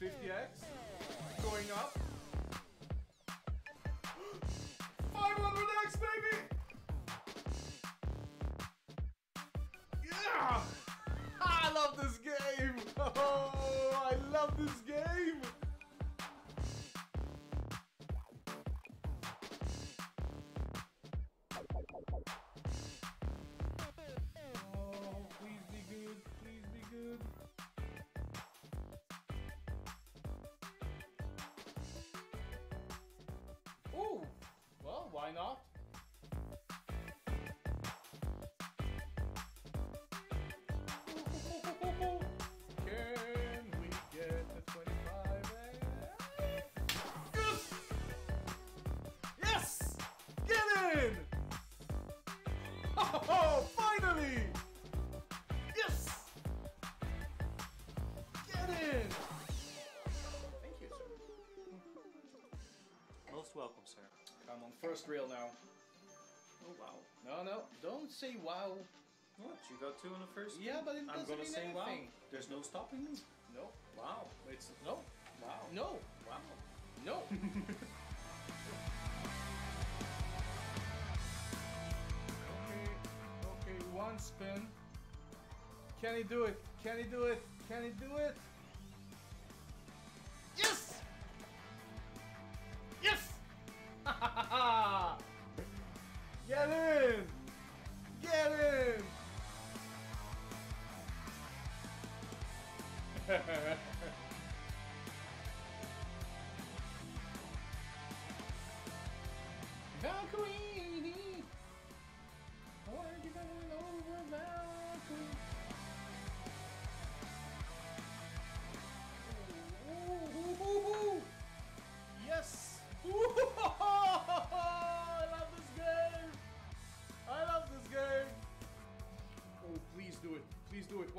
50x. Why not? First reel now. Oh wow. No, no, don't say wow. What? You got two in the first? Yeah, but it doesn't I'm gonna mean say anything. wow. There's no stopping me. No, Wow. it's no, Wow. no, Wow. no. okay, okay, one spin. Can he do it? Can he do it? Can he do it?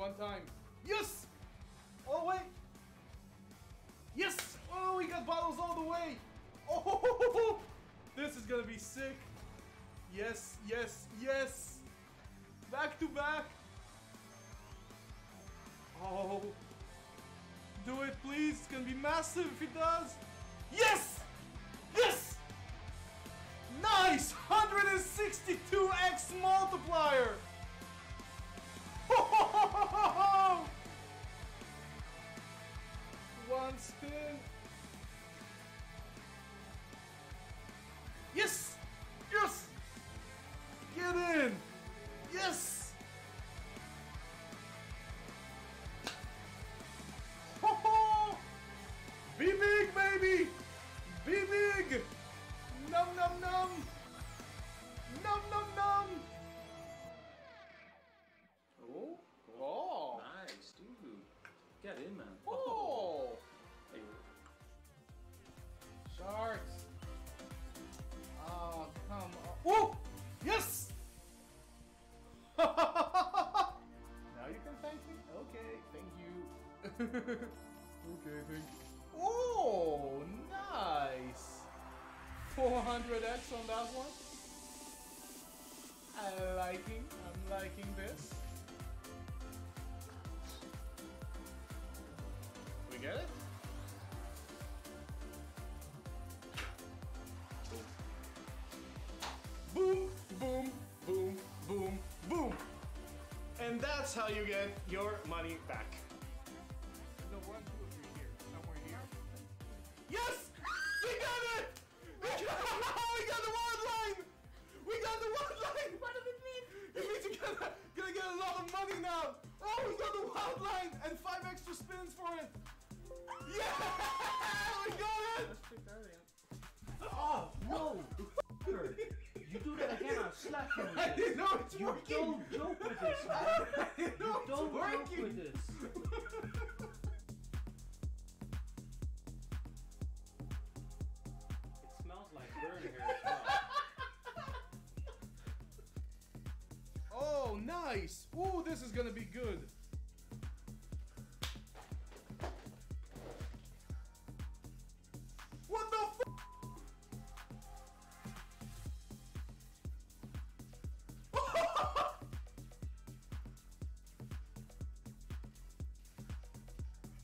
One time. Yes! Oh, wait! Yes! Oh, we got bottles all the way! Oh, this is gonna be sick! Yes, yes, yes! Back to back! Oh, do it, please! It's gonna be massive if it does! Yes! Yes! Nice! 162x multiplier! Spin. Yes! Yes! Get in! Yes! Ho ho! Be big, baby! Be big! Num num num! Num num num! Oh. Oh! Nice, dude. Get in, man. okay, thank you. Oh, nice! 400x on that one. I'm liking, I'm liking this. We get it? Boom, boom, boom, boom, boom. And that's how you get your money back. Gonna be good. What the?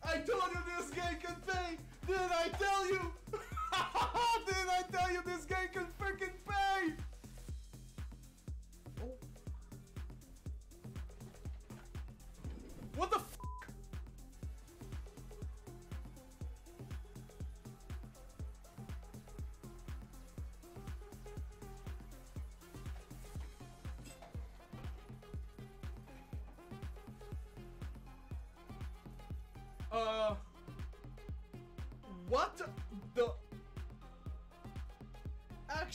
I told you this game could pay! Didn't I tell you? Didn't I tell you this game could freaking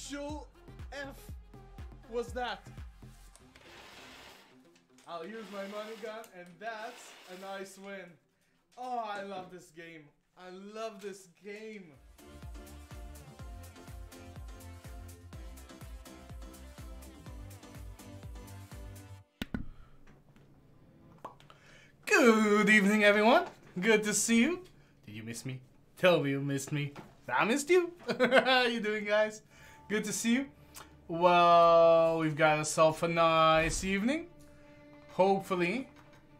actual F was that? Oh, I'll use my money gun, and that's a nice win. Oh, I love this game. I love this game. Good evening, everyone. Good to see you. Did you miss me? Tell me you missed me. I missed you. How are you doing, guys? Good to see you. Well, we've got ourselves a nice evening. Hopefully,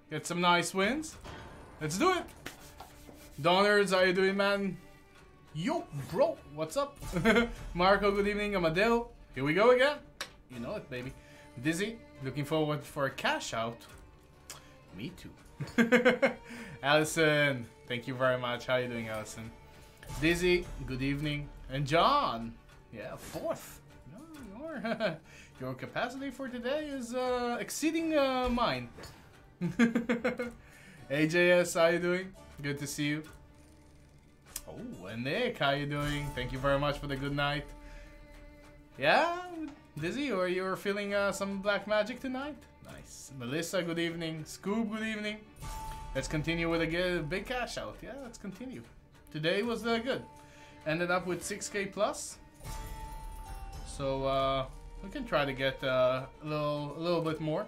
get some nice wins. Let's do it. Donners, how you doing, man? Yo, bro, what's up? Marco, good evening. Amadeo, here we go again. You know it, baby. Dizzy, looking forward for a cash out. Me too. Allison, thank you very much. How you doing, Allison? Dizzy, good evening. And John, yeah, fourth. No, your, your capacity for today is uh, exceeding uh, mine. AJS, how you doing? Good to see you. Oh, and Nick, how you doing? Thank you very much for the good night. Yeah, Dizzy, or you're feeling uh, some black magic tonight? Nice. Melissa, good evening. Scoob, good evening. Let's continue with a big cash out. Yeah, let's continue. Today was uh, good. Ended up with 6k plus. So uh, we can try to get uh, a little, a little bit more.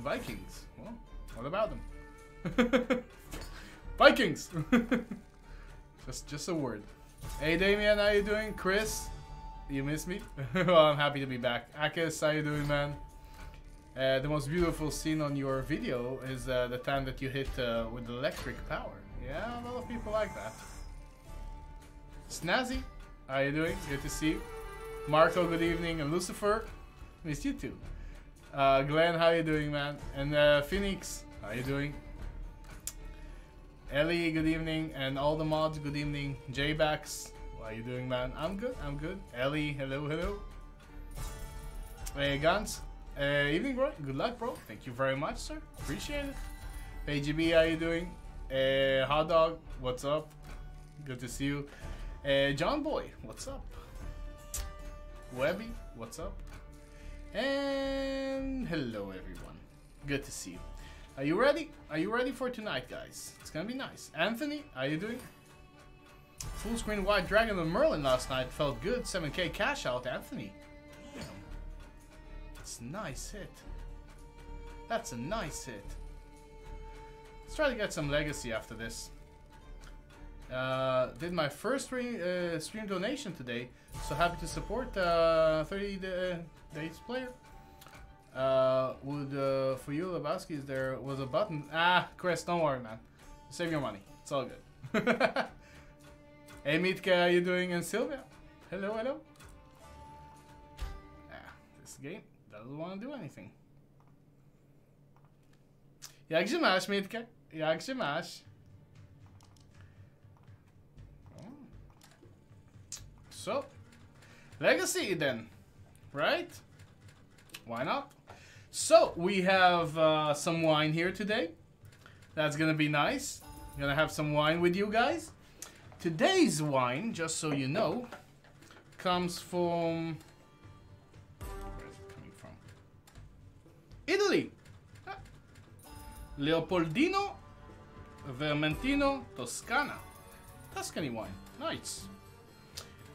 Vikings. Well, what about them? Vikings. just, just a word. Hey, Damien, how you doing? Chris, you miss me? well, I'm happy to be back. Akis, how you doing, man? Uh, the most beautiful scene on your video is uh, the time that you hit uh, with electric power. Yeah, a lot of people like that. Snazzy, how you doing? Good to see you. Marco, good evening. And Lucifer, missed you too. Uh, Glenn, how you doing, man? And uh, Phoenix, how you doing? Ellie, good evening. And all the mods, good evening. J-Bax, how you doing, man? I'm good, I'm good. Ellie, hello, hello. Hey, Guns, uh, evening, bro. Good luck, bro. Thank you very much, sir. Appreciate it. Hey, GB, how you doing? Uh, Hot Dog, what's up? Good to see you. Uh, John Boy, what's up? Webby, what's up? And hello, everyone. Good to see you. Are you ready? Are you ready for tonight, guys? It's gonna be nice. Anthony, how you doing? Full screen White Dragon and Merlin last night felt good. 7k cash out, Anthony. Damn. That's a nice hit. That's a nice hit. Let's try to get some legacy after this. Uh, did my first stream, uh, stream donation today, so happy to support uh, 30 da- days player. Uh, would uh, for you Lebowski's there was a button. Ah, Chris, don't worry, man. Save your money. It's all good. hey, Mitka, how you doing? And Sylvia, hello, hello. Ah, this game doesn't want to do anything. Jak się masz, Mitka? Jak się masz? So, legacy then, right? Why not? So, we have uh, some wine here today. That's gonna be nice. Gonna have some wine with you guys. Today's wine, just so you know, comes from. Where is it coming from? Italy. Ah. Leopoldino Vermentino Toscana. Tuscany wine. Nice.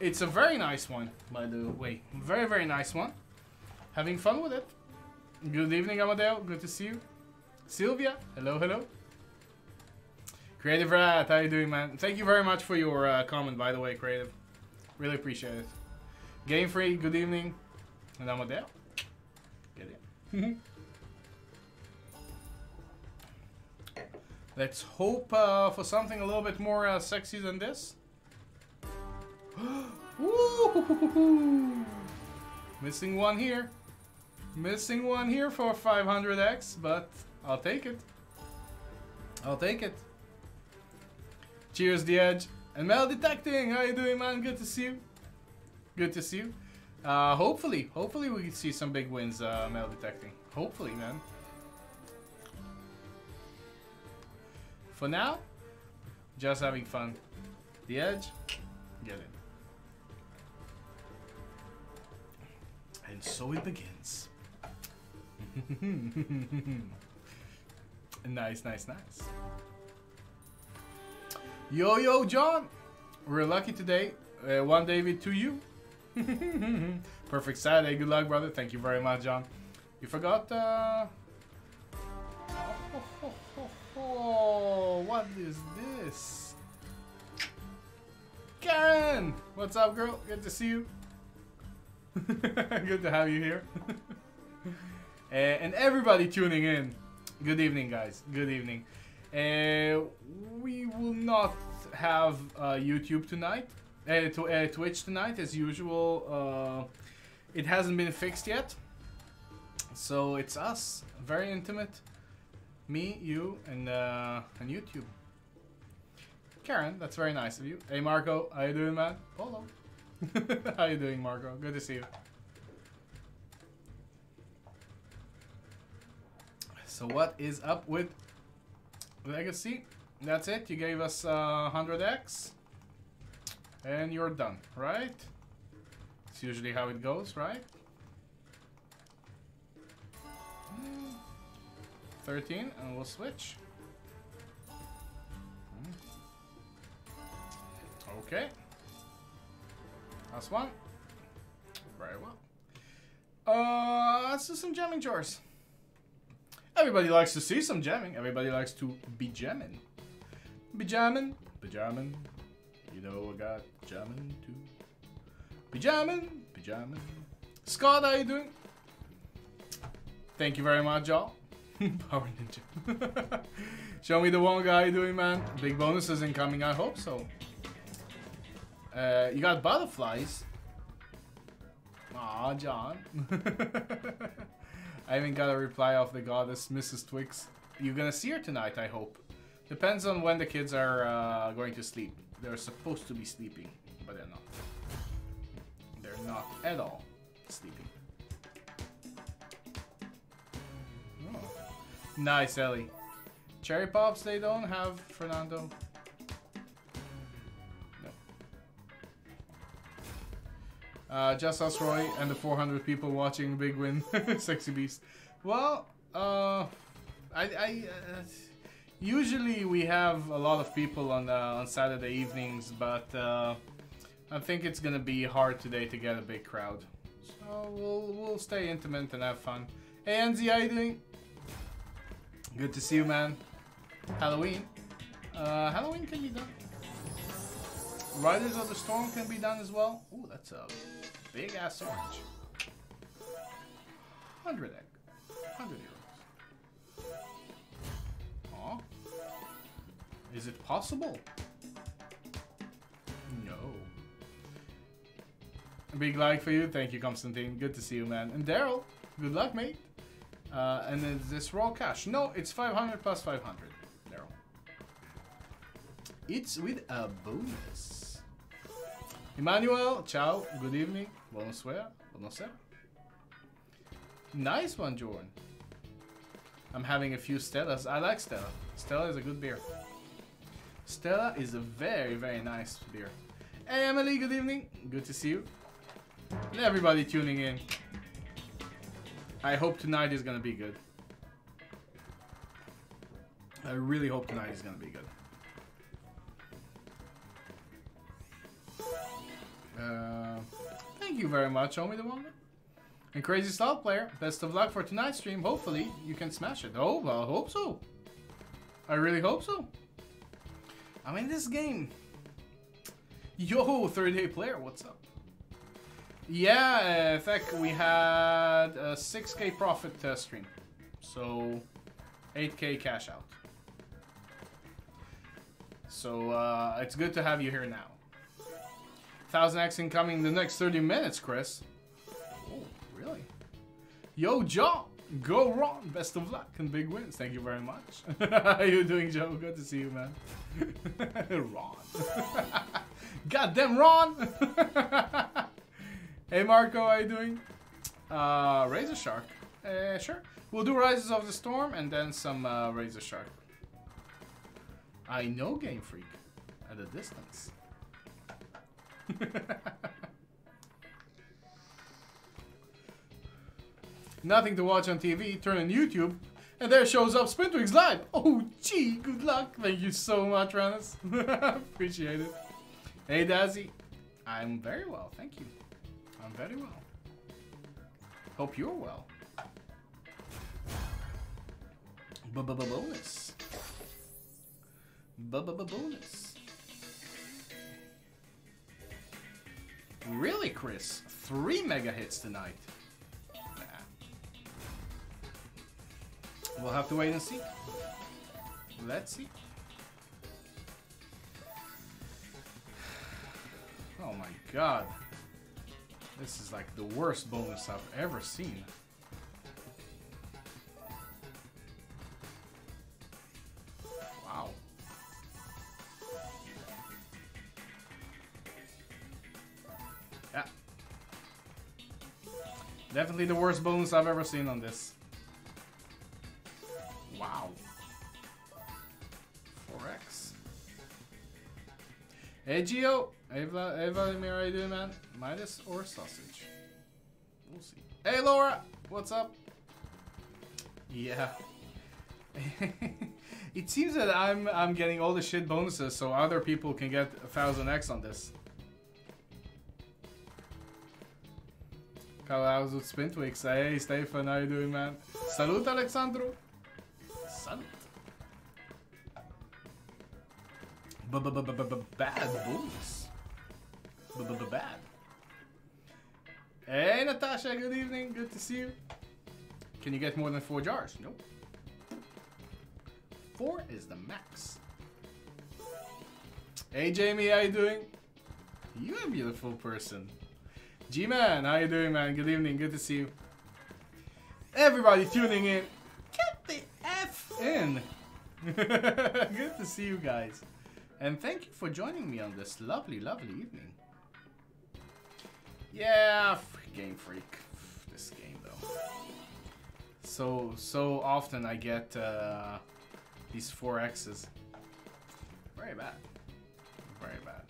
It's a very nice one, by the way. Very, very nice one. Having fun with it. Good evening, Amadeo. Good to see you. Sylvia. Hello, hello. Creative Rat, how you doing, man? Thank you very much for your uh, comment, by the way, Creative. Really appreciate it. Game Free, good evening. And Amadeo. Get it. Let's hope uh, for something a little bit more uh, sexy than this. Missing one here. Missing one here for 500x, but I'll take it. I'll take it. Cheers, The Edge. And Metal Detecting, how you doing, man? Good to see you. Good to see you. Uh, hopefully, hopefully we can see some big wins, uh, Metal Detecting. Hopefully, man. For now, just having fun. The Edge, get in. And so it begins. nice, nice, nice. Yo, yo, John. We're lucky today. Uh, one David to you. Perfect Saturday. Good luck, brother. Thank you very much, John. You forgot. Uh... Oh, oh, what is this? Karen! What's up, girl? Good to see you. Good to have you here. uh, and everybody tuning in. Good evening, guys. Good evening. Uh, we will not have uh, YouTube tonight, uh, to, Twitch tonight as usual. Uh, it hasn't been fixed yet, so it's us, very intimate, me, you, and uh, and YouTube. Karen, that's very nice of you. Hey Marco, how you doing, man? Hello. how you doing, Marco? Good to see you. So what is up with Legacy? That's it. You gave us uh, 100x. And you're done, right? It's usually how it goes, right? 13, and we'll switch. Okay. Last one. Very well. Uh, let's do some Jammin' Jars. Everybody likes to see some jamming. Everybody likes to be jamming. Be jamming, be jamming. You know I got jamming too. Be jamming, be jamming. Scott, how you doing? Thank you very much, y'all. Power Ninja. Show me the one guy doing, man. Big bonuses incoming, I hope so. Uh, you got butterflies. Aw, John. I haven't got a reply off the goddess, Mrs. Twix. You're gonna see her tonight, I hope. Depends on when the kids are uh, going to sleep. They're supposed to be sleeping, but they're not. They're not at all sleeping. Oh. Nice, Ellie. Cherry Pops, they don't have, Fernando. Uh, just us, Roy, and the 400 people watching Big Win, Sexy Beast. Well, uh, I, I uh, usually we have a lot of people on uh, on Saturday evenings, but uh, I think it's gonna be hard today to get a big crowd. So we'll we'll stay intimate and have fun. Hey, Enzi, how you doing? Good to see you, man. Halloween. Uh, Halloween can be done. Riders of the Storm can be done as well. Ooh, that's a big ass orange. 100 egg. 100 euros. Aw. Is it possible? No. A big like for you. Thank you, Constantine. Good to see you, man. And Daryl, good luck, mate. Uh, and is this raw cash? No, it's 500 plus 500. Daryl. It's with a bonus. Emmanuel, ciao. Good evening. Bonsoir. Bonsoir. Nice one, Jordan. I'm having a few Stellas. I like Stella. Stella is a good beer. Stella is a very, very nice beer. Hey, Emily, good evening. Good to see you. And everybody tuning in. I hope tonight is gonna be good. I really hope tonight is gonna be good. Uh, thank you very much, Omi the Wonder. And Crazy Salt Player, best of luck for tonight's stream. Hopefully, you can smash it. Oh, I hope so. I really hope so. I'm in this game. Yo, 30-day player, what's up? Yeah, in fact, we had a 6k profit uh, stream. So, 8k cash out. So uh, it's good to have you here now. 1000x incoming in the next 30 minutes, Chris. Oh, really? Yo, John! Go Ron! Best of luck and big wins. Thank you very much. How are you doing, Joe? Good to see you, man. Ron. Goddamn Ron! hey, Marco, how are you doing? Uh, Razor Shark. Uh, sure. We'll do Riders of the Storm and then some uh, Razor Shark. I know Game Freak at a distance. Nothing to watch on TV, turn on YouTube, and there shows up Spintwix Live. Oh, gee, good luck. Thank you so much, Ranus. Appreciate it. Hey, Dazzy. I'm very well, thank you. I'm very well. Hope you're well. B-b-b-bonus. B-b-b-bonus. Really, Chris? Three mega hits tonight. Nah. We'll have to wait and see. Let's see. Oh my god. This is like the worst bonus I've ever seen. Definitely the worst bonus I've ever seen on this. Wow. 4x. Hey Gio! Hey, Vladimir, how you doing, man? Midas or sausage? We'll see. Hey Laura! What's up? Yeah. it seems that I'm I'm getting all the shit bonuses so other people can get a thousand X on this. With Spintwix. Hey Stefan, how you doing man? Salut Alexandro! Salut! Bad bonus. Bad. Hey Natasha, good evening. Good to see you. Can you get more than four jars? Nope. Four is the max. Hey Jamie, how you doing? You're a beautiful person. G-Man, how you doing man? Good evening, good to see you. Everybody tuning in. Get the F in. good to see you guys. And thank you for joining me on this lovely, lovely evening. Yeah, Game Freak. This game though. So, so often I get uh, these four X's. Very bad. Very bad.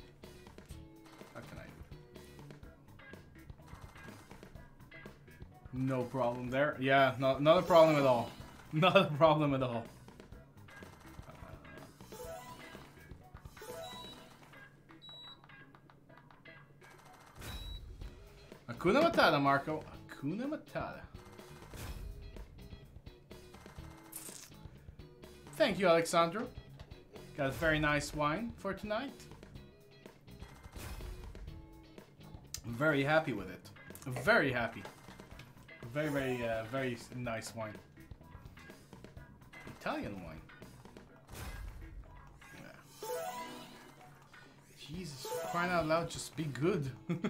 No problem there. Yeah, no, not a problem at all. Not a problem at all. Hakuna Matata, Marco. Hakuna Matata. Thank you, Alexandro. Got a very nice wine for tonight. Very happy with it. Very happy. Very, very, uh, very nice wine. Italian wine. Yeah. Jesus, crying out loud, just be good.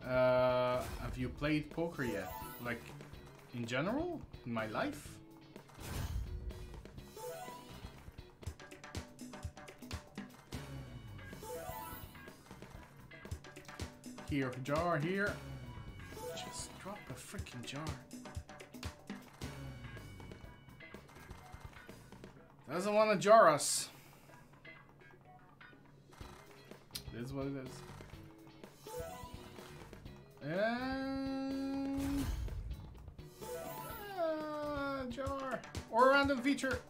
Uh, have you played poker yet? Like, in general? In my life? Here, jar here. Drop a freaking jar. Doesn't want to jar us. It is what it is. And uh, jar or a random feature.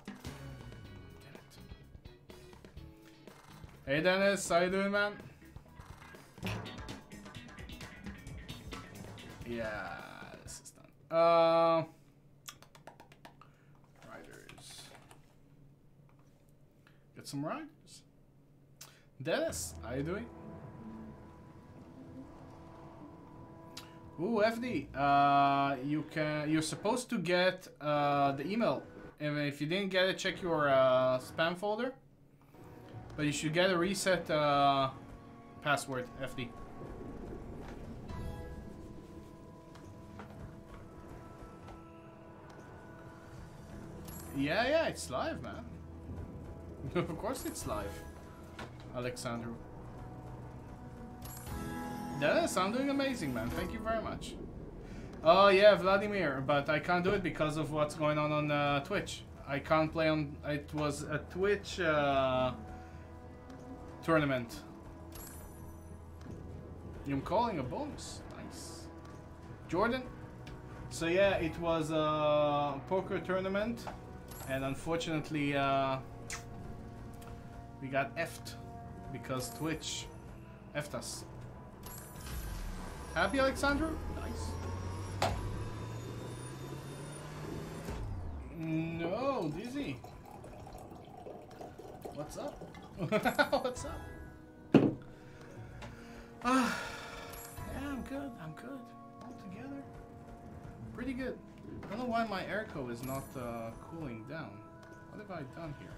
Hey Dennis, how you doing, man? Yeah, this is done. Uh, riders. Get some riders. Dennis, how you doing? Ooh, FD. Uh, you can. You're supposed to get uh, the email If, if you didn't get it, check your uh, spam folder. But you should get a reset uh, password, FD. Yeah, yeah, it's live, man. of course it's live, Alexandru. Dennis, I'm doing amazing, man. Thank you very much. Oh yeah, Vladimir, but I can't do it because of what's going on on uh, Twitch. I can't play on. It was a Twitch uh, tournament. I'm calling a bonus. Nice, Jordan. So yeah, it was a poker tournament, and unfortunately, uh, we got effed because Twitch effed us. Happy, Alexandru? Nice. No, Dizzy. What's up? What's up? Ah, yeah, I'm good. I'm good. All together. Pretty good. I don't know why my airco is not uh, cooling down. What have I done here?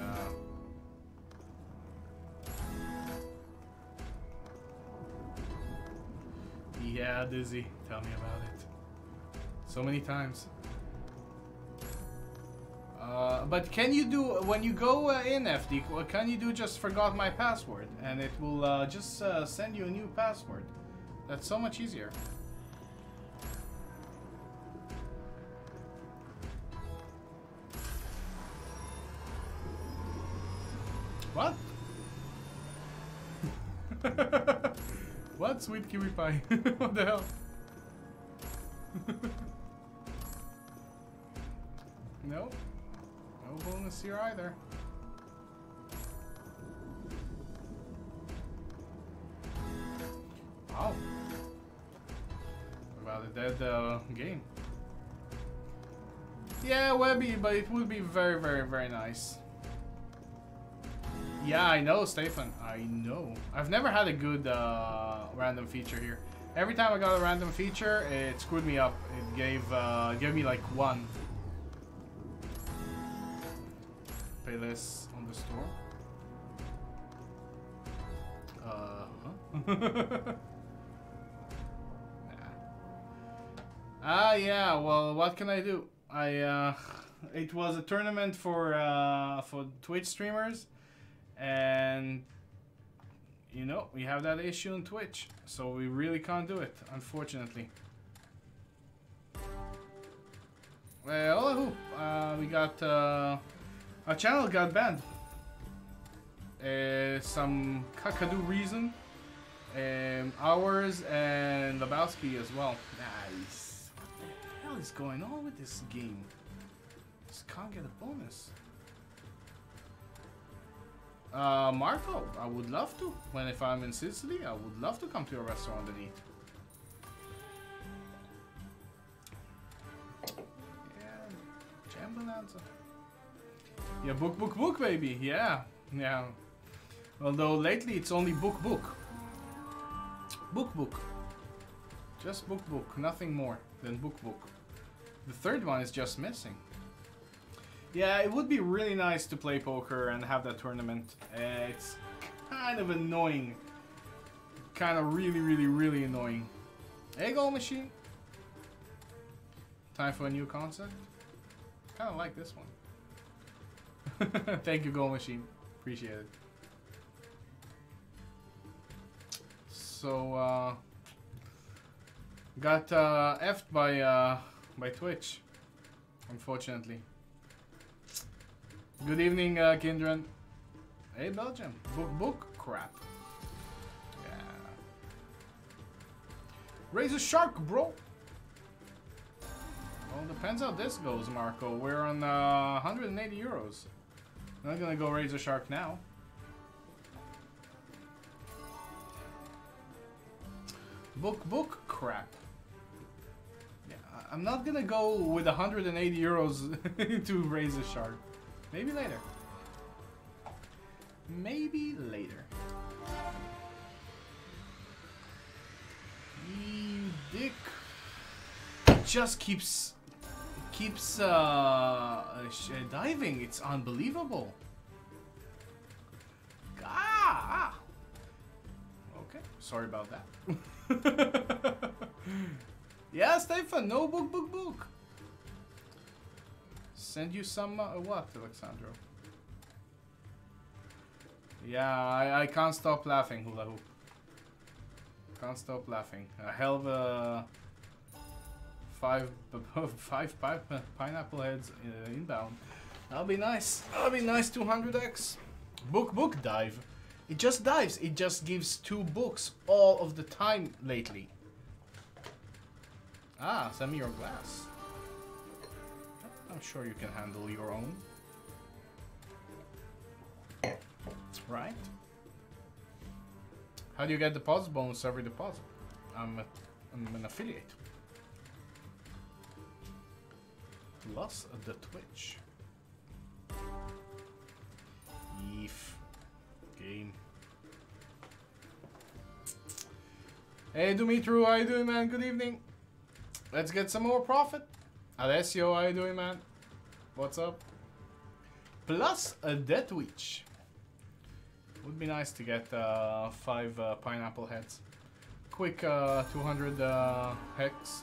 Uh... Yeah, Dizzy, tell me about it. So many times. Uh, but can you do when you go uh, in FD? Can you do just forgot my password and it will uh, just uh, send you a new password? That's so much easier. What? what? Sweet kiwi pie. what the hell? no. No bonus here either. Wow. About a dead uh, game. Yeah, Webby, but it would be very, very, very nice. Yeah, I know, Stefan. I know. I've never had a good uh, random feature here. Every time I got a random feature, it screwed me up. It gave uh, gave me like one. Pay less on the store. Uh huh? Ah, yeah. Well, what can I do? I uh, it was a tournament for uh, for Twitch streamers, and you know we have that issue on Twitch, so we really can't do it, unfortunately. Well, uh, we got uh, our channel got banned. Uh, some kakadu reason. Um, ours and Lebowski as well. Nice. What the hell is going on with this game? Just can't get a bonus. Uh, Marco, I would love to. When if I'm in Sicily, I would love to come to your restaurant and eat. Yeah, Jam Bonanza. Yeah, book, book, book, baby. Yeah, yeah. Although lately it's only book, book. Book, book. Just book, book. Nothing more than book, book. The third one is just missing. Yeah, it would be really nice to play poker and have that tournament. Uh, it's kind of annoying. Kind of really, really, really annoying. Goal machine. Time for a new concept. Kind of like this one. Thank you, goal machine. Appreciate it. So, uh, got uh, effed by uh, by Twitch, unfortunately. Good evening, uh, Kindred. Hey, Belgium. Book, book, crap. Yeah. Razor Shark, bro. Well, depends how this goes, Marco. We're on uh, 180 euros. I'm gonna go Razor Shark now. Book, book, crap. Yeah, I'm not gonna go with 180 euros to Razor Shark. Maybe later. Maybe later. You dick. Just keeps keeps uh, uh, diving. It's unbelievable. Ah! Okay, sorry about that. yeah, Stefan, no book, book, book. Send you some uh, what, Alexandro? Yeah, I, I can't stop laughing, hula hoop. Can't stop laughing. A hell of a five five pi pineapple heads uh, inbound. That'll be nice. That'll be nice. 200x. Book book dive. It just dives. It just gives two books all of the time lately. Ah, send me your glass. I'm sure you can handle your own. Right? How do you get deposit bonus every deposit? I'm, a, I'm an affiliate. Plus the Twitch. Eve. Game. Hey Dumitru, how you doing man? Good evening. Let's get some more profit. Alessio, how you doing man? What's up? Plus a Death Witch. Would be nice to get uh, five uh, pineapple heads. Quick uh, 200 uh, hex.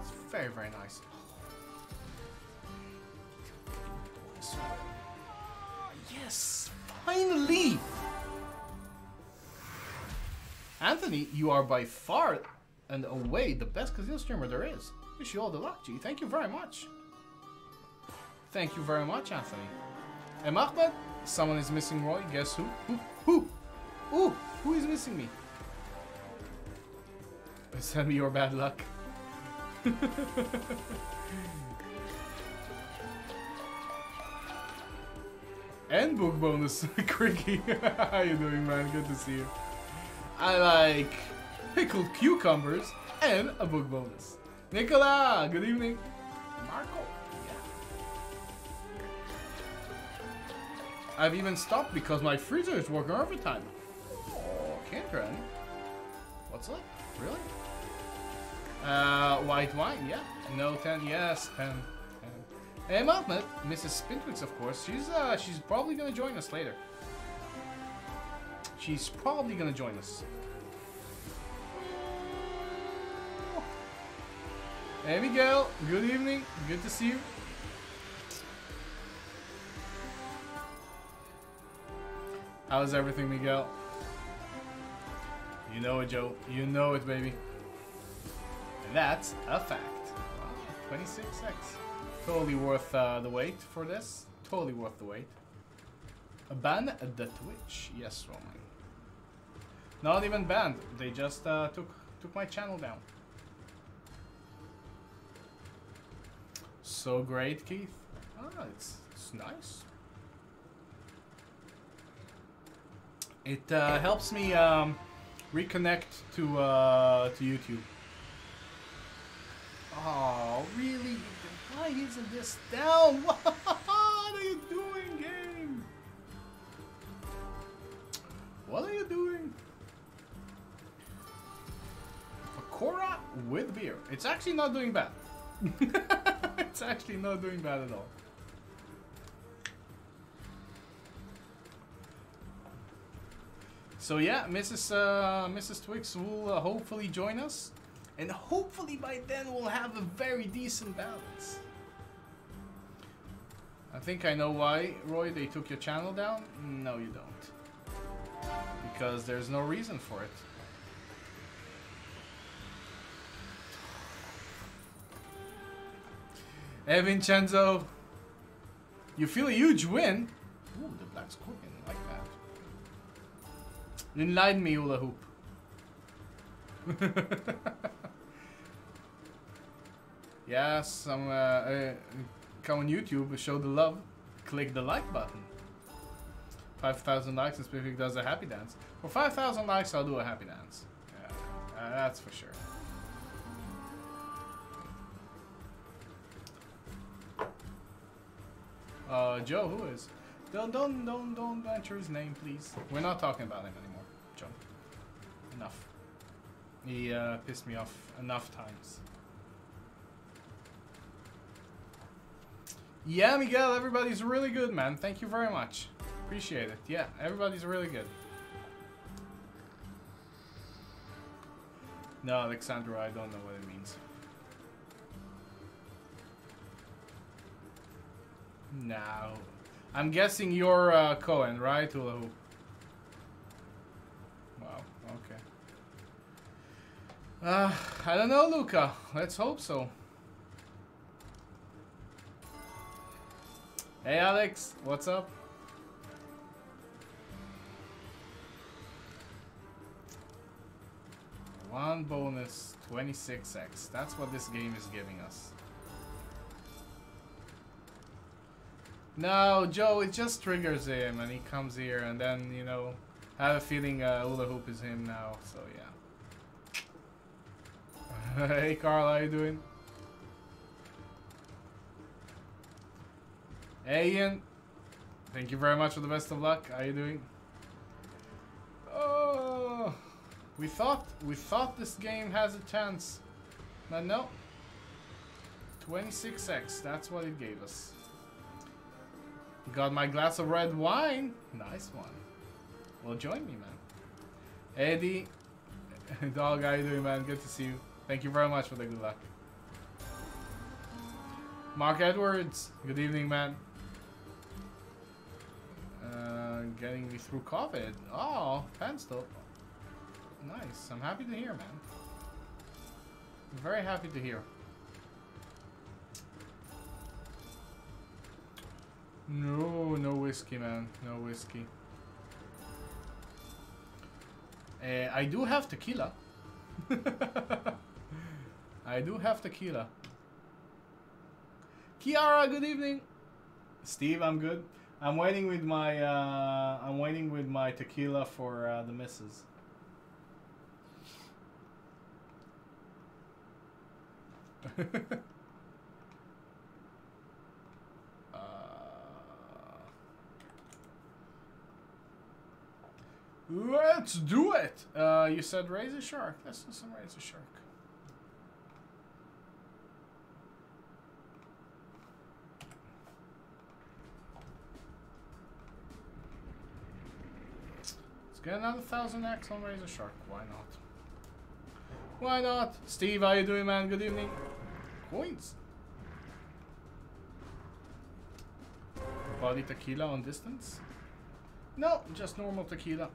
It's very, very nice. Yes! Finally! Anthony, you are by far and away the best casino streamer there is. Wish you all the luck, G. Thank you very much. Thank you very much, Anthony. And Ahmed, someone is missing Roy. Guess who? Who? Who? Who? Who is missing me? Send me your bad luck. and book bonus, Cricky. How you doing, man? Good to see you. I like pickled cucumbers and a book bonus. Nicola, good evening. Marco, yeah. I've even stopped because my freezer is working overtime. Oh, Kendra. What's up? Really? Uh, white wine, yeah. No, 10, yes, 10. 10. Hey, Mahmoud, Mrs. Spintwix, of course. She's, uh, she's probably gonna join us later. She's probably gonna join us. Hey, Miguel. Good evening. Good to see you. How's everything, Miguel? You know it, Joe. You know it, baby. That's a fact. Wow, 26x. Totally worth uh, the wait for this. Totally worth the wait. A ban the Twitch. Yes, Roman. Not even banned. They just uh, took took my channel down. So great, Keith. Ah, it's, it's nice. It uh, helps me um, reconnect to uh, to YouTube. Oh, really? Why isn't this down? What are you doing, game? What are you doing? Akora with beer. It's actually not doing bad. it's actually not doing bad at all. So yeah, Mrs. Uh, Mrs. Twix will uh, hopefully join us, and hopefully by then we'll have a very decent balance. I think I know why, Roy, they took your channel down. No, you don't, because there's no reason for it. Hey Vincenzo, you feel a huge win. Ooh, the black scorpion, like that. Enlighten me, hula hoop. yeah, some uh, uh, come on YouTube, show the love, click the like button. 5,000 likes, this specific does a happy dance. For 5,000 likes, I'll do a happy dance. Yeah, uh, that's for sure. Uh, Joe, who is? Don't, don't, don't, don't mention his name, please. We're not talking about him anymore, Joe. Enough. He uh, pissed me off enough times. Yeah, Miguel, everybody's really good, man. Thank you very much. Appreciate it. Yeah, everybody's really good. No, Alexandra, I don't know what it means. Now, I'm guessing you're uh, Cohen, right, Hula Hoop? Wow, okay. Uh, I don't know, Luca. Let's hope so. Hey, Alex. What's up? One bonus, 26x. That's what this game is giving us. No, Joe, it just triggers him and he comes here and then, you know, I have a feeling uh, Hula Hoop is him now, so yeah. hey Carl, how you doing? Hey Ian, thank you very much for the best of luck. How you doing? Oh, we thought we thought this game has a chance, but no. 26x, that's what it gave us. Got my glass of red wine. Nice one. Well, join me, man. Eddie, dog, how you doing, man? Good to see you. Thank you very much for the good luck. Mark Edwards, good evening, man. Uh, getting me through COVID. Oh, Penstop. Nice. I'm happy to hear, man. I'm very happy to hear. No, no whiskey, man. No whiskey. Uh, I do have tequila. I do have tequila. Kiara, good evening. Steve, I'm good. I'm waiting with my uh, I'm waiting with my tequila for uh, the misses. uh, let's do it. Uh, you said razor shark. Let's do some razor shark. Let's get another thousand X on Razor Shark. Why not? Why not? Steve, how you doing, man? Good evening. Coins. Body tequila on distance? No, just normal tequila.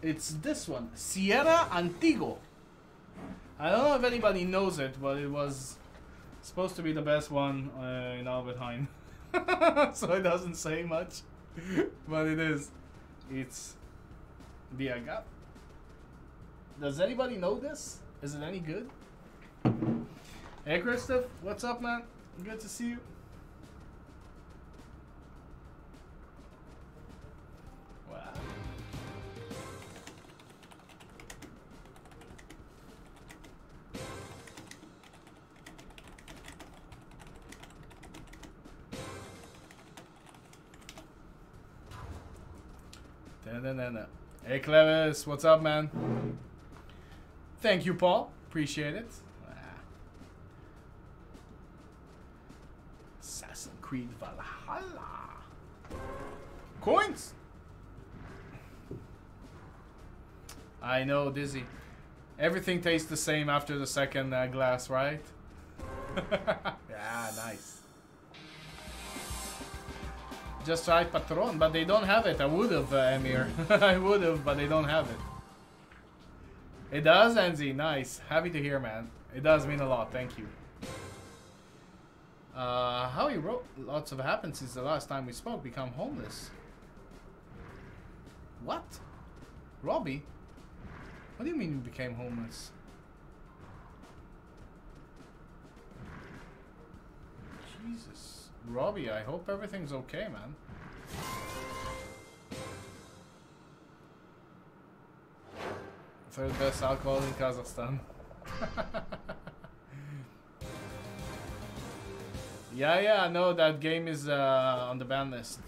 It's this one, Sierra Antiguo. I don't know if anybody knows it, but it was supposed to be the best one uh, in Albert Heijn. so it doesn't say much, but it is. It's the agave. Does anybody know this? Is it any good? Hey, Christoph, what's up, man? Good to see you. Hey, Clevis, what's up, man? Thank you, Paul. Appreciate it. Ah. Assassin's Creed Valhalla. Coins! I know, Dizzy. Everything tastes the same after the second uh, glass, right? yeah, nice. Just right, Patron, but they don't have it. I would have, uh, Emir. I would have, but they don't have it. It does, Enzi. Nice. Happy to hear, man. It does mean a lot. Thank you. Uh, how you wrote lots of happened since the last time we spoke. Become homeless. What? Robbie? What do you mean you became homeless? Jesus. Robbie, I hope everything's okay, man. Third best alcohol in Kazakhstan. yeah, yeah, no, that game is uh, on the ban list.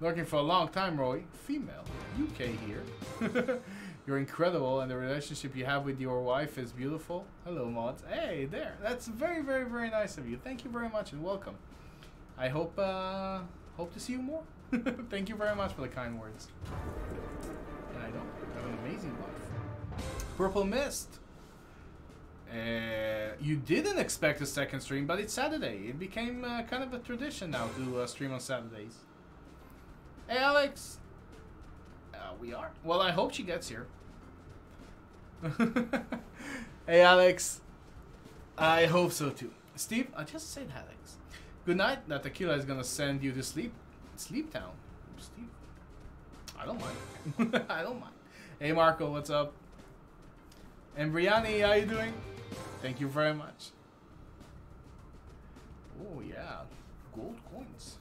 Looking for a long time, Roy. Female. UK here. You're incredible, and the relationship you have with your wife is beautiful. Hello, mods. Hey, there. That's very, very, very nice of you. Thank you very much, and welcome. I hope, uh, hope to see you more. Thank you very much for the kind words. And I don't have an amazing life. Purple Mist. Uh, you didn't expect a second stream, but it's Saturday. It became uh, kind of a tradition now to uh, stream on Saturdays. Hey, Alex. Uh, we are. Well, I hope she gets here. hey, Alex. I hope so too. Steve, I just said Alex. Good night. That tequila is gonna send you to sleep. Sleep Town. Steve. I don't mind. I don't mind. Hey, Marco, what's up? And Brianni, how you doing? Thank you very much. Oh yeah, gold coins.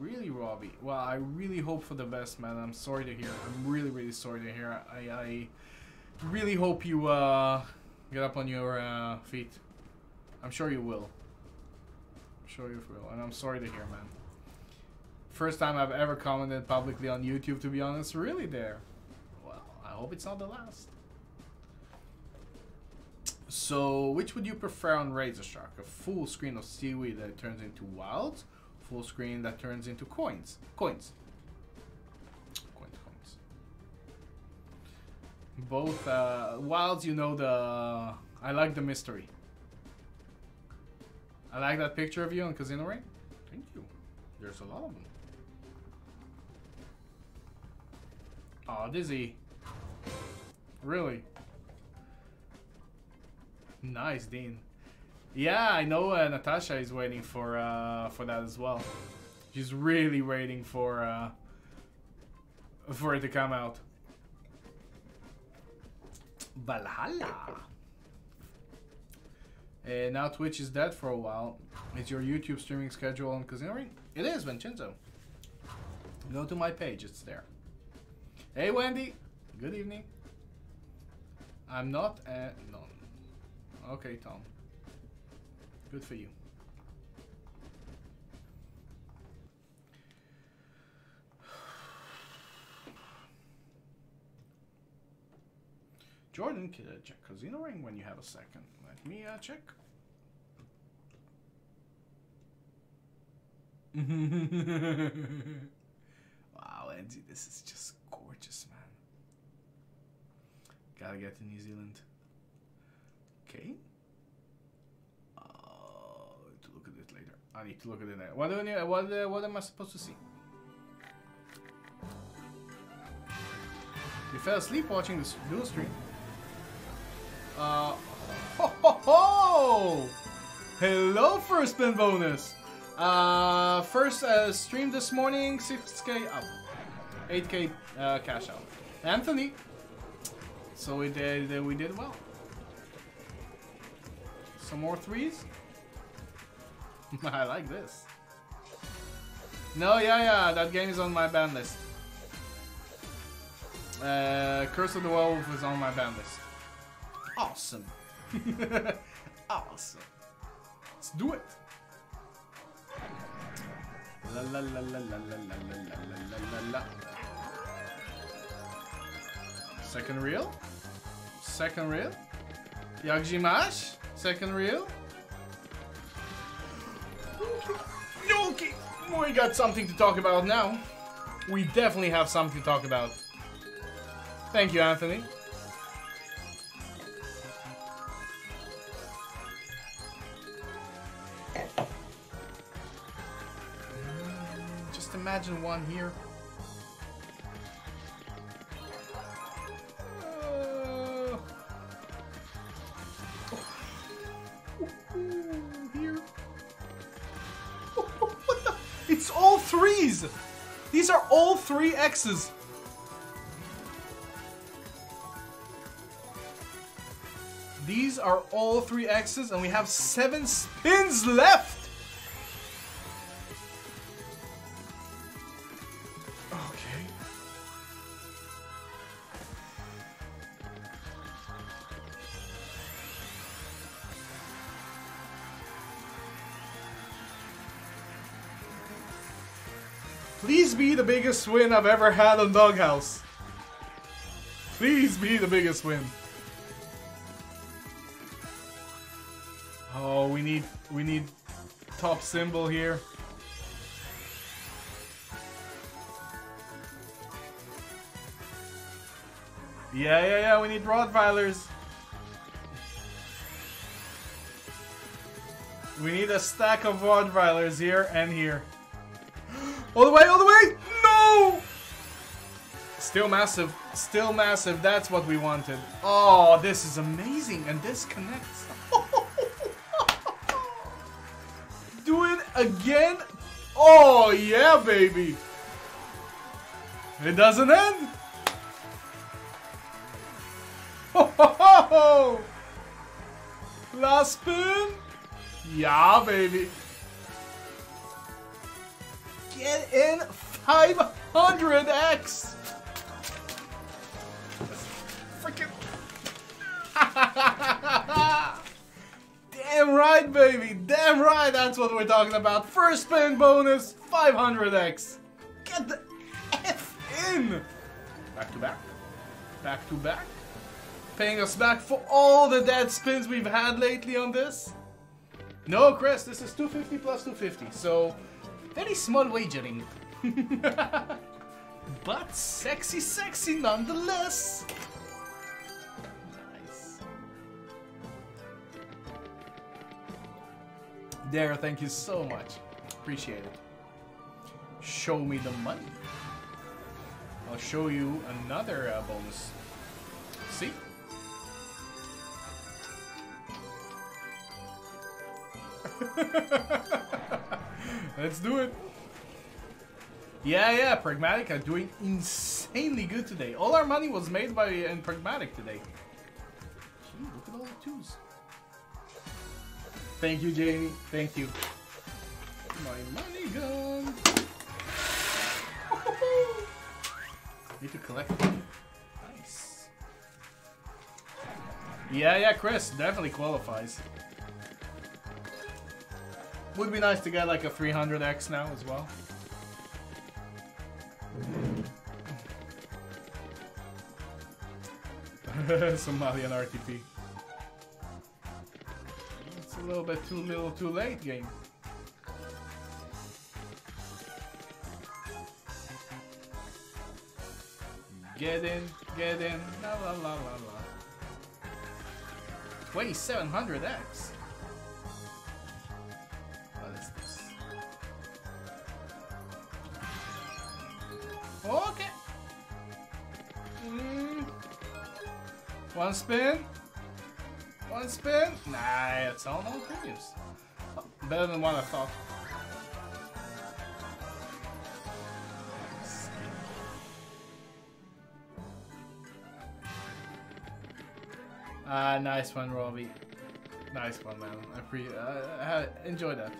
Really, Robbie. Well, I really hope for the best, man. I'm sorry to hear. I'm really, really sorry to hear. I, I really hope you uh, get up on your uh, feet. I'm sure you will. I'm sure you will. And I'm sorry to hear, man. First time I've ever commented publicly on YouTube, to be honest. Really there. Well, I hope it's not the last. So, which would you prefer on Razor Shark? A full screen of seaweed that turns into wilds? Full screen that turns into coins? Coins. Coins, coins. Both, uh, wilds, you know the... I like the mystery. I like that picture of you on Casino Ring. Thank you. There's a lot of them. Oh, Dizzy. Really? Nice, Dean. Yeah, I know uh, Natasha is waiting for uh, for that as well. She's really waiting for uh, for it to come out. Valhalla. Uh, now Twitch is dead for a while. Is your YouTube streaming schedule on Casino Ring? It is, Vincenzo. Go to my page, it's there. Hey Wendy, good evening. I'm not a no. Okay, Tom. Good for you. Jordan, can uh, check Casino Ring when you have a second. Let me uh, check. wow, Andy, this is just gorgeous, man. Gotta get to New Zealand. Okay. Uh, to look at it later. I need to look at it later. What do I need, what uh, what am I supposed to see? You fell asleep watching this dual stream. Uh, ho, ho, ho! Hello, first spin bonus. Uh, first uh, stream this morning, 6k up, 8k uh, cash out. Anthony. So we did uh, we did well. Some more threes. I like this. No, yeah, yeah, that game is on my ban list. Uh, Curse of the Wolf is on my ban list. Awesome. awesome. Let's do it. La la la la la la la la la la. Second reel. Second reel. Yagjimash. Second reel. Okay. We got something to talk about now. We definitely have something to talk about. Thank you, Anthony. Imagine one here. Uh, here. what the? It's all threes! These are all three X's. These are all three X's, and we have seven spins left! Biggest win I've ever had on Doghouse. Please be the biggest win. Oh, we need we need top symbol here. Yeah, yeah, yeah, we need Rottweilers. We need a stack of Rottweilers here and here. All the way, all the way! Still massive, still massive, that's what we wanted. Oh, this is amazing, and this connects. Do it again? Oh, yeah, baby! It doesn't end! Last spin? Yeah, baby. Get in 500x! Freaking. Damn right, baby. Damn right, that's what we're talking about. First spin bonus, 500x. Get the F in! Back to back. Back to back. Paying us back for all the dead spins we've had lately on this. No, Chris, this is 250 plus 250, so very small wagering. but sexy, sexy nonetheless. Nice. There, thank you so much. Appreciate it. Show me the money. I'll show you another uh, bonus. See? Let's do it. Yeah, yeah, Pragmatic are doing insanely good today. All our money was made by uh, in Pragmatic today. Gee, look at all the twos. Thank you, Jamie. Thank you. My money gone. Need to collect it. Nice. Yeah, yeah, Chris definitely qualifies. Would be nice to get like a 300x now as well. Somalian RTP. It's a little bit too little too late game. Get in, get in, la la la la la. 2700x. One spin. One spin. Nah, it's all no premiums. Better than what I thought. Ah, nice one, Robbie. Nice one, man. I pre uh, uh, enjoy that.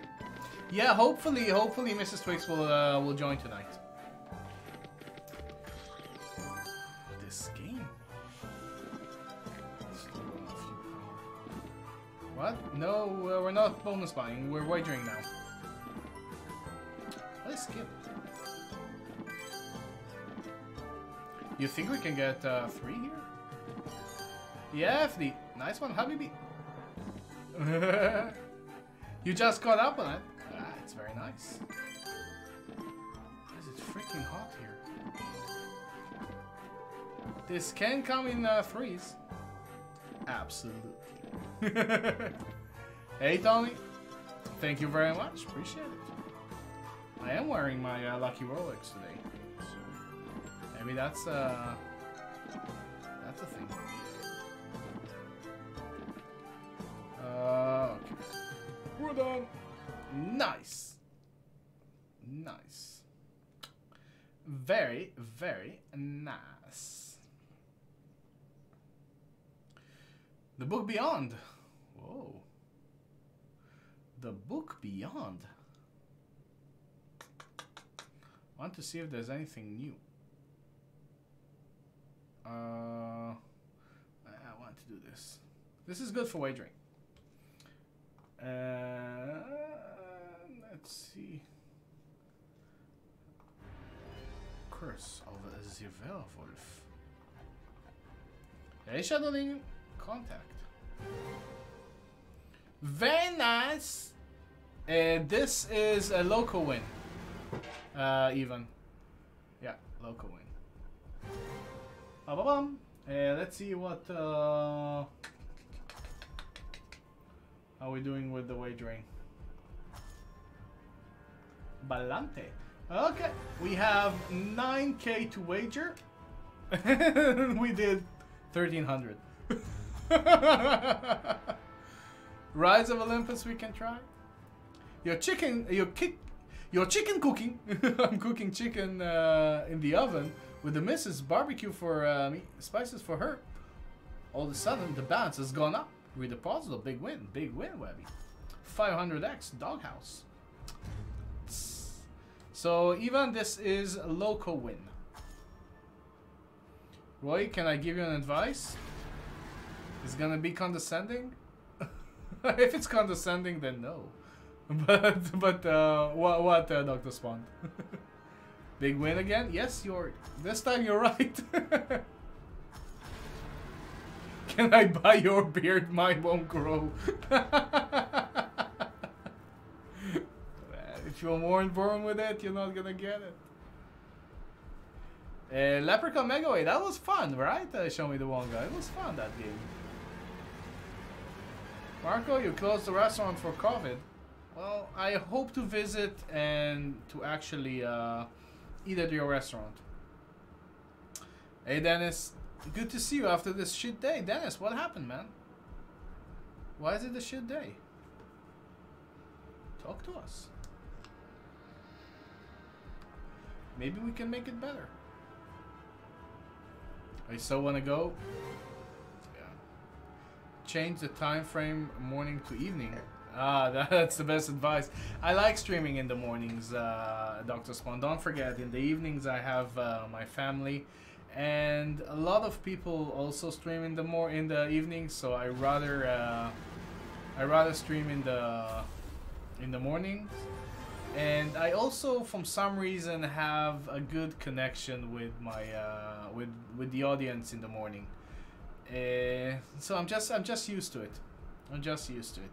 Yeah, hopefully, hopefully, Mrs. Twix will uh, will join tonight. Bonus buying. We're wagering now. Let's skip. You think we can get uh, three here? Yeah, FD. Nice one, Habibi. you just caught up on it. Ah, it's very nice. Is it freaking hot here? This can come in uh, threes. Absolutely. hey, Tony. Thank you very much. Appreciate it. I am wearing my uh, Lucky Rolex today. So maybe that's, uh... That's a thing. Uh, okay. We're done. Nice. Nice. Very, very nice. The Book Beyond. Whoa. The Book Beyond. Want to see if there's anything new. Uh, I want to do this. This is good for wagering. Uh, let's see. Curse of Zivelwolf. Rescheduling contact. Very nice. Uh, this is a Loco Win. Uh, even. Yeah, Loco Win. Ba-ba-bum. Uh, let's see what. Uh, how we doing with the wagering? Balante. Okay, we have 9k to wager. we did 1300. Rise of Olympus, we can try. Your chicken, your kick, your chicken cooking. I'm cooking chicken uh, in the oven with the missus barbecue for uh, spices for her. All of a sudden, the balance has gone up. With a positive, big win, big win, Webby. 500x doghouse. So even this is a Loco Win. Roy, can I give you an advice? It's gonna be condescending. if it's condescending, then no. But but uh, what what uh, Doctor Spawn? Big win again? Yes, you're. This time you're right. Can I buy your beard? Mine won't grow. if you're more born with it, you're not gonna get it. Uh, Leprechaun Megaway, that was fun, right? Uh, show me the one guy. It was fun that game. Marco, you closed the restaurant for COVID. Well, I hope to visit and to actually uh, eat at your restaurant. Hey, Dennis. Good to see you after this shit day. Dennis, what happened, man? Why is it a shit day? Talk to us. Maybe we can make it better. I so want to go. Change the time frame morning to evening. Ah, that's the best advice. I like streaming in the mornings, uh, Dr. Spawn. Don't forget, in the evenings I have uh, my family, and a lot of people also stream in the more in the evenings. So I rather uh, I rather stream in the in the mornings. And I also, from some reason, have a good connection with my uh, with with the audience in the morning. Uh, so I'm just I'm just used to it. I'm just used to it.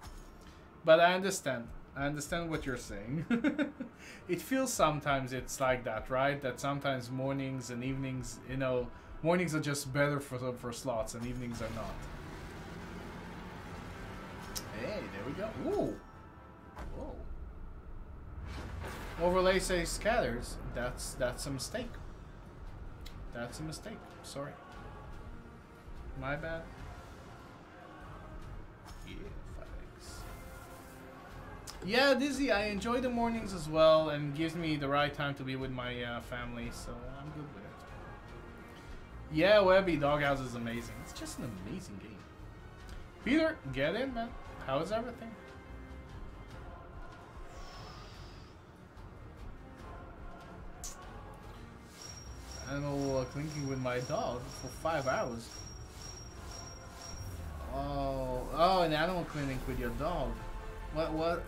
But I understand. I understand what you're saying. it feels sometimes it's like that, right? That sometimes mornings and evenings, you know, mornings are just better for for slots and evenings are not. Hey, there we go. Ooh. Whoa. Overlay says scatters. That's that's a mistake. That's a mistake. Sorry. My bad. Yeah, Dizzy, I enjoy the mornings as well and gives me the right time to be with my uh, family, so I'm good with it. Yeah, Webby Doghouse is amazing. It's just an amazing game. Peter, get in, man. How is everything? Animal uh, clinking with my dog for five hours. Oh, oh, an animal clinic with your dog. What, what?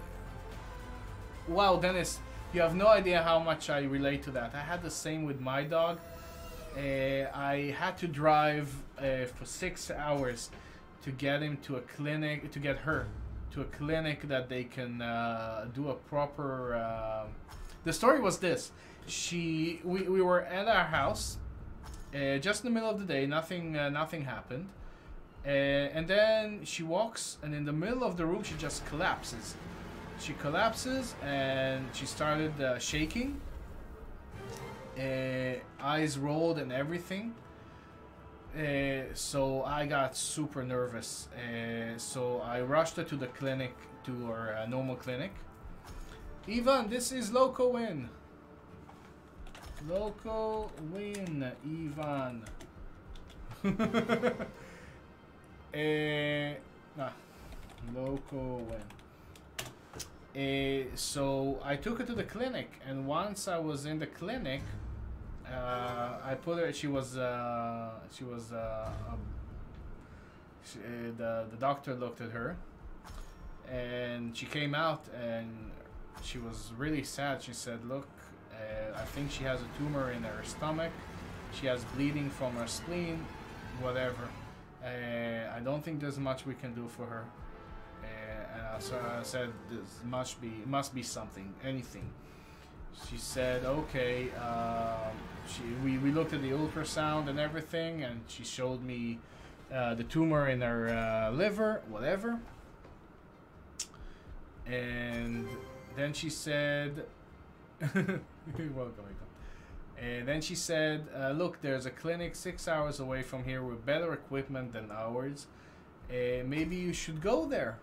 Wow, Dennis, you have no idea how much I relate to that. I had the same with my dog. Uh, I had to drive uh, for six hours to get him to a clinic, to get her to a clinic that they can uh, do a proper. Uh, the story was this: she, we, we were at our house, uh, just in the middle of the day. Nothing, uh, nothing happened, uh, and then she walks, and in the middle of the room, she just collapses. She collapses, and she started uh, shaking. Uh, eyes rolled and everything. Uh, so I got super nervous. So I rushed her to the clinic, to our uh, normal clinic. Ivan, this is Loco Win. Loco Win, Ivan. uh, nah, Loco Win. Uh, so I took her to the clinic, and once I was in the clinic, uh, I put her. She was. Uh, she was. Uh, um, she, uh, the the doctor looked at her, and she came out, and she was really sad. She said, "Look, I think she has a tumor in her stomach. She has bleeding from her spleen, whatever. Uh, I don't think there's much we can do for her. Uh, uh, so I said this must be must be something, anything. She said, okay. Um, she we, we looked at the ultrasound and everything, and she showed me uh, the tumor in her uh, liver, whatever. And then she said, "Welcome." Welcome." And then she said, uh, "Look, there's a clinic six hours away from here with better equipment than ours. Uh, maybe you should go there."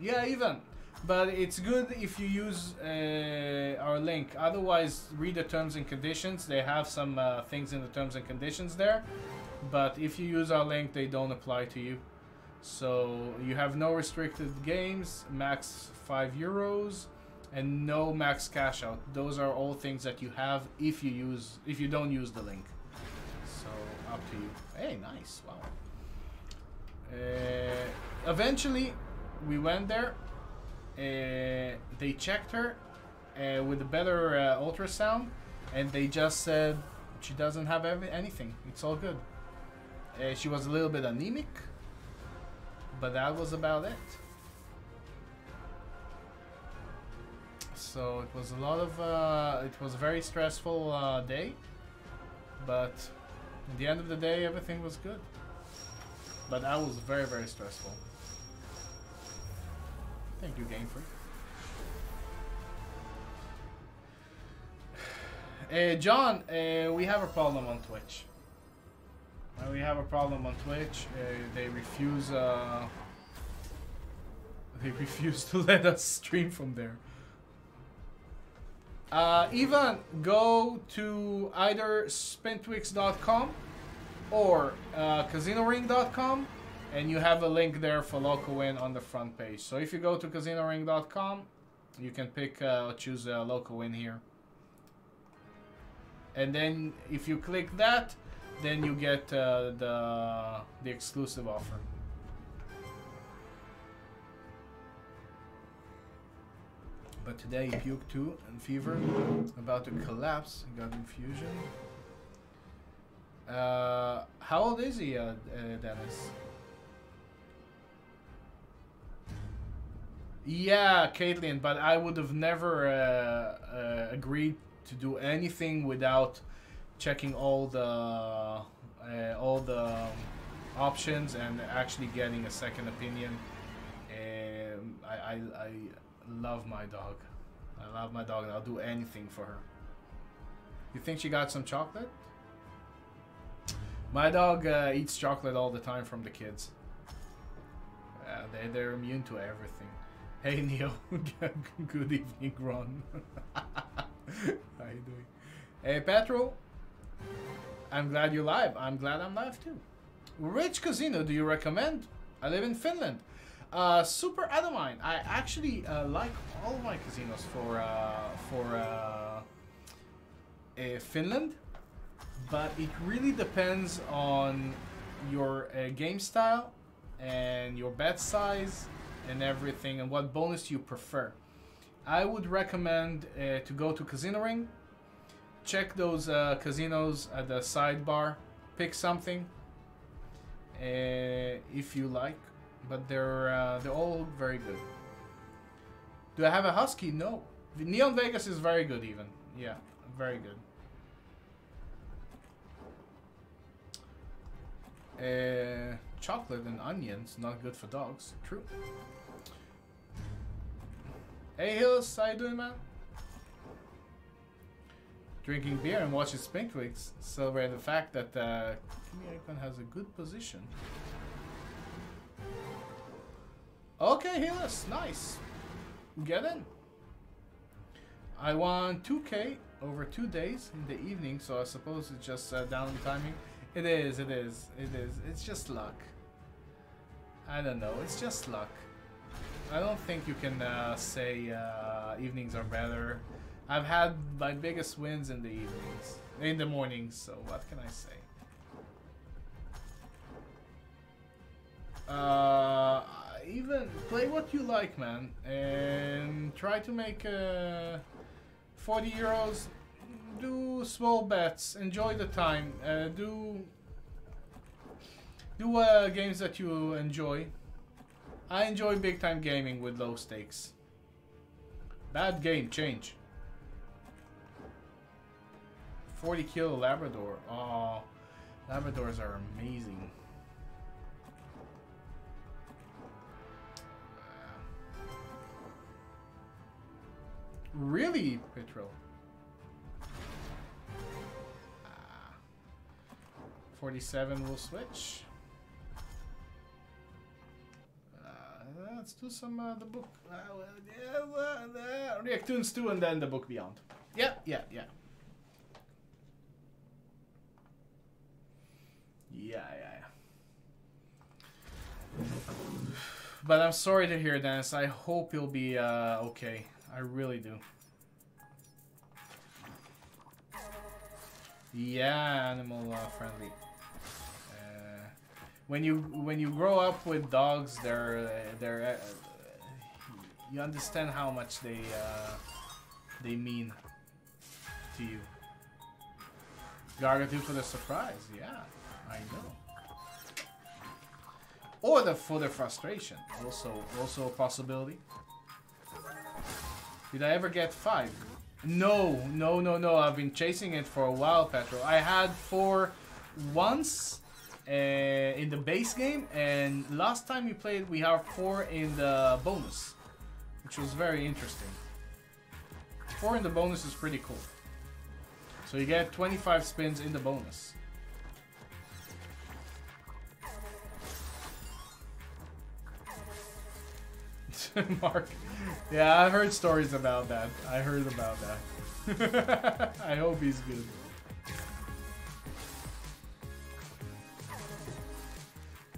Yeah, even. But it's good if you use uh, our link. Otherwise, read the terms and conditions. They have some uh, things in the terms and conditions there. But if you use our link, they don't apply to you. So you have no restricted games, max 5 euros, and no max cash out. Those are all things that you have if you use if you don't use the link. So up to you. Hey, nice. Wow. Uh, eventually, we went there. Uh, they checked her uh, with a better uh, ultrasound, and they just said she doesn't have anything. It's all good. Uh, she was a little bit anemic, but that was about it. So it was a lot of. Uh, it was a very stressful uh, day, but at the end of the day, everything was good. But that was very, very stressful. Thank you, Game Freak. Uh, John, uh, we have a problem on Twitch. Uh, we have a problem on Twitch. They refuse. Uh, they refuse to let us stream from there. Uh, Ivan, go to either spintwix.com or uh, casinoring.com and you have a link there for Loco Win on the front page. So if you go to casinoring.com, you can pick uh, choose a Loco Win here. And then if you click that, then you get uh, the the exclusive offer. But today he puked too and fever, about to collapse. He got infusion. Uh, how old is he, uh, uh, Dennis? Yeah, Caitlin, but I would have never uh, uh, agreed to do anything without checking all the uh, all the options and actually getting a second opinion. Um, I, I, I love my dog. I love my dog and I'll do anything for her. You think she got some chocolate? My dog uh, eats chocolate all the time from the kids. Uh, they, they're immune to everything. Hey Neo, good evening, Ron. How you doing? Hey Petrol, I'm glad you're live. I'm glad I'm live too. Which casino do you recommend? I live in Finland. Uh, Super Adamine. I actually uh, like all my casinos for uh, for uh, uh, Finland, but it really depends on your uh, game style and your bet size and everything and what bonus you prefer. I would recommend uh, to go to Casino Ring, check those casinos at the sidebar, pick something uh, if you like, but they're uh, they all look very good. Do I have a husky? No. Neon Vegas is very good even. Yeah, very good. Uh, chocolate and onions, not good for dogs. True. Hey Hills, how you doing, man? Drinking beer and watching Spintwix celebrate the fact that uh, Kimi Icon has a good position. Okay, Hills, nice. Get in. I won 2k over two days in the evening, so I suppose it's just uh, down timing. It is, it is, it is. It's just luck. I don't know, it's just luck. I don't think you can uh, say uh, evenings are better. I've had my biggest wins in the evenings, in the mornings, so what can I say? Uh, even play what you like, man, and try to make uh, 40 euros. Do small bets. Enjoy the time. Uh, do do uh, games that you enjoy. I enjoy big time gaming with low stakes. Bad game, change. 40 kill Labrador. Oh, Labradors are amazing. Really, Petro? Ah. 47 will switch. Uh, let's do some uh, the book. Uh, yeah, well, uh, Reactoonz 2 and then the book beyond. Yeah, yeah, yeah. Yeah, yeah, yeah. But I'm sorry to hear, Dennis. I hope you'll be uh, okay. I really do. Yeah, animal uh, friendly. Uh, when you when you grow up with dogs, they're they're uh, you understand how much they uh, they mean to you. Gargatu for the surprise, yeah, I know. Or the for the frustration, also also a possibility. Did I ever get five? No, no, no, no. I've been chasing it for a while, Petro. I had four once uh, in the base game, and last time we played, we have four in the bonus, which was very interesting. Four in the bonus is pretty cool. So you get 25 spins in the bonus. Mark. Yeah, I've heard stories about that. I heard about that. I hope he's good.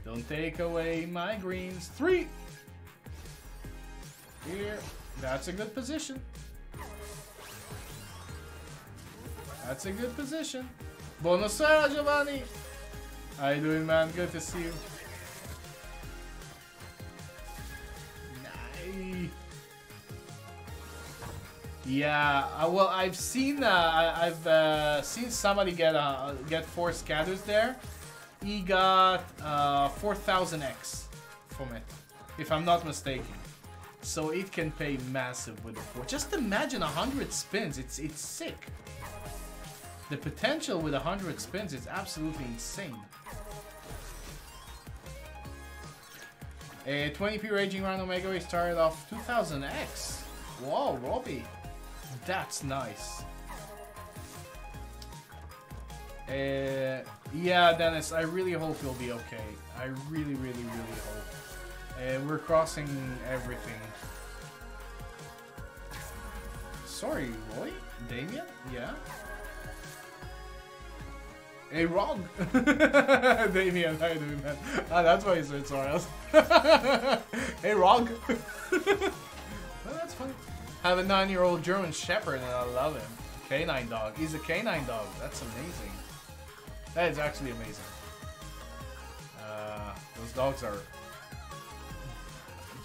Don't take away my greens. Three! Here. That's a good position. That's a good position. Buonasera, Giovanni! How you doing, man? Good to see you. Yeah, uh, well, I've seen uh, I've uh, seen somebody get uh, get four scatters there. He got uh, 4,000x from it, if I'm not mistaken. So it can pay massive with the four. Just imagine a hundred spins. It's it's sick. The potential with a hundred spins is absolutely insane. A 20p Raging Rhino Megaways started off 2000x. Whoa, Robbie. That's nice. Uh, yeah, Dennis, I really hope you'll be okay. I really, really, really hope. Uh, we're crossing everything. Sorry, Roy? Damien? Yeah? Hey, Rog! Damien, how you doing, man? Ah, that's why he said sorry. Hey, Rog! well, that's funny. have a nine-year-old German Shepherd, and I love him. Canine dog. He's a canine dog. That's amazing. That is actually amazing. Uh, those dogs are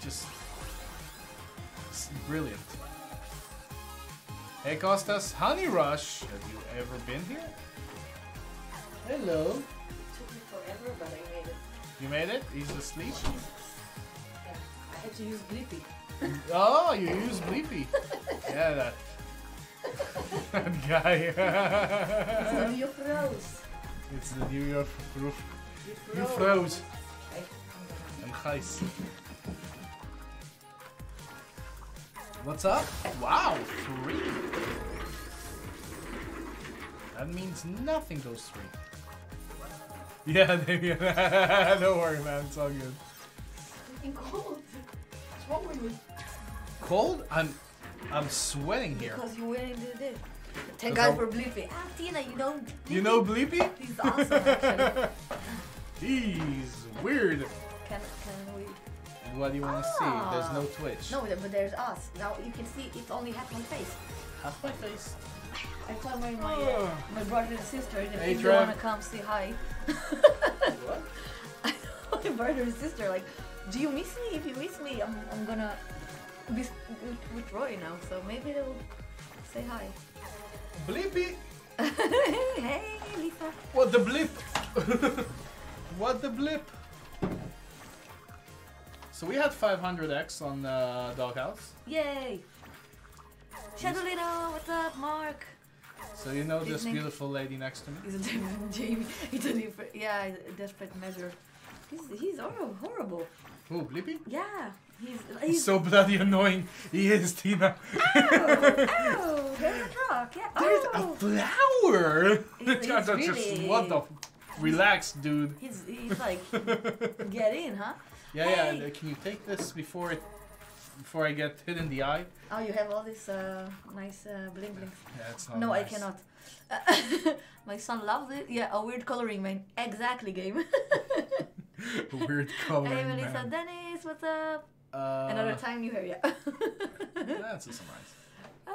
just brilliant. Hey, Costas, Honey Rush. Have you ever been here? Hello. took me forever, but I made it. You made it? He's asleep? Yeah. I had to use Blippi. Oh, you use Bleepy. yeah, that. that guy. So you froze. it's the New York roof. You You froze. froze. I, I'm I'm What's up? Wow, three. That means nothing goes three. Yeah, Damien. Don't worry, man. It's all good. cold. What's wrong with me? Cold? I'm, I'm sweating here. Because you went into this. Thank God for Bleepy. Ah, Tina, you know You know Bleepy? He's awesome, actually. He's weird. Can, can we... What do you want to see? There's no Twitch. No, but there's us. Now you can see it's only half my face. Half my face. I told my, my, uh, my brother and sister that Hey, if they Trev. want to come say hi. What? I told my brother and sister like, do you miss me? If you miss me, I'm, I'm gonna be with, Roy now. So maybe they'll Say hi. Blippi! hey, Lisa. What the blip? what the blip? So we had 500x on uh, Doghouse. Yay. Shadowlito, what's up, Mark? So you know this beautiful lady next to me? He's a different Jamie. He's a different, yeah, a desperate measure. He's, he's horrible. Oh, Blippi? Yeah, he's, He's he's so bloody annoying. He is, Tina. Ow! Ow! There's a rock. Yeah. There's oh. a flower! He's- he's just, really- what the... Relax, dude. He's he's like get in, huh? Yeah, yeah. Hey. uh, Can you take this before it, before I get hit in the eye? Oh, you have all this uh, nice uh, bling blings. Yeah, it's not. No, I cannot. my son loves it. Yeah, a weird coloring man. Exactly, game. Weird coloring hey, Melissa, Dennis, what's up? Uh, Another time you hear, yeah. That's a surprise. Ah,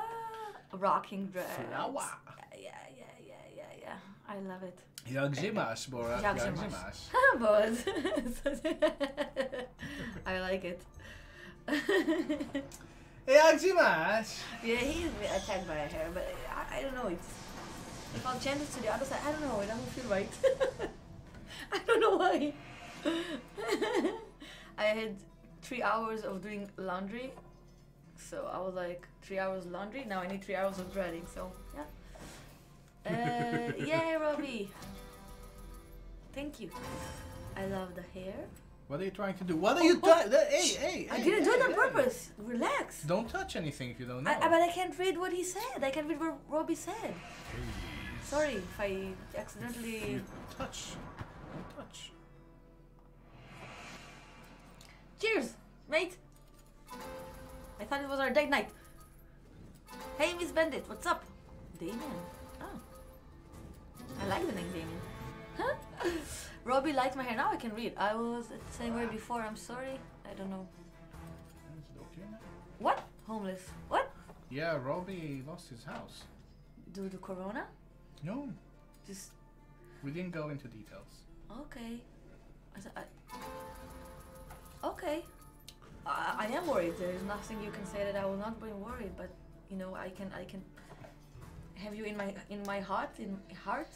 rocking dress. Flower. Yeah, yeah, yeah, yeah, yeah. I love it. Jak żymasz, Bora? Jak Jak żymasz? żymasz? I like it. Żymasz? Yeah, he's attacked by a hair, but I, I don't know. It's if I'll change it to the other side, I don't know. It doesn't feel right. I don't know why. I had three hours of doing laundry, so I was like three hours laundry. Now I need three hours of dreading. So yeah. Uh, yeah, Robbie. Thank you. I love the hair. What are you trying to do? What are oh, you doing? Hey, hey, I hey, didn't do it on purpose. Relax. Don't touch anything if you don't know. I, I- but I can't read what he said. I can't read what Robbie said. Sorry if I accidentally. You touch. Don't touch. Cheers, mate. I thought it was our date night. Hey, Miss Bandit, what's up? Damien. Oh. I like the name Damien. Huh? Robbie liked my hair. Now I can read. I was at the same way before. I'm sorry. I don't know. Is it okay now? What? Homeless. What? Yeah, Robbie lost his house. Due to Corona? No, Just we didn't go into details. okay. I, th- I, okay. I, I am worried. There is nothing you can say that I will not be worried. But you know, I can I can have you in my in my heart, in heart,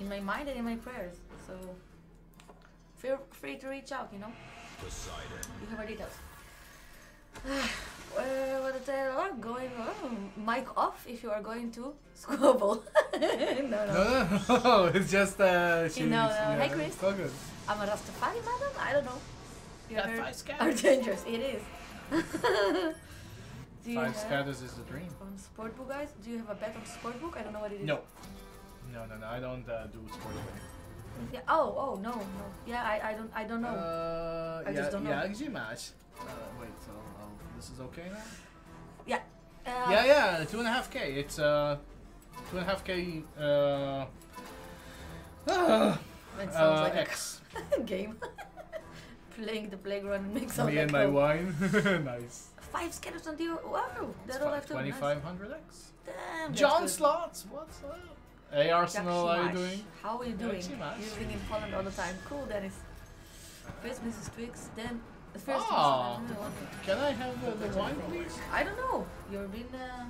in my mind, and in my prayers. So feel free to reach out. You know. You have our details. uh, what is that? Oh, going oh, mic off if you are going to squabble. no, no. No, no, no, it's just uh. She, No, no. yeah, Hey, Chris. It's good. I'm a Rastafari, madam? I don't know. Your Got five scabs. Are dangerous. It is. Do you Five have scatters is the dream. on Sportbook, guys? Do you have a bet on Sportbook? I don't know what it is. No. No, no, no. I don't uh, do sport betting. Yeah. Oh, oh, no, no. Yeah, I, I don't, I don't know. Uh, I yeah, just don't know. yeah, Gmash. Uh, wait, so oh, this is okay now? Uh, yeah, yeah, two and a half k. It's uh, two and a half k. Uh, uh, That sounds uh, like X. a game. Playing the playground and make something. Me and my wine. nice. Five scatters on the. Wow, that all I have to. Twenty five hundred X. Damn. John. Slots, what's up? Hey Arsenal, how are you doing? How are you doing? You're living in Poland all the time. Cool, Dennis. First Mrs. Twix, then the first Ah. Mrs. Can I have uh, the wine, please? I don't know. You're being uh,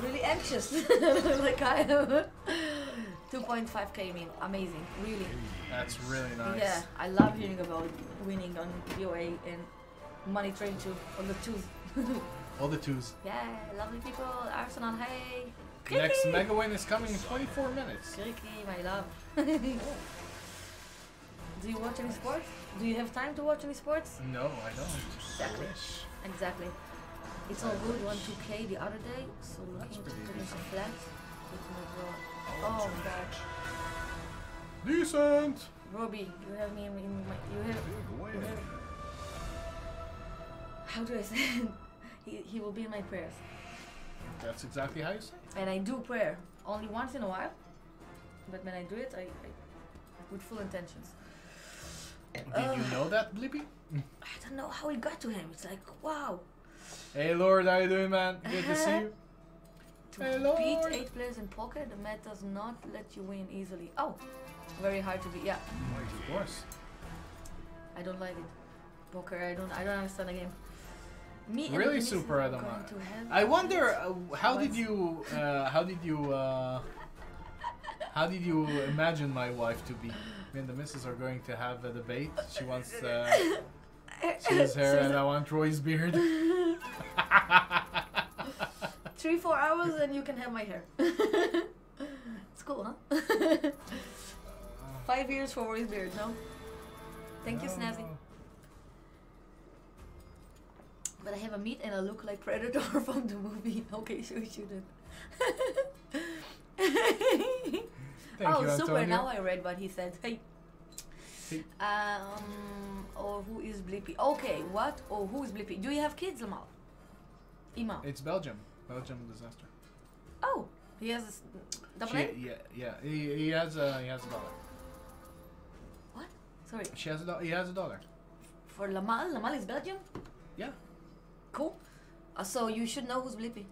really anxious, like I am. 2.5k mean amazing, really. That's really nice. Yeah, I love hearing about winning on VOA and money train too on the twos. All the twos. yeah, lovely people. Arsenal, hey. Next mega win is coming in 24 minutes. Kriki, my love. Do you watch any sports? Do you have time to watch any sports? No, I don't. Exactly. I. Exactly. It's all good. Won 2K the other day, so looking to pretty put in some decent. flags. With my. Oh, oh my god. Decent. Robbie, you have me in, in my. You have. You have how do I say he, he will be in my prayers. That's exactly how you say. And I do prayer only once in a while. But when I do it, I, I with full intentions. Did Uh. you know that, Blippi? I don't know how it got to him. It's like, wow. Hey Lord, how you doing, man? Good to see you. To Hey, beat Lord. 8 players in poker, the mat does not let you win easily. Oh, very hard to beat. Yeah, Of course. I don't like it. Poker, I don't I don't understand the game. Me Really super Adam. I wonder uh, how did you uh, how did you uh, how did you imagine my wife to be? Me and the missus are going to have a debate. She wants uh, she has hair and I want Roy's beard. Three, four hours and you can have my hair. it's cool, huh? Five years for Roy's beard, no? Thank you, Snazzy. But I have a meat and I look like Predator from the movie. Okay, so you shouldn't. Oh, you, super! Now I read what he said. Hey. Hey. Um. Or who is Blippi? Okay. What? Or who is Blippi? Do you have kids, Lamal? Ima. It's Belgium. Belgium disaster. Oh, he has a double She, yeah, yeah. He, he has a he has a daughter. What? Sorry. She has a daughter. He has a daughter. For Lamal. Lamal is Belgium. Yeah. Cool. Uh, so you should know who's Blippi.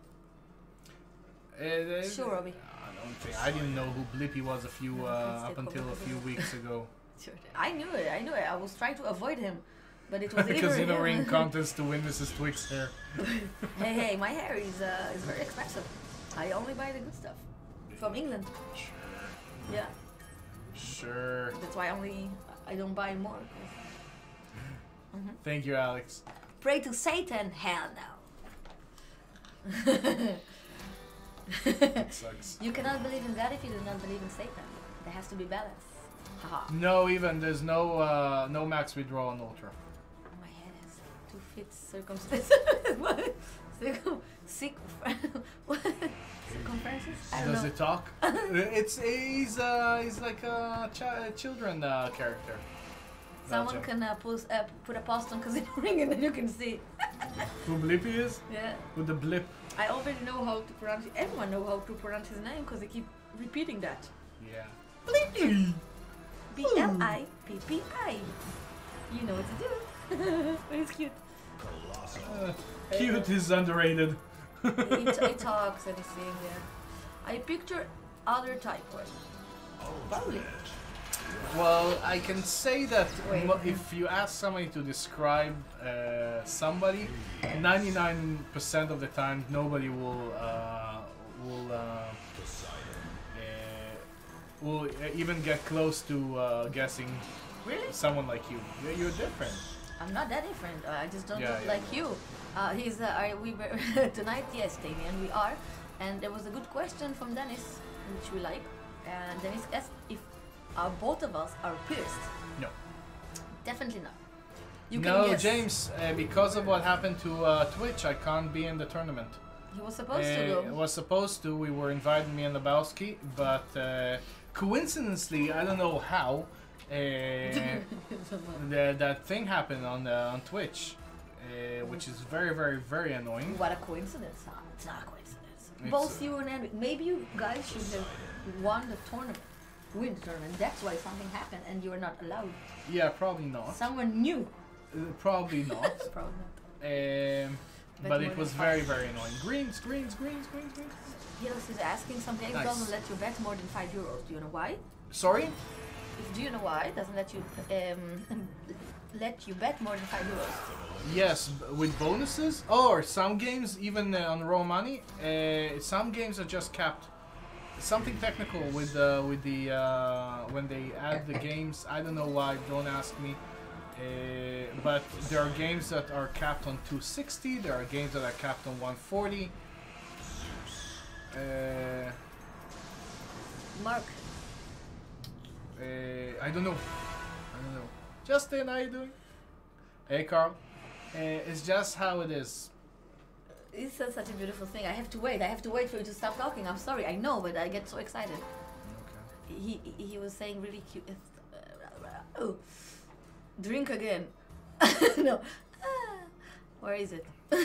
Uh, Sure, Robbie. I don't think I didn't know who Blippi was a few uh, up until a few weeks ago. Sure. I knew it. I knew it. I was trying to avoid him, but it was because in a ring contest to win Mrs. Twix hair. hey, hey, my hair is uh, is very expensive. I only buy the good stuff from England. Yeah, Sure. that's why I only I don't buy more. 'cause- Thank you, Alex. Pray to Satan, hell no. Sucks. you cannot believe in God if you do not believe in Satan. There has to be balance. Haha. No, even there's no uh, no max withdrawal on ultra. My head has two feet circumstances. what? Circum. Sick. what? Circumferences? I don't Does know. it talk? it's he's uh he's like a chi- children uh, character. Someone Belgium. can uh, put, uh, put a post on Casino Ring and then you can see. Who Blippi is? Yeah. With the blip. I already know how to pronounce it. Everyone know how to pronounce his name because they keep repeating that. Yeah. Blippi. B L I P P I. You know what to do. but it's cute. Uh, cute is underrated. it, it talks and sings. Yeah. I picture other type way. Probably. Well, I can say that if you ask somebody to describe uh, somebody, 99% of the time nobody will uh, will uh, uh, will even get close to uh, guessing Really? someone like you. You're, you're different. I'm not that different. Uh, I just don't Yeah, look yeah. like you. Uh, he's. Uh, we were tonight. Yes, Damien, we are. And there was a good question from Dennis, which we like. And Dennis asked if uh, both of us are pierced. No. Definitely not. You can no, guess. James, uh, because of what happened to uh, Twitch, I can't be in the tournament. He was supposed Uh, to it go. was supposed to. We were invited, me and Lebowski, but uh, coincidentally, I don't know how, uh, the, that thing happened on uh, on Twitch, uh, which is very, very, very annoying. what a coincidence! Huh? It's not a coincidence. It's, Both you and. Maybe you guys should have won the tournament. Win the tournament. That's why something happened and you were not allowed. Yeah, probably not. Someone knew. Uh, probably not. Probably not. Um, Bet but it was very, very annoying. Greens, greens, greens, greens, greens. Heros is asking some games Nice. doesn't let you bet more than five euros. Do you know why? Sorry? If, do you know why? It doesn't let you um, let you bet more than five euros. Yes, with bonuses. Or some games, even uh, on raw money, uh, some games are just capped. Something technical with the with the uh, when they add the games. I don't know why. Don't ask me. Uh, but there are games that are capped on 260. There are games that are capped on 140. Uh, Mark, uh, I don't know. I don't know. Justin, how you doing? Hey, Carl. Uh, it's just how it is. This is such a beautiful thing. I have to wait. I have to wait for you to stop talking. I'm sorry. I know, but I get so excited. Okay. He he was saying really cute. Oh, drink again. no. Ah, Where is it?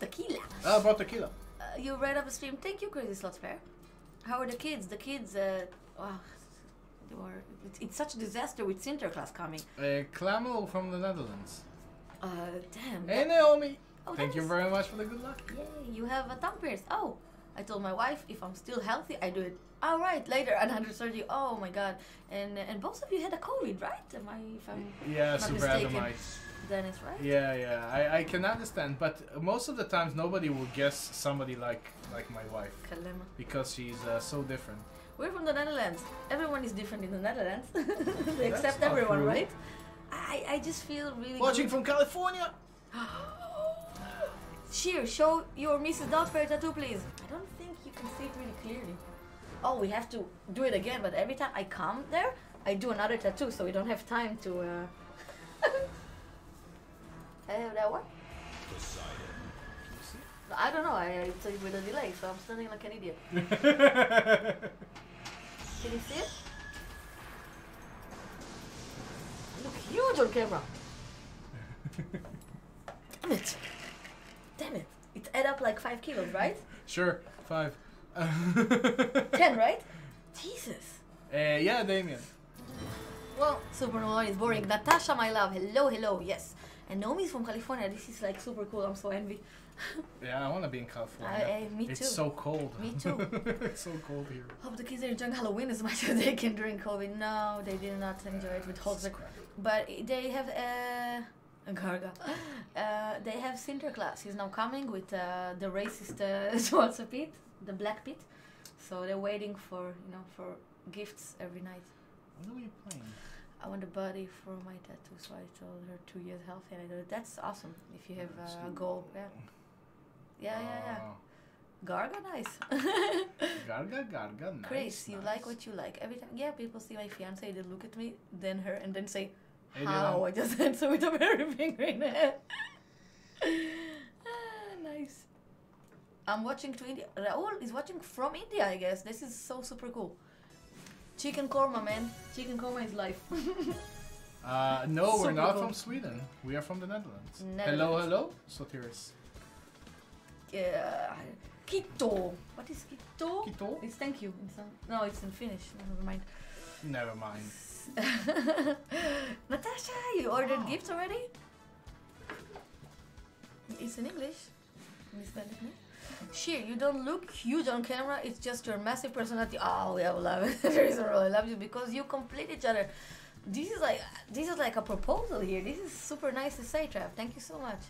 Tequila. Ah, I brought tequila. Uh, you read up the stream. Thank you, Crazy Slots Fair. How are the kids? The kids, uh, wow, they were, it's, it's such a disaster with Sinterklaas coming. Uh, Clamel from the Netherlands. Uh, damn. Hey Naomi! Oh, Thank you very much for the good luck. Yay, you have a tongue pierced. Oh, I told my wife if I'm still healthy, I do it All right, later 130. Oh my god. And and both of you had a COVID, right? Am I if I'm Yeah, Not super mistaken. Dennis, right? Yeah, yeah, I, I can understand, but most of the times nobody will guess somebody like like my wife Kalema. because she's uh, so different. We're from the Netherlands. Everyone is different in the Netherlands. they accept everyone, true. right? I, I just feel really Watching good. from California. Cheer, show your Mrs. Doubtfire tattoo, please. I don't think you can see it really clearly. Oh, we have to do it again, but every time I come there, I do another tattoo, so we don't have time to. Uh... I have that one. I don't know. I, I say it with a delay, so I'm standing like an idiot. Can you see it? I look huge on camera. Damn it! Damn it! It add up like five kilos, right? sure, five. uh, Ten, right? Jesus. yeah, Damien. Well, super Nolan is boring. Natasha, my love, hello, hello, yes. And Naomi's from California. This is like super cool. I'm so envy. Yeah, I want to be in California. I- I- me it's so cold. Me too. it's so cold here. Hope the kids are enjoying Halloween as much as they can during COVID. No, they did not enjoy it with Holzberg. But they have uh, a Garga. Uh, they have Sinterklaas. He's now coming with uh, the racist uh, Schwarzer Pete, the Black Pit. So they're waiting for you know for gifts every night. What are you playing? I want a body for my tattoo, so I told her two years healthy. And I go, that's awesome if you have uh, a goal. Yeah, yeah, yeah, yeah. Oh, Garga, nice. Garga, garga, nice. Chris, you nice. like what you like. Every time, yeah, people see my fiance, they look at me, then her, and then say, "How?" I just answer with a very in the head. ah, nice. I'm watching to India. Raul is watching from India, I guess. This is so super cool. Chicken korma, man. Chicken korma is life. Uh, no, we're not cool. from Sweden. We are from the Netherlands. Hello, Netherlands. hello, Sotiris. Yeah. Quito. What is Quito? Quito? It's thank you. In some, no, it's in Finnish. Never mind. Never mind. Natasha, you ordered gifts already? It's in English. Sheer, you don't look huge on camera. It's just your massive personality. Oh, we have love. there is a real I love you because you complete each other. This is like this is like a proposal here. This is super nice to say, Trav. Thank you so much.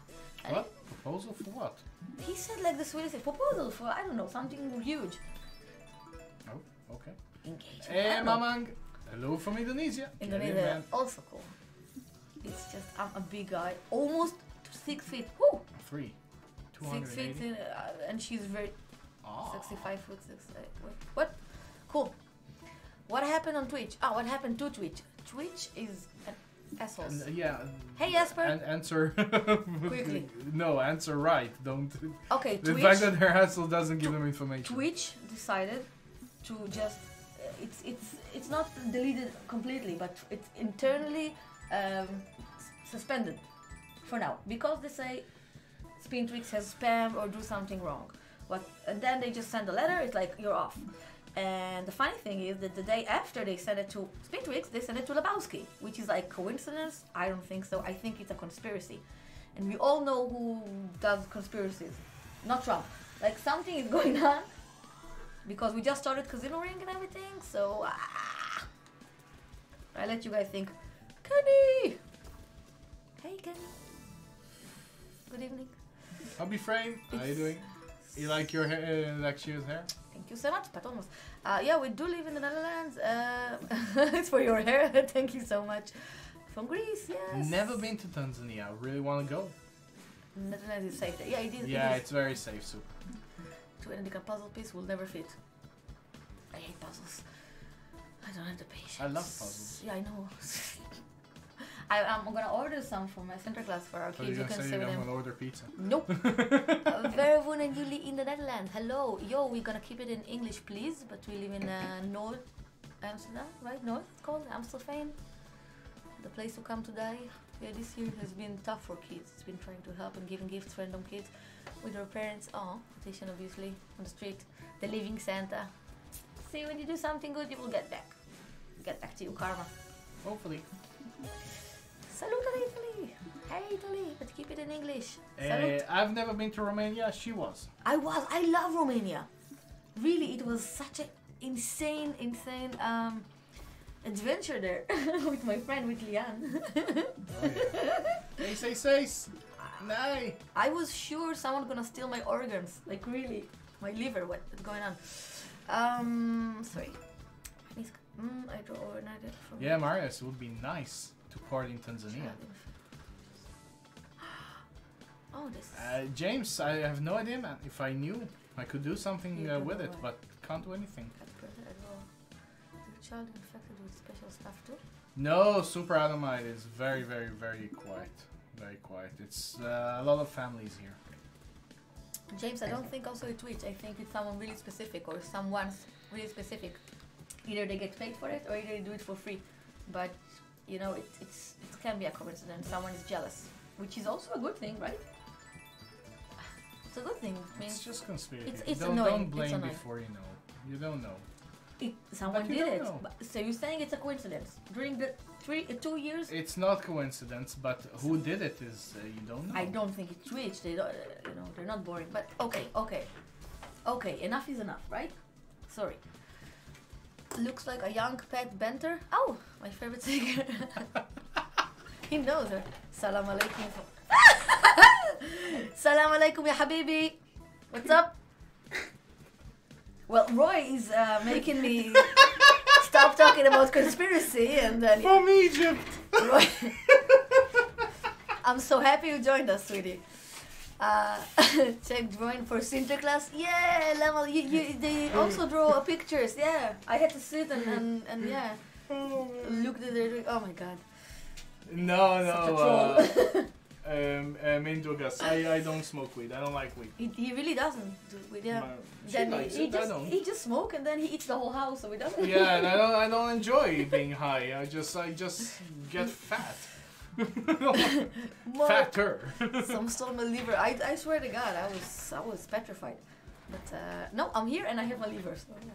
And What? Proposal for what? He said like the sweetest proposal for I don't know something huge. Oh, okay. Engagement. Hey. Mamang. Hello from Indonesia. Indonesia also cool. It's just I'm a big guy, almost six feet. Woo! Three. Six feet, in, uh, and she's very Oh. sixty-five foot six. Uh, what? Cool. What happened on Twitch? Ah, what happened to Twitch? Twitch is an asshole. And, uh, yeah. Hey, Jesper. An- answer. Quickly. No, answer right. Don't. Okay, The Twitch. fact that her hassle doesn't give them information. Twitch decided to just it's it's it's not deleted completely, but it's internally um, suspended for now because they say Spintwix has spam or do something wrong. What and then they just send a letter. It's like you're off. And the funny thing is that the day after they sent it to Spintwix, they sent it to Lebowski, which is like coincidence. I don't think so. I think it's a conspiracy, and we all know who does conspiracies. Not Trump. Like something is going on because we just started Casino Ring and everything. So ah, I let you guys think. Kenny, hey Kenny. Good evening. Hubby Frame, how are you doing? You like your hair, uh, like Shira's hair? Thank you so much, but almost. Uh, yeah, we do live in the Netherlands. Uh, it's for your hair. Thank you so much. From Greece, yes. Never been to Tanzania. I really want to go. Netherlands is safe. Yeah, it is. Yeah, it is. it's very safe, super. To end a puzzle piece will never fit. I hate puzzles. I don't have the patience. I love puzzles. Yeah, I know. I, I'm gonna order some for my center class for our So kids. you're You can say say you're gonna order pizza? Nope. Uh, Verwoon and Julie in the Netherlands. Hello. Yo, we're gonna keep it in English, please. But we live in uh, North Amsterdam, right? North, it's called Amstelveen. The place to come to die. Yeah, this year has been tough for kids. It's been trying to help and giving gifts to random kids with their parents. Oh, petition obviously on the street. The living Santa. See, when you do something good, you will get back. Get back to you, karma. Hopefully. Salute Italy. Hey Italy, but keep it in English. Uh, I've never been to Romania. She was. I was. I love Romania. Really, it was such an insane, insane um, adventure there with my friend with Lian. Ace, ace, ace. Nay. I was sure someone gonna steal my organs. Like really, my liver. What's going on? Um, sorry. Mm, I draw overnighted from. Yeah, Marius, it would be nice to party in Tanzania. Oh, this. Uh, James, I have no idea, man. If I knew, I could do something uh, with it, but can't do anything. Cat present as well. The child infected with special stuff too. No, Super Adamite is very, very, very quiet. Very quiet. It's uh, a lot of families here. James, I don't think also a Twitch. I think it's someone really specific or someone's really specific. Either they get paid for it or either they do it for free. But you know, it, it's it can be a coincidence. Someone is jealous, which is also a good thing, right? It's a good thing. It means It's just conspiracy. It's- it's don't, annoying, don't blame annoying. before you know. You don't know. it, someone you did it. know. But- So you're saying it's a coincidence? During the three, uh, two years, It's not coincidence, but who did it is uh, you don't know. I don't think it's Twitch. They don't, uh, you know, they're not boring. But okay, okay, okay. Enough is enough, right? Sorry. Looks like a young pet Benter. Oh, my favorite singer. he knows her. Salam alaikum. Salam alaikum, ya habibi. What's up? Well, Roy is uh, making me stop talking about conspiracy, and then From Egypt. I'm so happy you joined us, sweetie. Uh, check drawing for Sinterklaas. Yeah, level. You, you, they also draw pictures. Yeah, I had to sit and and, and yeah, look at their. Oh my god, No, no. Troll. Uh, um, um, Indugas. I, I don't smoke weed. I don't like weed. he, he really doesn't. Do it, yeah. My- Then he, he just don't. he just smoke and then he eats the whole house, so he doesn't. Yeah, and I don't I don't enjoy being high. I just I just get fat. Fatter. Some stole my liver. I, I swear to God, I was I was petrified. But uh, no, I'm here and I have my liver. So yeah.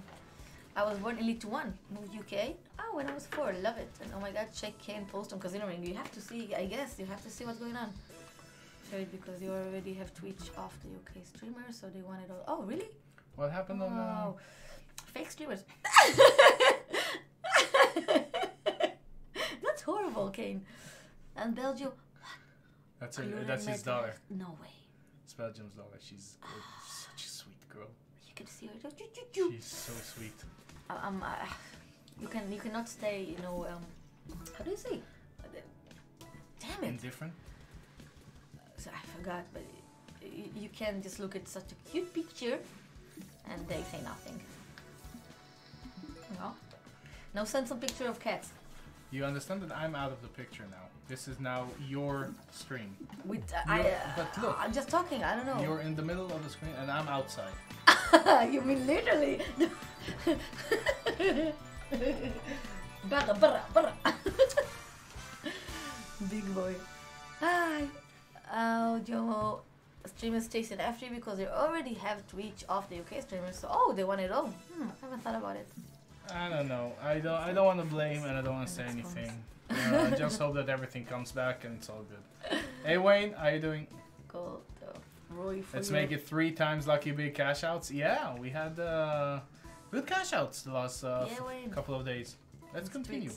I was born in Lithuania, moved UK. Oh, ah, when I was four, love it. And oh my God, check Kane post on Casino Ring. You have to see. I guess you have to see what's going on. Sorry, because you already have Twitch off the UK streamers, so they want it all. Oh, really? What happened on uh, Wow. Fake streamers. That's horrible, Kane. And Belgium. the? That's her, that's his daughter. No way. It's Belgium's daughter. She's good. Ah. such a sweet girl. You can see her. She's so sweet. Um, uh, you can you cannot stay. You know. Um, how do you say? Damn it! Indifferent. So I forgot, but you, you can just look at such a cute picture, and they say nothing. No. Now send some picture of cats. You understand that I'm out of the picture now. This is now your stream. With uh, I, uh, but look. I'm just talking. I don't know. You're in the middle of the screen and I'm outside. you mean literally? barra, barra, barra. Big boy. Hi. Oh, Jomo. Streamers chasing after you because they already have Twitch off the UK streamers. So, oh, they want it all. Hmm, I haven't thought about it. I don't know. I don't. I don't want to blame and I don't want to say anything. You I just hope that everything comes back and it's all good. Hey Wayne, how you doing? Gold, uh, Roy for Let's make it three times lucky big cash outs. Yeah, we had uh, good cash outs the last uh, Yeah, couple of days. Let's continue.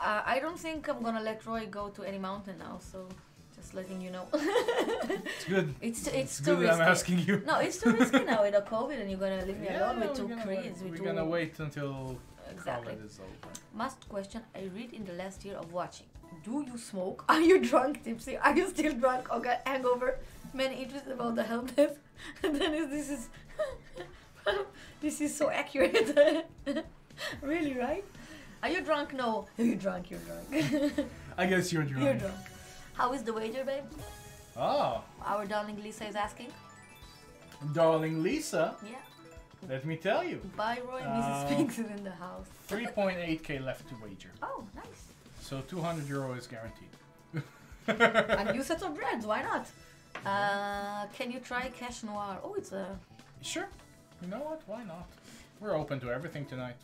Uh, I don't think I'm gonna let Roy go to any mountain now. So, just letting you know. It's good. it's too, it's, It's too risky. I'm asking you. No, it's too risky now with the COVID, and you're gonna leave me Yeah, alone with 2 kids. We're gonna wait until Exactly. Must question. I read in the last year of watching. Do you smoke? Are you drunk, tipsy? Are you still drunk or got hangover? Many interested about the help desk. then is- this is this is so accurate. really, right? Are you drunk? No. Are you drunk? You're drunk. I guess you're drunk. You're drunk. How is the wager, babe? Oh, Our darling Lisa is asking. darling Lisa, Yeah. Let me tell you, Bye, Roy. Uh, Mrs. Spinks is in the house. 3.8k left to wager. Oh, nice. So 200 euro is guaranteed. and you set of breads, why not? Uh, can you try Cash Noire? Oh, it's a Sure. You know what? Why not? We're open to everything tonight.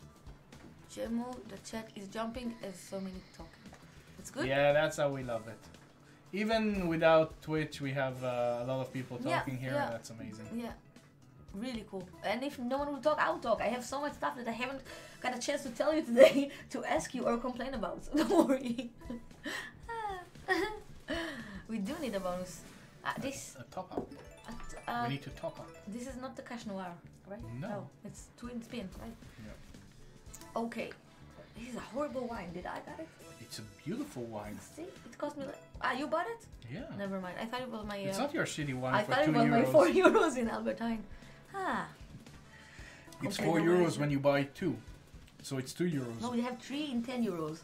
Jemo. The chat is jumping as so many talking. It's good. Yeah, that's how we love it. Even without Twitch, we have uh, a lot of people Yeah, talking here. yeah. That's amazing. Yeah. Really cool. And if no one will talk, I'll talk. I have so much stuff that I haven't got a chance to tell you today to ask you or complain about. Don't worry. we do need a bonus. Uh, this, A top up. uh, we need to top up. this is not the Cash Noire, right? No. it's twin spin, right? Yeah. Okay. This is a horrible wine. Did I got it? It's a beautiful wine. See, it cost me. Like, ah, you bought it? Yeah. Never mind. I thought it was my. Uh, It's not your shitty wine I for thought two it was euros. my four euros in Albert Heijn. Ah. It's Okay, four no euros worries. when you buy two. So it's two euros. No, we have three in ten euros.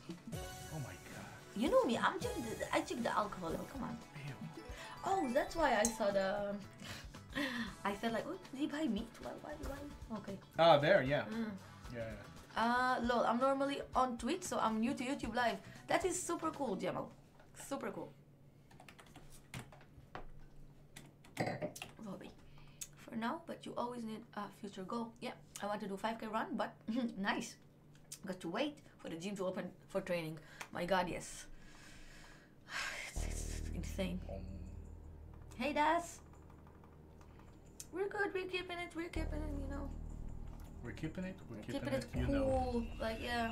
Oh my god. You know me. I'm checking. The, I check the alcohol level. Come on. Ew. Oh, that's why I saw the. I felt like, oh, did he buy meat? Why? Why? Why? Okay. Ah, there, yeah. Mm. Yeah, yeah. Uh, lol. I'm normally on Twitch, so I'm new to YouTube Live. That is super cool, Jamal. Super cool. For now, but you always need a future goal. Yeah, I want to do 5k run, but nice. Got to wait for the gym to open for training. My god, yes. It's, it's insane. Um, Hey, Das. We're good. We're keeping it. We're keeping it. You know. we're keeping it. We're, We're keeping, keeping it. it You cool. know. Like yeah.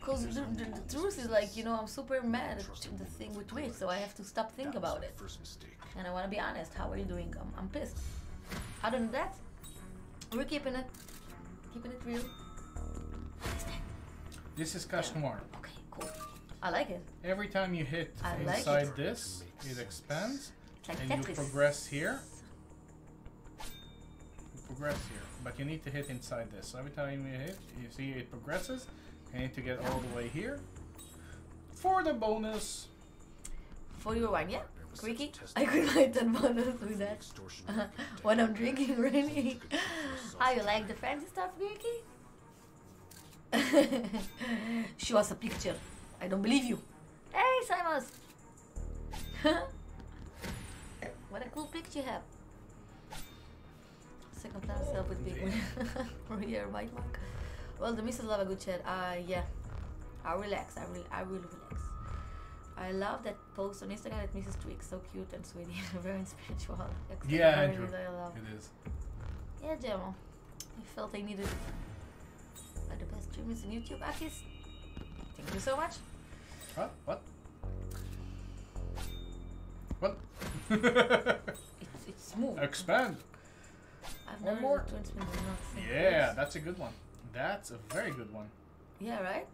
Cause the, the, the truth is like you know I'm super mad at the thing with Twitch, so I have to stop thinking about it. First mistake. And I want to be honest. How are you doing? I'm, I'm pissed. Other than that, we're keeping it, keeping it real. What is that? This is Cash Noire. Okay, cool. I like it. Every time you hit I like inside it. this, it expands, like and you progress here. You progress here, but you need to hit inside this. So every time you hit, you see it progresses. You need to get all the way here for the bonus. For your wine, yeah. Creaky. I could write that bonus with that. extortion of the When I'm drinking, really. How you like the fancy stuff, Vicky? Show us a picture. I don't believe you. Hey, Simons! what a cool picture you have. Second class help with big win. For your white mark. Well, the missus love a good chat. Uh, yeah. I relax. I will. I will relax. I love that post on Instagram that Mrs. Twix so cute and sweet, very spiritual. Except Yeah, very Andrew. I love. It is. Yeah, Jamal. I felt I needed uh, the best streamers in YouTube. Akis, thank you so much. What? What? What? It's, it's smooth. Expand. I've one more. used twin spin, but not same Yeah, that's a good one. That's a very good one. Yeah, right?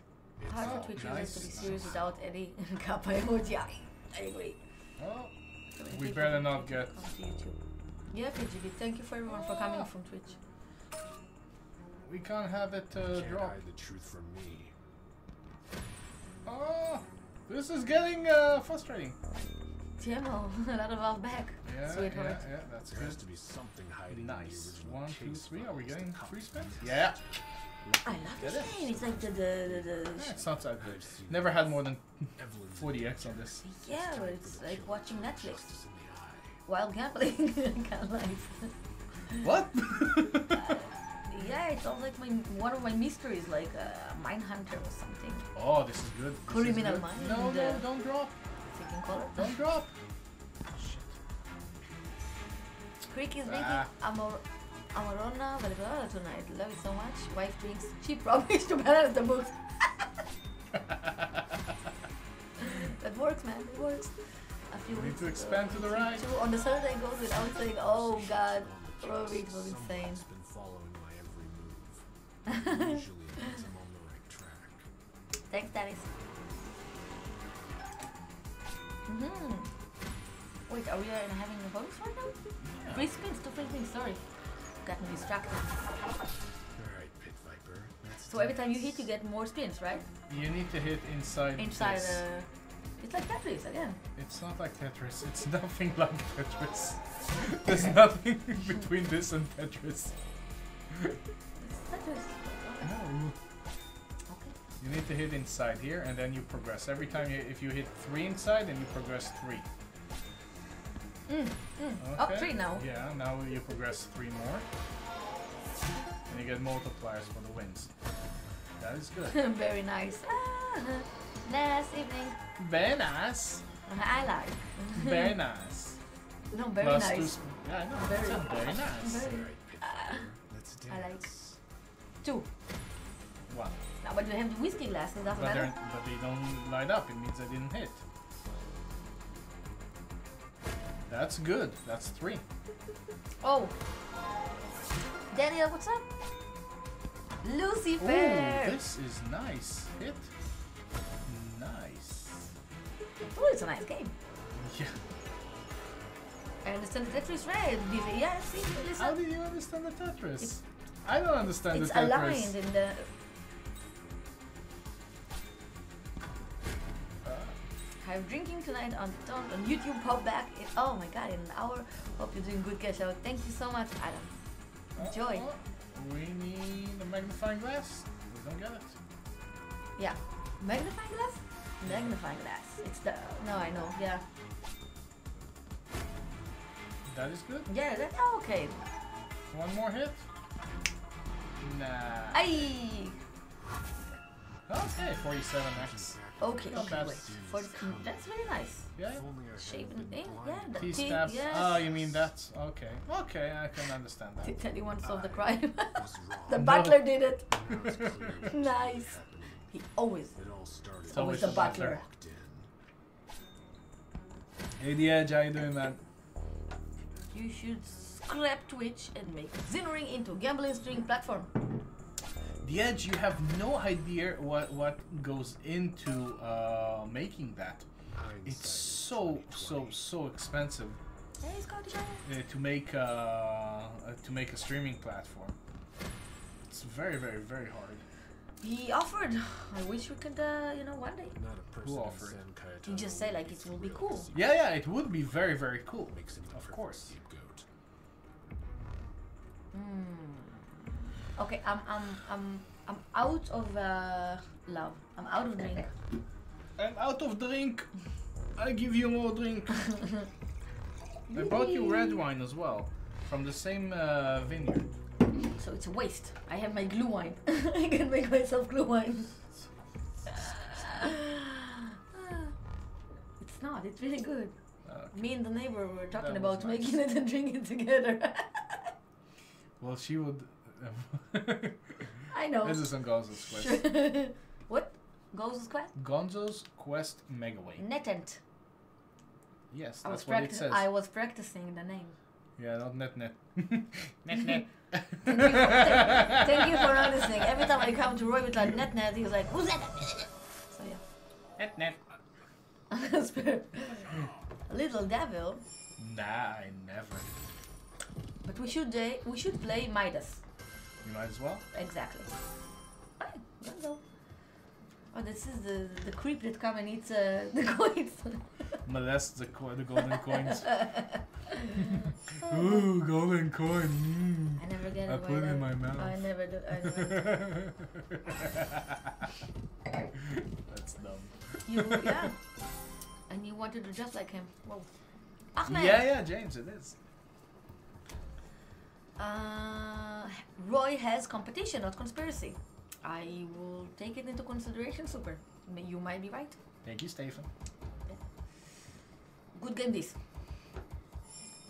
Hard for Twitch users to be serious nice. without any kappa emoji. I, I agree. Oh, So We better not get- come to YouTube. Yeah, KGB, thank you for everyone for coming Ah. from Twitch. we can't have it uh, Can't drop. hide the truth from me. Oh, this is getting uh, frustrating. Jamal, a lot of off back. Yeah, yeah, Sweetheart. yeah, that's There has to be something hiding in the Nice. original One, two, case three. Are we getting three spins? Yeah. I love this game. It's like the the the, the Yeah, It's not that good. I've seen Never had more than Evelyn's 40x on this. yeah, but it's like watching Netflix justice in the eye. while gambling. kind of life. What? Yeah, it sounds like my one of my mysteries, like uh, Mindhunter or something. oh, this is good. This is Criminal good. Minds, No, no, uh, don't drop. If you can call it. Don't drop. Shit. Creek is Ah. making Amor Amarona Valverde tonight. Love it so much. Wife drinks She rubbish to balance the books. that works, man. It works. A few We need to ago, expand to the right. Two on the Saturday goes without saying, oh god, Robbie it was insane. been following my every move. I'm on the right track. Thanks, Dennis. Mm-hmm. Wait, are we uh, having a voice right now? Three spins, two free spins, sorry. Got me distracted. Alright, Pit Viper. That's So every time you hit, you get more spins, right? You need to hit inside. Inside this. uh It's like Tetris again. It's not like Tetris. It's nothing like Tetris. There's nothing between this and Tetris. It's Tetris. No. Okay. You need to hit inside here, and then you progress. Every time you, if you hit three inside, then you progress three. Mm, mm. Up three now. Yeah, now you progress three more, and you get multipliers for the wins. That is good. Very nice. Ah, nice evening. Very nice. I like. Very nice. No, very Plus nice. yeah, I know. Very- Very, very nice. Very. Alright, Pit Uh, I like two. one. Now, but you have the whiskey glasses, doesn't But, matter. but they don't light up. It means I didn't hit. That's good. That's three. Oh. Daniel, what's up? Lucifer! Oh, this is nice. Hit. Nice. Oh, it's a nice game. Yeah. I understand the Tetris red. This- Yeah, see, How listen. do you understand the Tetris? It's- I don't understand the Tetris. It's aligned in the. I'm drinking tonight on on on YouTube. Pop back. In, oh my god, in an hour. Hope you're doing good, cash out. Thank you so much, Adam. Enjoy. uh, we need a magnifying glass. We don't get it. Yeah. Magnifying glass? Magnifying glass. It's the. No, I know. Yeah. That is good. Yeah, that's Oh, okay. One more hit. Nah. Aye. Okay, 47x. Okay, okay, wait. For that's very nice. Yeah. Shaven thing? Yeah, the T T- stabs. yes. Oh, you mean that's okay. Okay, I can understand To that. tell you one solved the crime. the butler did it. Now it's clear what Nice. He always, It all started So always the the butler. butler. walked in. Hey, the edge, how you doing, man? You should scrap Twitch and make Zinring into a gambling streaming platform. The edge, you have no idea what what goes into uh, making that. It's so so so expensive Hey, Scotty guy. uh, to make uh, uh, to make a streaming platform. It's very very very hard. He offered. I wish we could, uh, you know, one day. Not a person in offered? San Cayetano You just say, like, it will be cool. Yeah yeah, it would be very very cool. makes him the Of course. scapegoat. Okay, I'm, I'm, I'm, I'm out of uh, love. I'm out of drink. I'm out of drink. I give you more drink. I brought you red wine as well, from the same uh, vineyard. So it's a waste. I have my glue wine. I can make myself glue wine. it's not. It's really good. Uh, Me and the neighbor were talking That about was nice. making it and drinking together. well, she would. I know. this is on Gonzo's quest. Sure. what? Gonzo's Quest? Gonzo's quest megaway. Netent. Yes, I was, that's what it says. I was practicing the name. Yeah, not net net. net net. Thank you, thank, thank you for noticing. Every time I come to Roy with like net net, he was like, "Who's that?" So yeah. net net. Little devil. Nah, I never. But we should uh, we should play Midas. You might as well. Exactly. Hi, Gonzo. Oh, this is the the creep that come and eats uh, the coins. Molest the co- the golden coins. Ooh, golden coin. Mm. I never get I put it in my mouth. I never do. I never. That's dumb. You yeah. And you wanted to dress like him. Whoa. Ahmed. Yeah, yeah, James, it is. Uh, Roy has competition, not conspiracy. I will take it into consideration, super. You might be right. Thank you, Stephen. Good game this.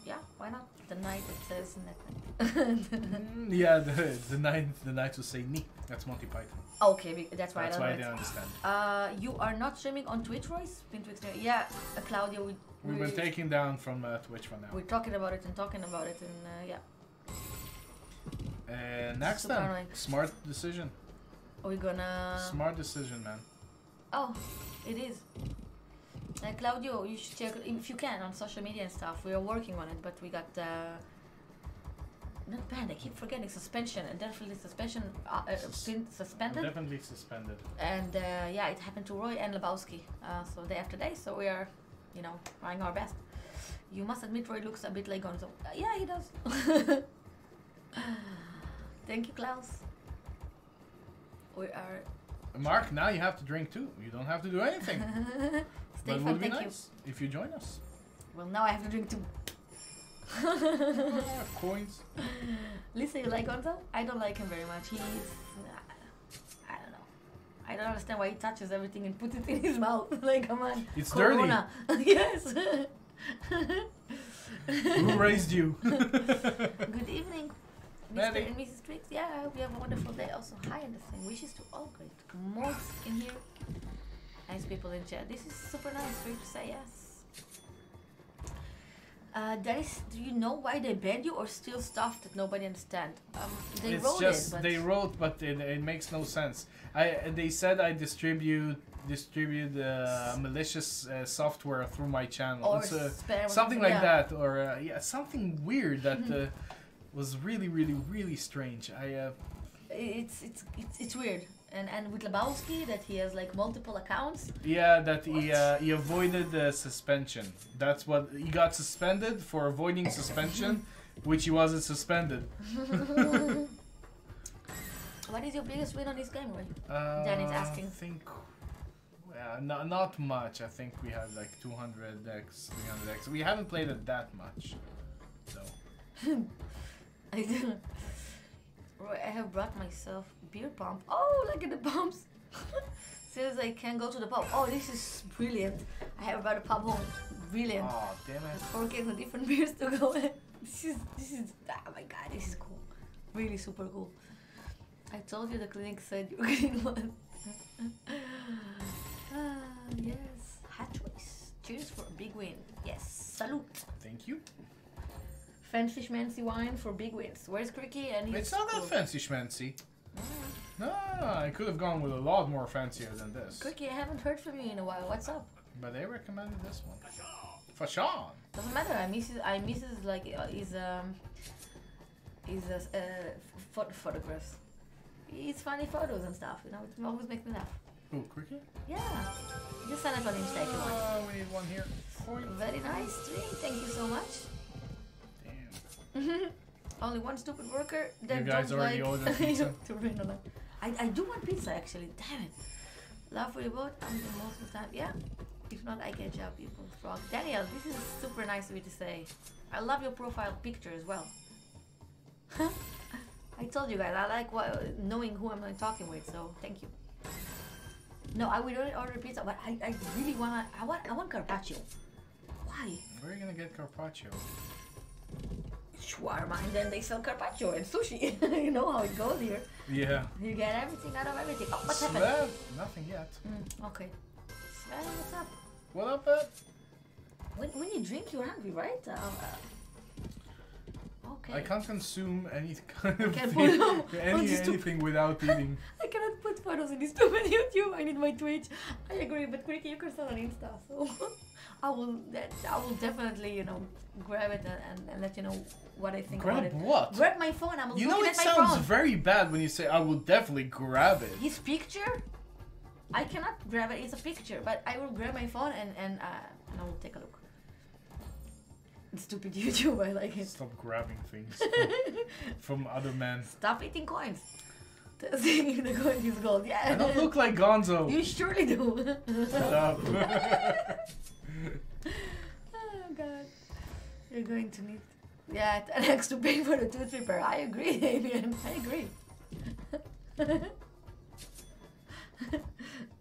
Yeah, why not? The night it says net. Mm, yeah, the the night the night will say ni. That's Monty Python. okay, that's why That's I why I don't know. understand. Uh, you are not streaming on Twitch, Royce? Extreme. Yeah, uh, Claudia, we We've been taken down from uh, Twitch for now. We're talking about it and talking about it, and uh, yeah, Uh, next Super time, annoying. smart decision. we're gonna. Smart decision, man. Oh, it is. Uh, Claudio, you should check if you can on social media and stuff. We are working on it, but we got uh, not banned. I keep forgetting suspension. and Definitely suspension. Uh, uh, Sus- suspended. Definitely suspended. And uh, yeah, it happened to Roy and Lebowski. Uh, so day after day. So we are, you know, trying our best. You must admit Roy looks a bit like Gonzo. Uh, yeah, he does. Thank you, Klaus. We are. Mark, now you have to drink too. You don't have to do anything. but it would be thank you. if you join us. Well, now I have to drink too. Ah, Coins. Lisa, you like Gonzo? I don't like him very much. He's. I don't know. I don't understand why he touches everything and puts it in his mouth. like, come on. It's Corona. yes. Who raised you? Good evening, Mr. And Mrs. Twix, yeah, I hope you have a wonderful day. Also, hi and the same Wishes to all great. Mods in here. Nice people in chat. This is super nice for you to say yes. Uh, Dennis, do you know why they banned you or steal stuff that nobody understand? Um, they it's wrote just it, but they wrote, but it, it makes no sense. I they said I distribute distribute uh, malicious uh, software through my channel. or uh, spam something like yeah. that, or uh, yeah, something weird that uh, was really, really, really strange. I uh, It's it's it's, it's weird. And and with Lebowski, that he has like multiple accounts. yeah, that he uh, he avoided the suspension. That's what he got suspended for avoiding suspension, which he wasn't suspended. What is your biggest win on this game, Roy? Uh, Danny's asking. I think, yeah, no, not much. I think we had like 200x, 300x. We haven't played it that much, so. I do. I have brought myself beer pump. Oh, look at the pumps. Since I can't go to the pub. Oh, this is brilliant. I have brought a pub home. Brilliant. Oh damn it! Four cans of different beers to go in. This is this is oh my god, this is cool. Really super cool. I told you the clinic said you're getting one. ah, yes. Hat choice. Cheers for a big win. Yes. Salute. Thank you. Fancy schmancy wine for big wins. Where's Cricky? And he's It's not that fancy schmancy. No, I could have gone with a lot more fancier than this. Cricky, I haven't heard from you in a while. What's up? But they recommended this one. Fashawn. Doesn't matter. I miss his, I miss his like uh, his um his uh, uh, pho- photographs. It's funny photos and stuff. You know, it always makes me laugh. Oh, cricket. Yeah. Just send it on Insta if you want. Uh, we need one here. for you. Very nice stream. Thank you so much. Only one stupid worker. That You guys don't already like ordered pizza? to bring along. I, I do want pizza actually. Damn it. Love for you both. I'm the most of the time. Yeah. If not, I get job. You both frog. Daniel, this is super nice of you to say. I love your profile picture as well. I told you guys I like what, knowing who I'm talking with. So thank you. No, I would only order pizza, but I, I really wanna. I want I want carpaccio. Why? Where are you gonna get carpaccio? Shawarma and then they sell carpaccio and sushi. you know how it goes here. Yeah. You get everything out of everything. Oh, what's happened? Sven, nothing yet. Mm, okay. Sven, what's up? What up, Ed? When, when you drink, you're hungry, right? Uh, uh, okay. I can't consume any kind of thing, put any, anything without eating. I cannot put photos in this stupid YouTube. I need my Twitch. I agree, but Quickie, you can sell on Insta. So I will. I will definitely, you know, grab it and, and, let you know what I think Grab about it. Grab what? Grab my phone. I'm You looking know it sounds very bad when you say I will definitely grab it. His picture? I cannot grab it. It's a picture, but I will grab my phone and and uh, and I will take a look. Stupid YouTube. I like it. Stop grabbing things from other men. Stop eating coins. Saying the coin is gold. Yeah. I don't look like Gonzo. You surely do. Shut up. oh god. You're going to need. Yeah, an extra pay for the tooth repair. I agree, Damien. I agree.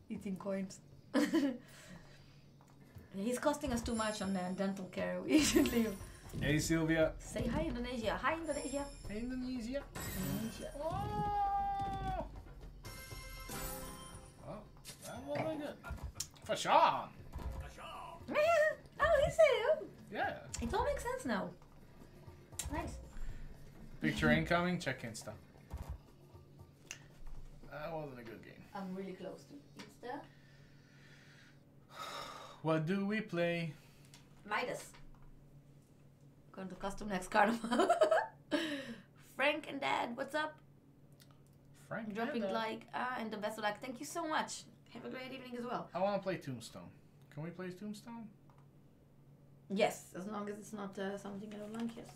Eating coins. He's costing us too much on uh, dental care. We should leave. hey Sylvia. Say hi, Indonesia. Hi, Indonesia. Indonesia. Indonesia. Oh. Oh, that wasn't good. Fashawn. oh, he said it. Yeah. It all makes sense now. Nice. Picture incoming. Check Insta. That wasn't a good game. I'm really close to Insta. What do we play? Midas. Going to custom next carnival. Frank and Dad, what's up? Frank. Dropping Dada. like ah and the best of luck. Thank you so much. Have a great evening as well. I want to play Tombstone. Can we play Tombstone? Yes, as long as it's not uh, something I don't like. Yes.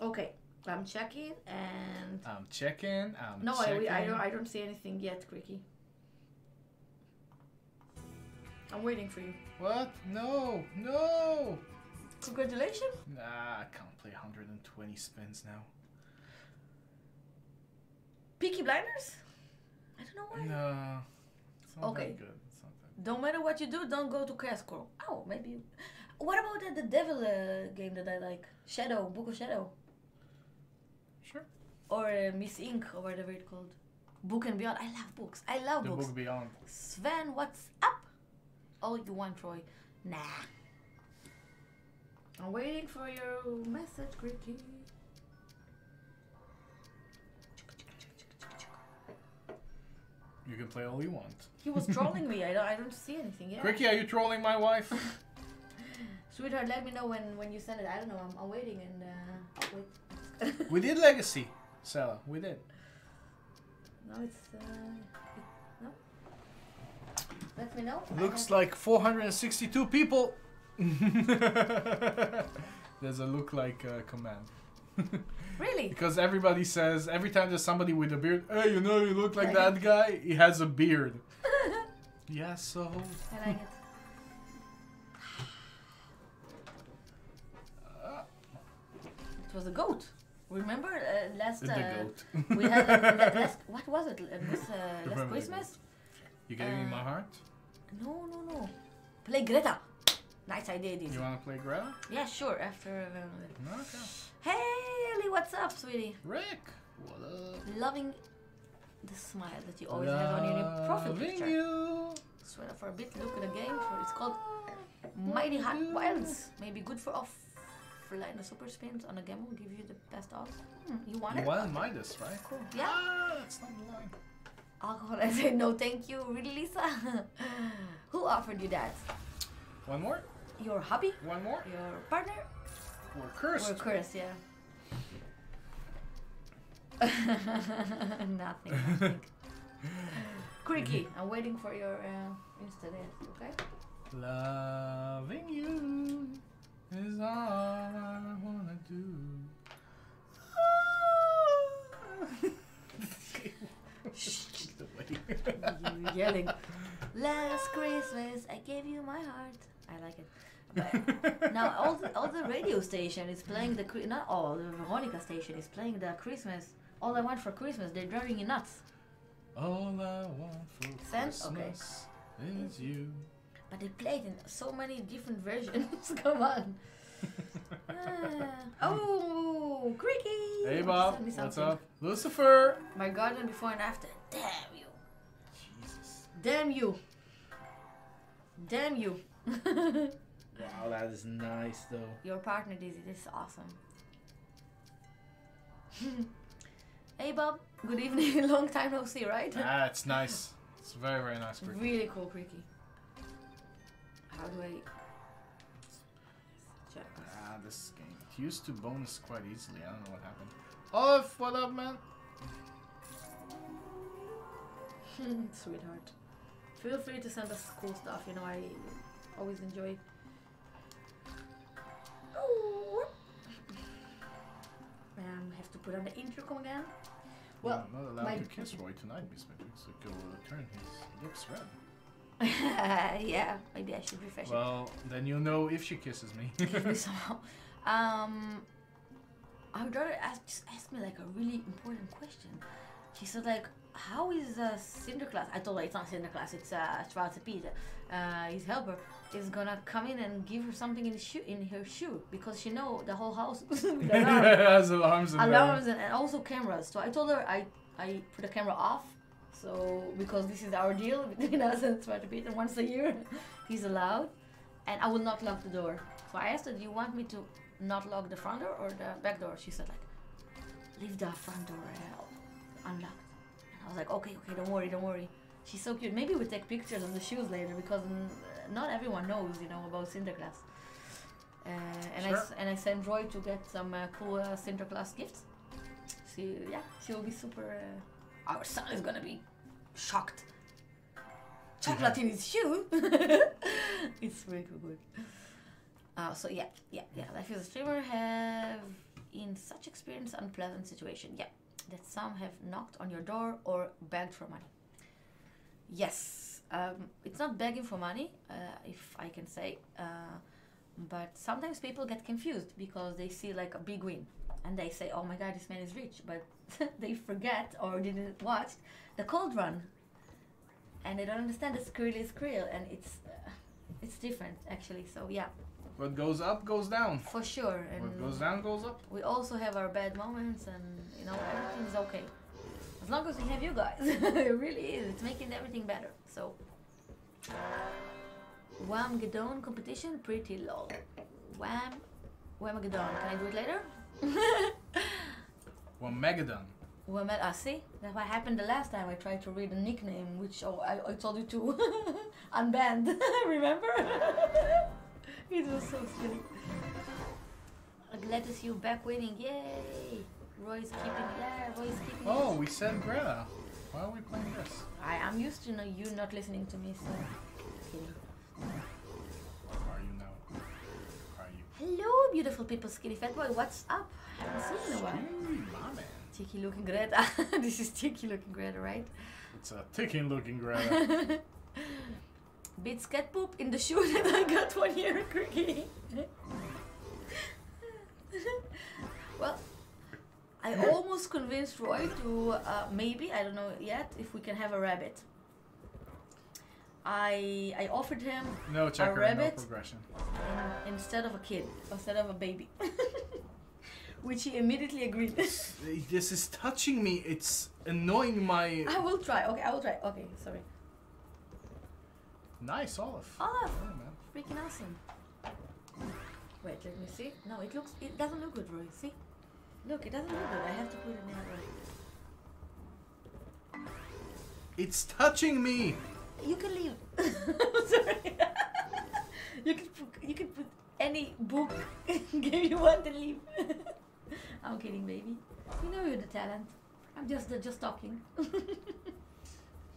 Okay, I'm checking and I'm checking. I'm no, I, checking. I don't. I don't see anything yet, Cricky. I'm waiting for you. What? No, no. Congratulations. Nah, I can't play 120 spins now. Peaky Blinders. I don't know why. No. It's not Okay. good. It's not that Don't matter what you do, don't go to Cascore. Oh, maybe. What about that the devil uh, game that I like? Shadow, Book of Shadow. Sure. or uh, Miss Ink or whatever it's called. Book and Beyond. I love books. I love The books. book beyond. Sven, what's up? Oh, you want Troy? Nah. I'm waiting for your message, Ricky. You can play all you want. He was trolling me. I don't. I don't see anything. Yeah. Ricky, are you trolling my wife? Sweetheart, let me know when when you send it. I don't know. I'm, I'm waiting and uh, I'll wait. we did Legacy, Sarah. We did. no, it's uh, it, no. Let me know. Looks like 462 people. There's a look like uh, command. really. Because everybody says, every time there's somebody with a beard, hey, you know, you look like that guy, he has a beard. yeah, so. I like it. Uh, It was a goat. Remember uh, last uh, goat. we had uh, last, what was it? Uh, this uh, last Christmas? You gave me my uh, heart? No, no, no. Play Greta. Nice idea, this. You want to play Greta? Yeah, sure. After. Uh, Okay. Hey, Ellie, what's up, sweetie? Rick, what up? Loving the smile that you always have on your new profile Loving picture. you. Swear for a bit. Look at the game. For it's called Mighty Hot Wilds. Maybe good for offline the super spins on a will Give you the best odds. Hmm, you want it? wanted Midas, right? Cool. Yeah. Ah, that's not the line. Alcohol. I say no, thank you. Really, Lisa? Who offered you that? One more? Your hubby? One more? Your partner? We're cursed. We're cursed, Yeah. nothing. Nothing. Creaky, I'm waiting for your uh, Insta dance. Okay. Loving you is all I wanna do. Way- you yelling. Last Christmas, I gave you my heart. I like it. Now all the all the radio station is playing the not all the Veronica station is playing the Christmas. All I want for Christmas. They're driving you nuts. all I want for Sense? Okay. Christmas is you. But they played in so many different versions. Come on. Ah. Oh, Creaky! Hey Bob, what's up? Lucifer! My garden before and after. Damn you! Jesus. Damn you! Damn you! Wow, that is nice though. Your partner, Dizzy, this is awesome. hey Bob, good evening. Long time no see, right? Ah, it's nice. It's very, very nice. Cricket. really cool, Creaky. How do I check? Ah, this game. It used to bonus quite easily. I don't know what happened. Olaf, what up, man? Sweetheart. Feel free to send us cool stuff, you know, I always enjoy. Um, have to put on the intercom again. Well, You're not allowed to kiss Roy tonight, Miss Matrix. So go uh, turn his lips red. yeah, maybe I should refresh Well, then you'll know if she kisses me. it. Give me somehow. Um, our daughter asked, just asked me like a really important question. She said like, how is uh, Sinterklaas? I told her it's not Sinterklaas, it's uh, Schwarze Peter, uh, his helper, is gonna come in and give her something in, shoe, in her shoe because she know the whole house alarm- Has alarms and alarms and, and also cameras. So I told her I, I put the camera off. So because this is our deal between us and Schwarze Peter, once a year he's allowed, and I will not lock the door. So I asked her, do you want me to not lock the front door or the back door? She said like, leave the front door uh, unlocked. I was like, okay, okay, don't worry, don't worry. She's so cute. Maybe we take pictures of the shoes later because not everyone knows, you know, about Sinterklaas. Uh, and I Sure. s- and I sent Roy to get some uh, cool uh, Sinterklaas gifts. She yeah, she will be super. Uh, our son is gonna be shocked. Chocolate in his shoe. it's really good. Uh, so yeah, yeah, yeah. Life as a streamer have in such experience unpleasant situation. Yeah, that some have knocked on your door or begged for money. Yes, um, it's not begging for money, uh, if I can say, uh, but sometimes people get confused because they see like a big win and they say, "Oh my God, this man is rich," but they forget or didn't watch the cold run, and they don't understand that Skrill is Skrill, and it's uh, it's different actually. So yeah, What goes up goes down. for sure. And What goes down goes up. we also have our bad moments, and you know everything is okay. As long as we have you guys, it really is. It's making everything better. So. Wham competition, pretty lol. Wham, Whamageddon. Can I do it later? Megadon. Wham, ah, see? That's what happened the last time I tried to read a nickname, which oh, I, I told you to unbanned. Remember? It was so silly. Glad to see you back winning. Yay! Roy's keeping, yeah, Roy's keeping. Oh, we said Greta. Why are we playing this? I, I'm used to know you not listening to me, so. Are you now? Are you? Hello, beautiful people, skinny fat boy. What's up? Haven't seen you in a while. Hey. Tiki looking Greta. this is Tiki looking Greta, right? It's a ticking looking Greta. Bits cat poop in the shoe that I got one year ago. well, I almost convinced Roy to uh, maybe I don't know yet if we can have a rabbit. I I offered him No checker, no rabbit? progression. in, instead of a kid, instead of a baby, which he immediately agreed. This is touching me. It's annoying my. I will try. Okay, I will try. Okay, sorry. Nice, Olive. Olaf, Yeah, man. freaking awesome. Wait, let me see. No, it looks. It doesn't look good, Roy. See? Look, it doesn't look good. I have to put it in. It's touching me. You can leave. Sorry. you can put, you can put any book game you want and leave. I'm kidding, baby. You know you're the talent. I'm just uh, just talking.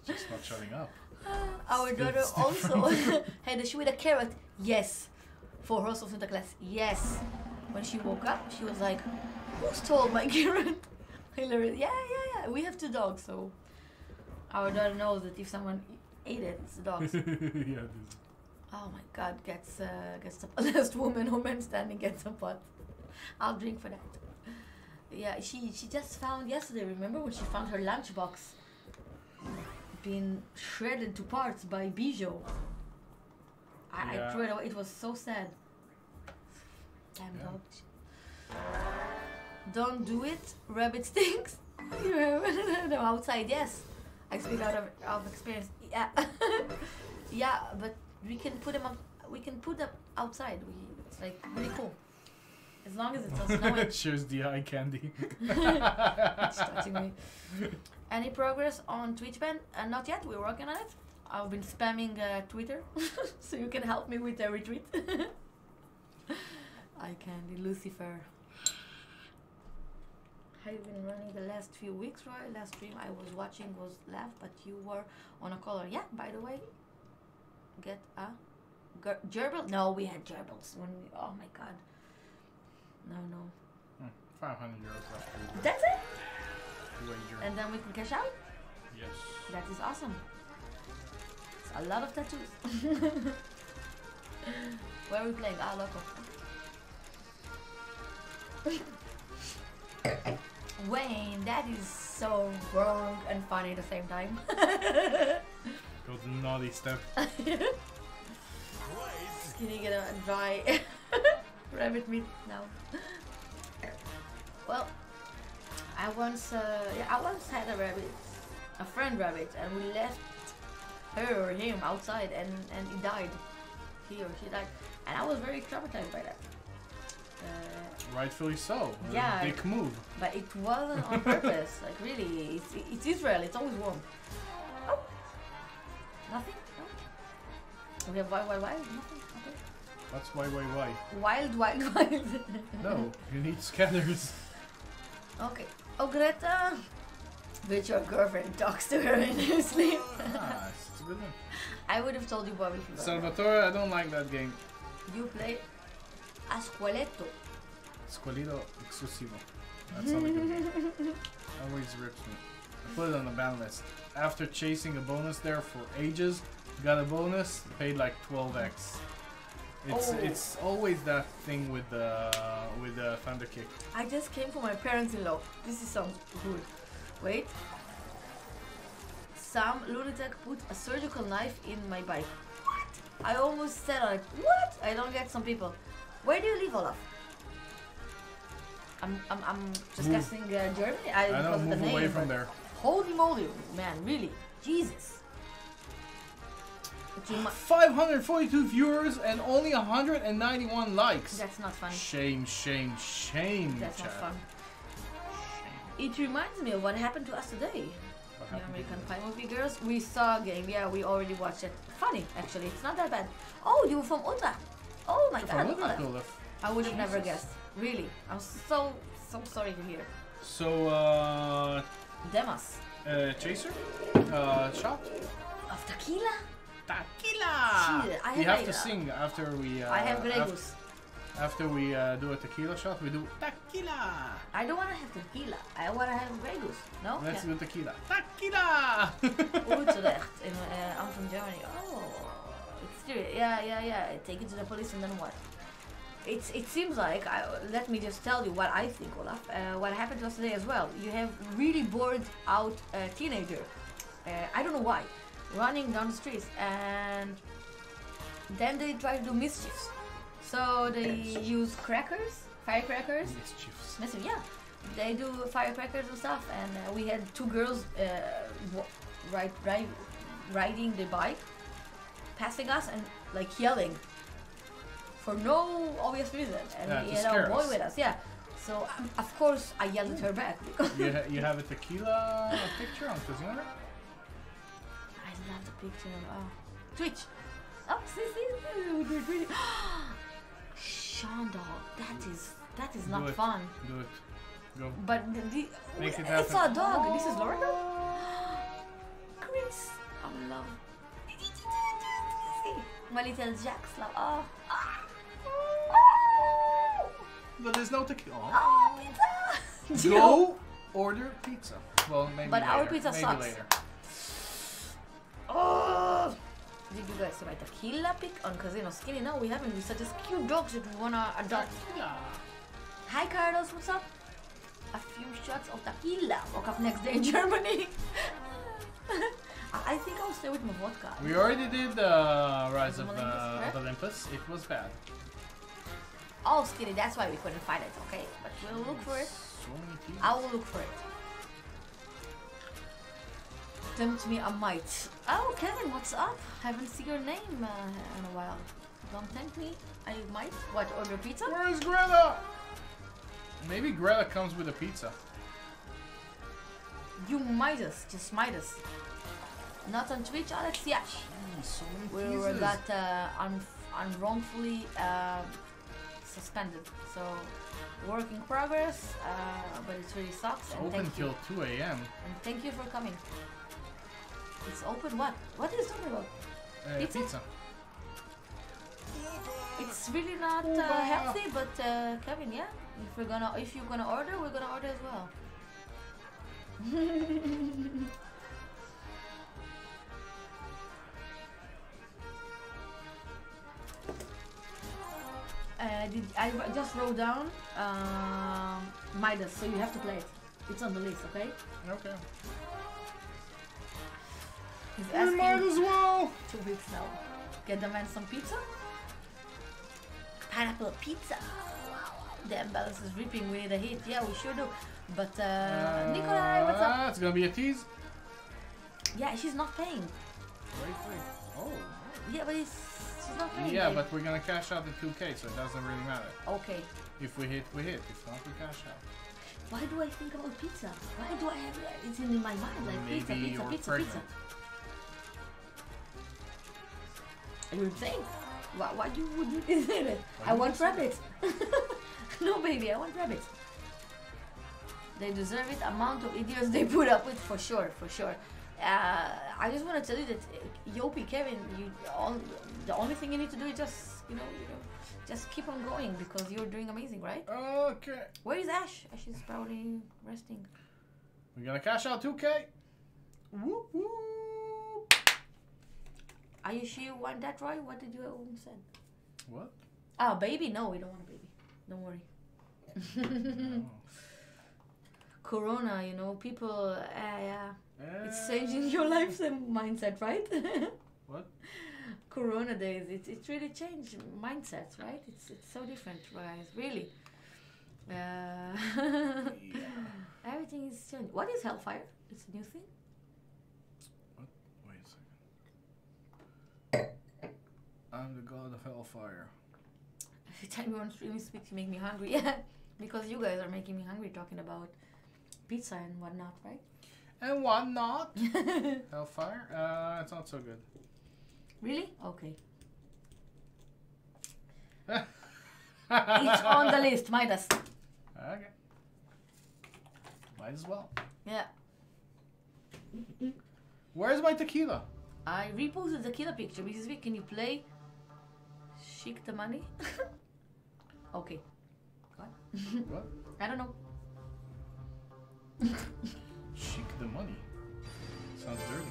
Just not shutting up. Our daughter also had a shoe with a carrot. Yes. For her Santa class. Yes. When she woke up, she was like, "Who stole my carrot?" Hilarious. Yeah, yeah, yeah. We have two dogs, so our daughter knows that if someone ate it, it's the dogs. yeah, this. Oh my God! Gets uh, gets the last woman or man standing gets a pot. I'll drink for that. Yeah, she she just found yesterday. Remember when she found her lunchbox being shredded to parts by Bijou? I, I threw it away. It was so sad. Damn Yeah. dog. Don't do it. Rabbit stinks. No, outside, yes. I speak out of, of experience. Yeah. yeah, but we can put them up. We can put them outside. We, it's like really cool. As long as it's not snowing. Shares the eye candy. it's touching me. Any progress on Twitch ban? Uh, not yet. We're working on it. I've been spamming uh, Twitter, so you can help me with the retweet. I can candy Lucifer. How you been running the last few weeks, Roy? Last stream I was watching was laugh, but you were on a color. Yeah. By the way, get a ger- gerbil. No, we had gerbils when. We, oh my god. No, no. 500 euros left. That's it. Wager. And then we can cash out. yes. That is awesome. It's a lot of tattoos. Where are we playing? Ah, local. Wayne, that is so wrong and funny at the same time. Go to naughty step. Skinny gonna dry rabbit meat now. Well, I once, uh, yeah, I once had a rabbit, a friend rabbit, and we left her or him outside, and and he died. He or she died, and I was very traumatized by that. Uh, Rightfully so. Yeah. Dick move. but it wasn't on purpose. like really, it's, it's Israel. It's always warm. Oh, nothing. No. We have wild, wild, wild. Nothing. Okay. That's why, why, why. Wild, wild, wild. No, you need scanners. Okay. Oh, Greta. But your girlfriend talks to her in her sleep. ah, it's a good one. I would have told you, Bobby, if you. Salvatore, I don't like that game. You play Esqueleto. Esqueleto Explosivo. That's not a good game. Always rips me. I put it on the ban list. After chasing a bonus there for ages, got a bonus, paid like 12x. It's Oh. it's always that thing with the with the Thunderkick. I just came for my parents-in-law. This is some good. Wait. Some lunatic put a surgical knife in my bike. What? I almost said like, what? I don't get some people. Where do you live, Olaf? I'm, I'm, I'm just Move. guessing uh, Germany. I, I know, of the name, away from there. Holy moly, man, really? Jesus. But you mu- 542 viewers and only 191 likes. that's not funny. Shame, shame, shame, That's not chat. fun. It reminds me of what happened to us today. The American? Pie movie girls. We saw a game. Yeah, we already watched it. Funny, actually. It's not that bad. Oh, you were from Utrecht. Oh my From god. Utrecht, Olaf. Olaf. I would have never guessed. Really. I'm so, so sorry to hear. So, uh, Demas. uh, chaser? Uh, shot? Of tequila? Tequila! Shit, I we have have to sing after we. Uh, I have Grey. After we uh, do a tequila shot, we do tequila. I don't want to have tequila. I want to have Grey No? Let's Yeah. do tequila. Tequila! Utrecht. In, uh, I'm from Germany. Oh, it's serious. Yeah, yeah, yeah. Take it to the police and then what? It's, it seems like, I, let me just tell you what I think, Olaf. Uh, what happened to us today as well. You have really bored out a teenager. Uh, I don't know why. Running down the streets and then they try to do mischiefs. So they use crackers, firecrackers, Mischiefs. Listen, yeah, they do firecrackers and stuff, and uh, we had two girls uh, ride, ride, riding the bike, passing us and like yelling for no obvious reason, and Yeah, we had our boy us. with us. Yeah, so um, of course I yelled at her back you, ha- you have a tequila picture on Casino? I love the picture. Oh, Twitch. Oh, see, see, see, we did really. Shonda, that is that is Do not it. fun. Do it. Go. But the, the Make it it's a happen. dog. This is Lorna. Chris, I love. My little Jack's love. Oh. Oh. But there's no tequila. Oh, pizza. Go order pizza. Well, maybe But our later. pizza maybe sucks. later. Oh. Did you guys see my tequila pic on Casino Skinny? No, we haven't. We such just cute dogs that we wanna adopt. Tequila. Hi, Carlos. What's up? A few shots of tequila. Woke up next day in Germany. I think I'll stay with my vodka. We already did uh, Rise of, Olympus, uh, of Olympus. It was bad. Oh, Skinny, that's why we couldn't find it, okay? But we'll look for it. So many. I will look for it. Tempt me, I might. Oh, Kevin, what's up? Haven't seen your name uh, in a while. Don't tempt me, I might. What, order pizza? Where is Greta? Maybe Greta comes with a pizza. You might us, just might us. Not on Twitch, Alex? Yeah. so We were got uh, un- unwrongfully uh, suspended. So, work in progress, uh, but it really sucks. Open you. till 2 a.m. And thank you for coming. It's open what? What is talking about? Uh, Pizza? pizza. It's really not uh, healthy, but uh, Kevin, yeah. If we're gonna, if you're gonna order, we're gonna order as well. uh, did, I just wrote down um, Midas, so you have to play it. It's on the list, okay? Okay. He's We might as well. two weeks now. Get the man some pizza? Pineapple pizza. The imbalance is ripping. We need a hit. Yeah, we sure do. But uh, Nikolai, what's up? Uh, It's gonna be a tease. Yeah, she's not paying. Wait, wait. Oh. Yeah, but it's, she's not paying. Yeah, but we're gonna cash out the 2k, so it doesn't really matter. okay. If we hit, we hit. If not, we cash out. Why do I think about pizza? Why do I have it's in my mind like Maybe pizza, pizza, pizza, pregnant. pizza? You're insane. Why, why you would you do that? I want rabbits. no, baby, I want rabbits. They deserve it. Amount of idiots they put up with, for sure, for sure. Uh, I just want to tell you that uh, Yopi, Kevin, you all, the only thing you need to do is just, you know, you know, just keep on going because you're doing amazing, right? Okay. Where is Ash? Ash is probably resting. We're gonna cash out 2k. Whoop whoop. Are you sure you want that, Roy? What did you um, said? What? Oh, baby? No, we don't want a baby. Don't worry. Oh. Corona, you know, people, uh, yeah, it's Uh, changing your life and mindset, right? What? Corona days, it, it really changed mindsets, right? It's it's so different, guys. Really. Uh, everything is changed. What is Hellfire? It's a new thing. Wait a second. I'm the god of hellfire. Every time you on stream you speak, you make me hungry. Yeah, because you guys are making me hungry talking about pizza and whatnot, right? And whatnot. hellfire? Uh, it's not so good. Really? Okay. It's on the list, Midas. Okay. Might as well. Yeah. Where's my tequila? I reposted the killer picture. Mrs. Vic, can you play Chic the Money? okay. What? What? I don't know. Chic the money. Sounds dirty.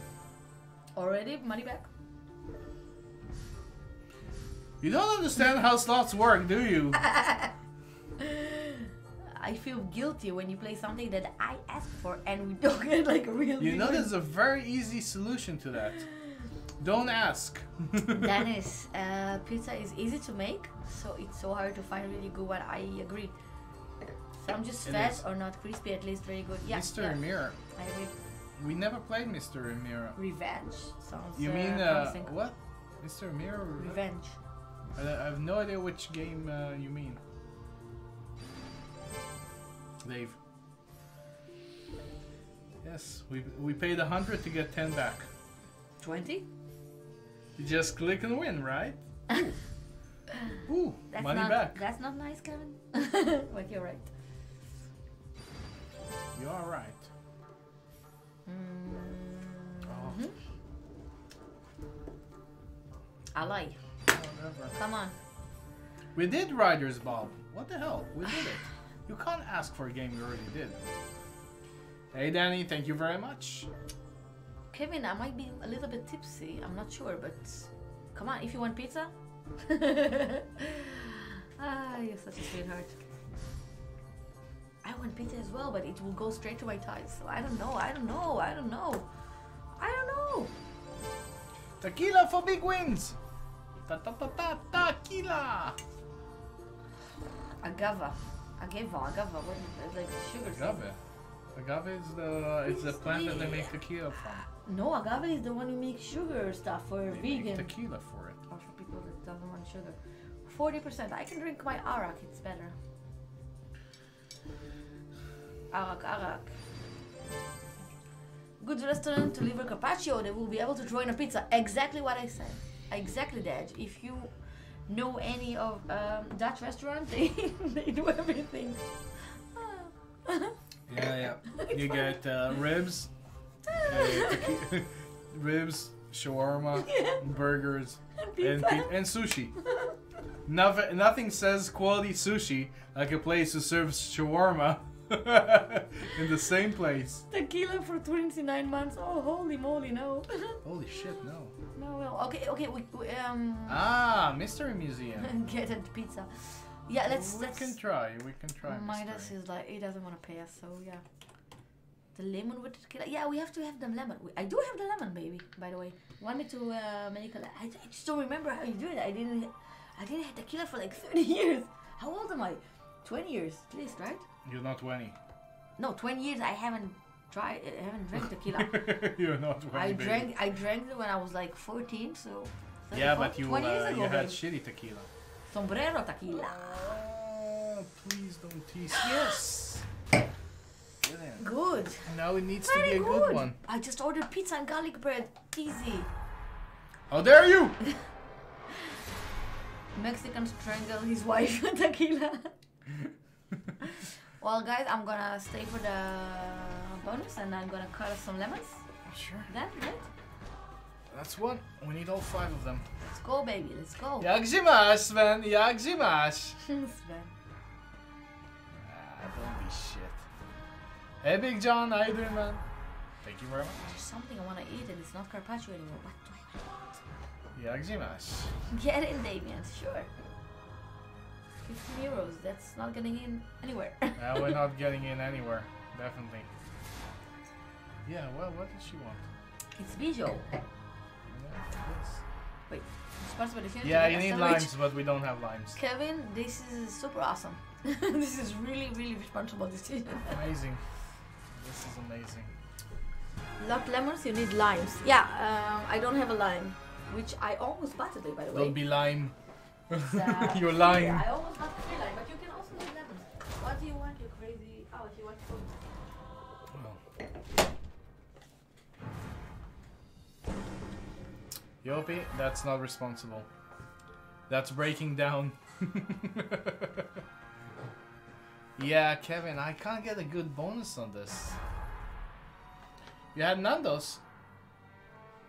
Already? Money back? You don't understand how slots work, do you? I feel guilty when you play something that I asked for and we don't get like a real You know there's a very easy solution to that. Don't ask. Dennis, uh, pizza is easy to make, so it's so hard to find really good one. I agree. Some just It fat is. or not crispy, at least very good. Yeah, Mr. yeah, Mirror. I agree. We never played Mr. Mirror. Revenge sounds. You uh, mean uh, promising. what? Mr. Mirror? Revenge. I, I have no idea which game uh, you mean. Dave. Yes, we we paid a hundred to get ten back. Twenty? You just click and win, right? Ooh, Ooh That's money not, back. That's not nice, Kevin. but you're right. You are right. Oh. Mhm. I lie. Whatever. Come on. We did Riders Bob. What the hell? We did it. You can't ask for a game you already did. Hey Danny, thank you very much. Kevin, I might be a little bit tipsy. I'm not sure, but come on. If you want pizza. ah, you're such a sweetheart. I want pizza as well, but it will go straight to my thighs. So I don't know. I don't know. I don't know. I don't know. Tequila for big wins. Ta ta ta ta tequila. Agava. Agava. Agava. What is it? Like sugar. Agave. Agave is the it's the plant that they make tequila from. No, agave is the one who makes sugar stuff for They make vegan tequila for it. or for people that doesn't want sugar. Forty percent. I can drink my arak. It's better. Arak, arak. Good restaurant to deliver carpaccio. They will be able to throw in a pizza. Exactly what I said. Exactly that. If you know any of um, Dutch restaurants, they, they do everything. Yeah, yeah. You get uh, ribs, uh, ribs, shawarma, burgers, and Pizza. pi- and sushi. Nothing, nothing says quality sushi like a place who serves shawarma in the same place. Tequila for 29 months. Oh, holy moly, no. Holy shit, no. no, well, okay, okay, we, we um, Ah, Mystery Museum. And get a pizza. Yeah, let's, we let's. can try. We can try. Midas mystery. is like, he doesn't want to pay us, so yeah. The lemon with tequila. Yeah, we have to have the lemon. We- I do have the lemon, baby, by the way. Want me to uh, make a. I, I just don't remember how you do it. I didn't. I didn't have tequila for like 30 years. How old am I? 20 years, at least, right? You're not 20. No, 20 years I haven't tried, I haven't drank tequila. You're not 20. I baby. drank I drank it when I was like 14, so. Yeah, but you 20 years uh, ago, you had babe. shitty tequila. Sombrero tequila. Oh, please don't tease. Yes. In. Good. Now it needs Very to be a good. good one. I just ordered pizza and garlic bread. Easy. How dare you! Mexican strangle his wife with tequila. well, guys, I'm gonna stay for the bonus and I'm gonna cut some lemons. Sure. Then, right? That's one. We need all five of them. Let's go, baby. Let's go. Jak się masz, Sven? Jak się masz? Sven. Ah, don't be shit. Hey, Big John, how you doing, man? Thank you very much. There's something I wanna eat and it's not carpaccio anymore. What do I want? Masz? Get in, Damien. Sure. 15 euros. That's not getting in anywhere. Uh, we're not getting in anywhere. Definitely. Yeah, well, what does she want? it's Bijou. Yeah. Wait. Yeah, you need limes, but we don't have limes. Kevin, this is super awesome. this is really, really responsible decision. Amazing. This is amazing. Not lemons, you need limes. Yeah, um, I don't have a lime, which I almost bought today, by the way. Don't be lime. Uh, You're lying. Yeah, I almost bought three lime, but you can also use lemons. What do you want, you crazy? Oh, if you want food? Yopi, that's not responsible. That's breaking down. yeah, Kevin, I can't get a good bonus on this. You had Nando's.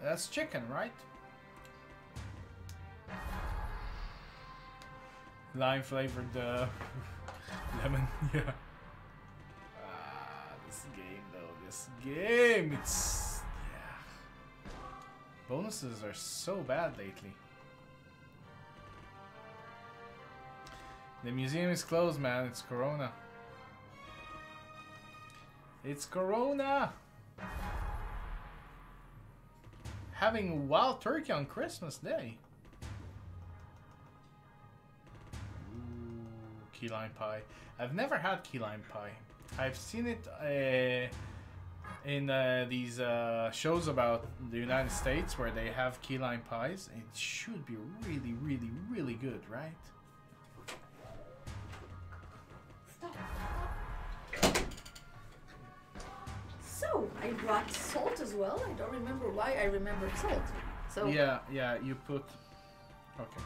That's chicken, right? Lime flavored uh, lemon, yeah. Ah, this game though, this game, it's yeah. Bonuses are so bad lately. The museum is closed, man. It's Corona. It's Corona. Having wild turkey on Christmas Day. Ooh, key lime pie. I've never had key lime pie. I've seen it uh, in uh, these uh, shows about the United States where they have key lime pies. It should be really, really, really good, right? So, I brought salt as well. I don't remember why I remembered salt. So, Yeah, yeah, you put. Okay.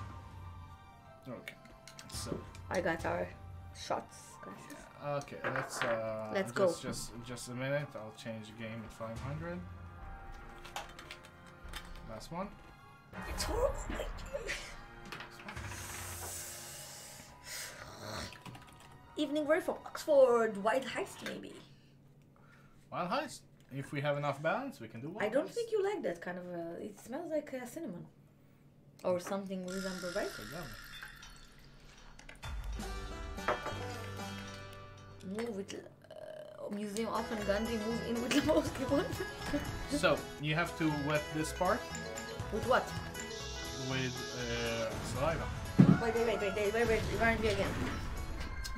Okay. So, I got our shots. glasses. okay, let's. Uh, Let's just, go. Just, just a minute. I'll change the game at 500. Last one. It's horrible. Evening Ray from Oxford, Wild Heist maybe. Wild heist. If we have enough balance, we can do wild I don't heist. think you like that kind of. Uh, it smells like uh, cinnamon, or something resemble, right? Move with uh, Museum Open Gandhi. Move in with Lemowski one. So you have to wet this part with what? with uh, saliva. Wait, wait, wait, wait, wait, wait, wait. Me again.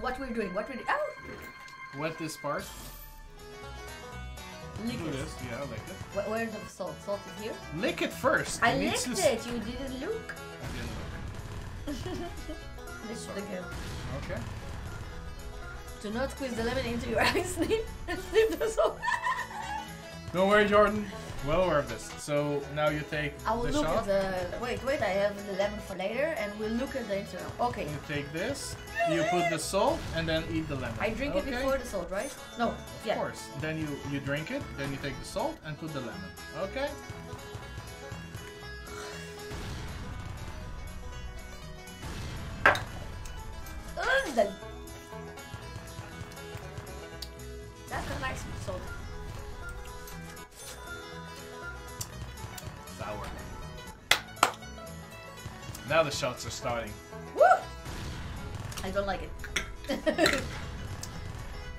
What we're doing? What we're doing? Oh, Wet this part. Lick it. this. Yeah, lick it. Wh- Where's the salt? Salt is here. Lick it first. I It licked it. You didn't look. I didn't look. Let's do it again. Okay. Do not squeeze the lemon into your eyes. Snip. Snip the salt. Don't worry, Jordan. Well aware of this. So now you take I will look shot. at the. Wait, wait. I have the lemon for later, and we'll look at the Instagram. Okay. You take this. You put the salt and then eat the lemon. I drink it okay? before the salt, right? No. Of yeah. course. Then you you drink it. Then you take the salt and put the lemon. Okay. Ugh, That's of nice salt. Now the shots are starting. Woo! I don't like it.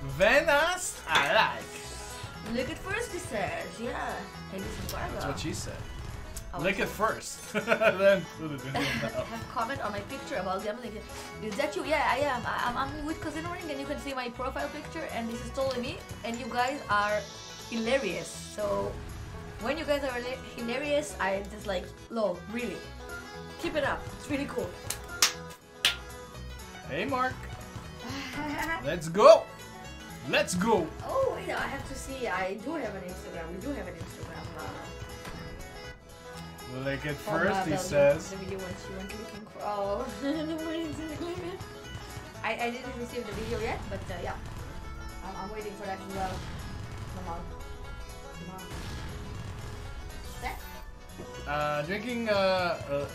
Venice, I like. Look at first, he says. Yeah. Maybe some. That's what she said. Oh, Lick it first, then put it in have comment on my picture about gambling. Is that you? Yeah, I am. I- I'm, I'm with Casino Ring, and you can see my profile picture, and this is totally me. And you guys are hilarious. So when you guys are hilarious, I just like, lol, really. Keep it up. It's really cool. Hey, Mark. Let's go. Let's go. oh wait, I have to see. I do have an Instagram. We do have an Instagram. Uh, Lick it first, uh, he says. The video when she went looking for. Oh, at. I, I didn't receive the video yet, but uh, yeah, I'm, I'm waiting for that as well. Come on, come on. Uh, drinking uh, uh,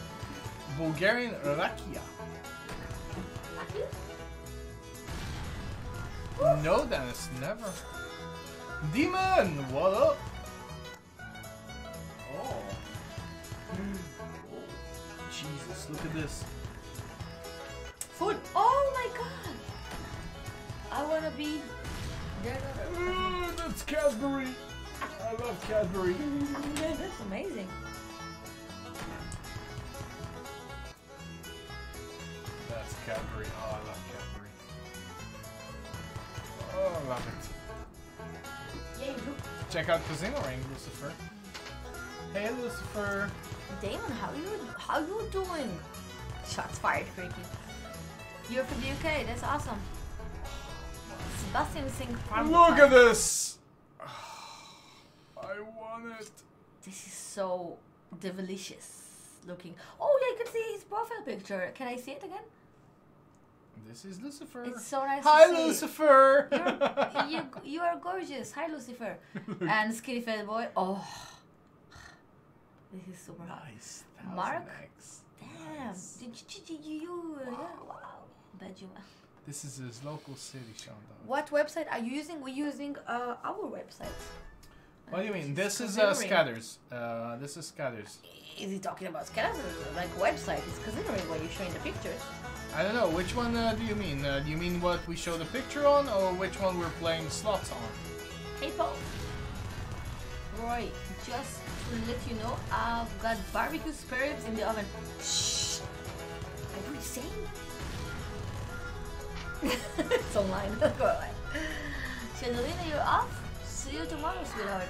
Bulgarian rakia. No, Dennis, never. Demon, what up? Oh. Jesus, look at this. Food. Oh my god! I wanna be. Mm, that's Cadbury. I love Cadbury. That's amazing. Cadbury. Oh, I love Cadbury. Oh, I love it. Yeah, you do. Check out Casino Ring, Lucifer. Hey, Lucifer. Damon, how you how you doing? Shots fired, creepy. You're from the UK. That's awesome. Sebastian Singh. Farm Look at this! I want it. This is so delicious looking. Oh yeah, you can see his profile picture. Can I see it again? This is Lucifer. It's so nice. Hi. Lucifer! You're, you you are gorgeous. Hi, Lucifer. and Skinny Fat Boy. Oh, this is super hot. nice. Mark? X. Damn. Did you, did you, you, you yeah, wow. Bet you. This is his local city. What website are you using? We're using uh, our website. What do you mean? This is uh, Scatters. Uh, this is Scatters. Is he talking about Scatters? Like website? It's considering what you're showing the pictures. I don't know. Which one uh, do you mean? Uh, do you mean what we show the picture on, or which one we're playing slots on? Hey Paul. Roy, just to let you know, I've got barbecue spare ribs in the oven. Shh. Are you insane? it's online. Don't Go away. Chanelina, you're off. See you tomorrow, sweetheart.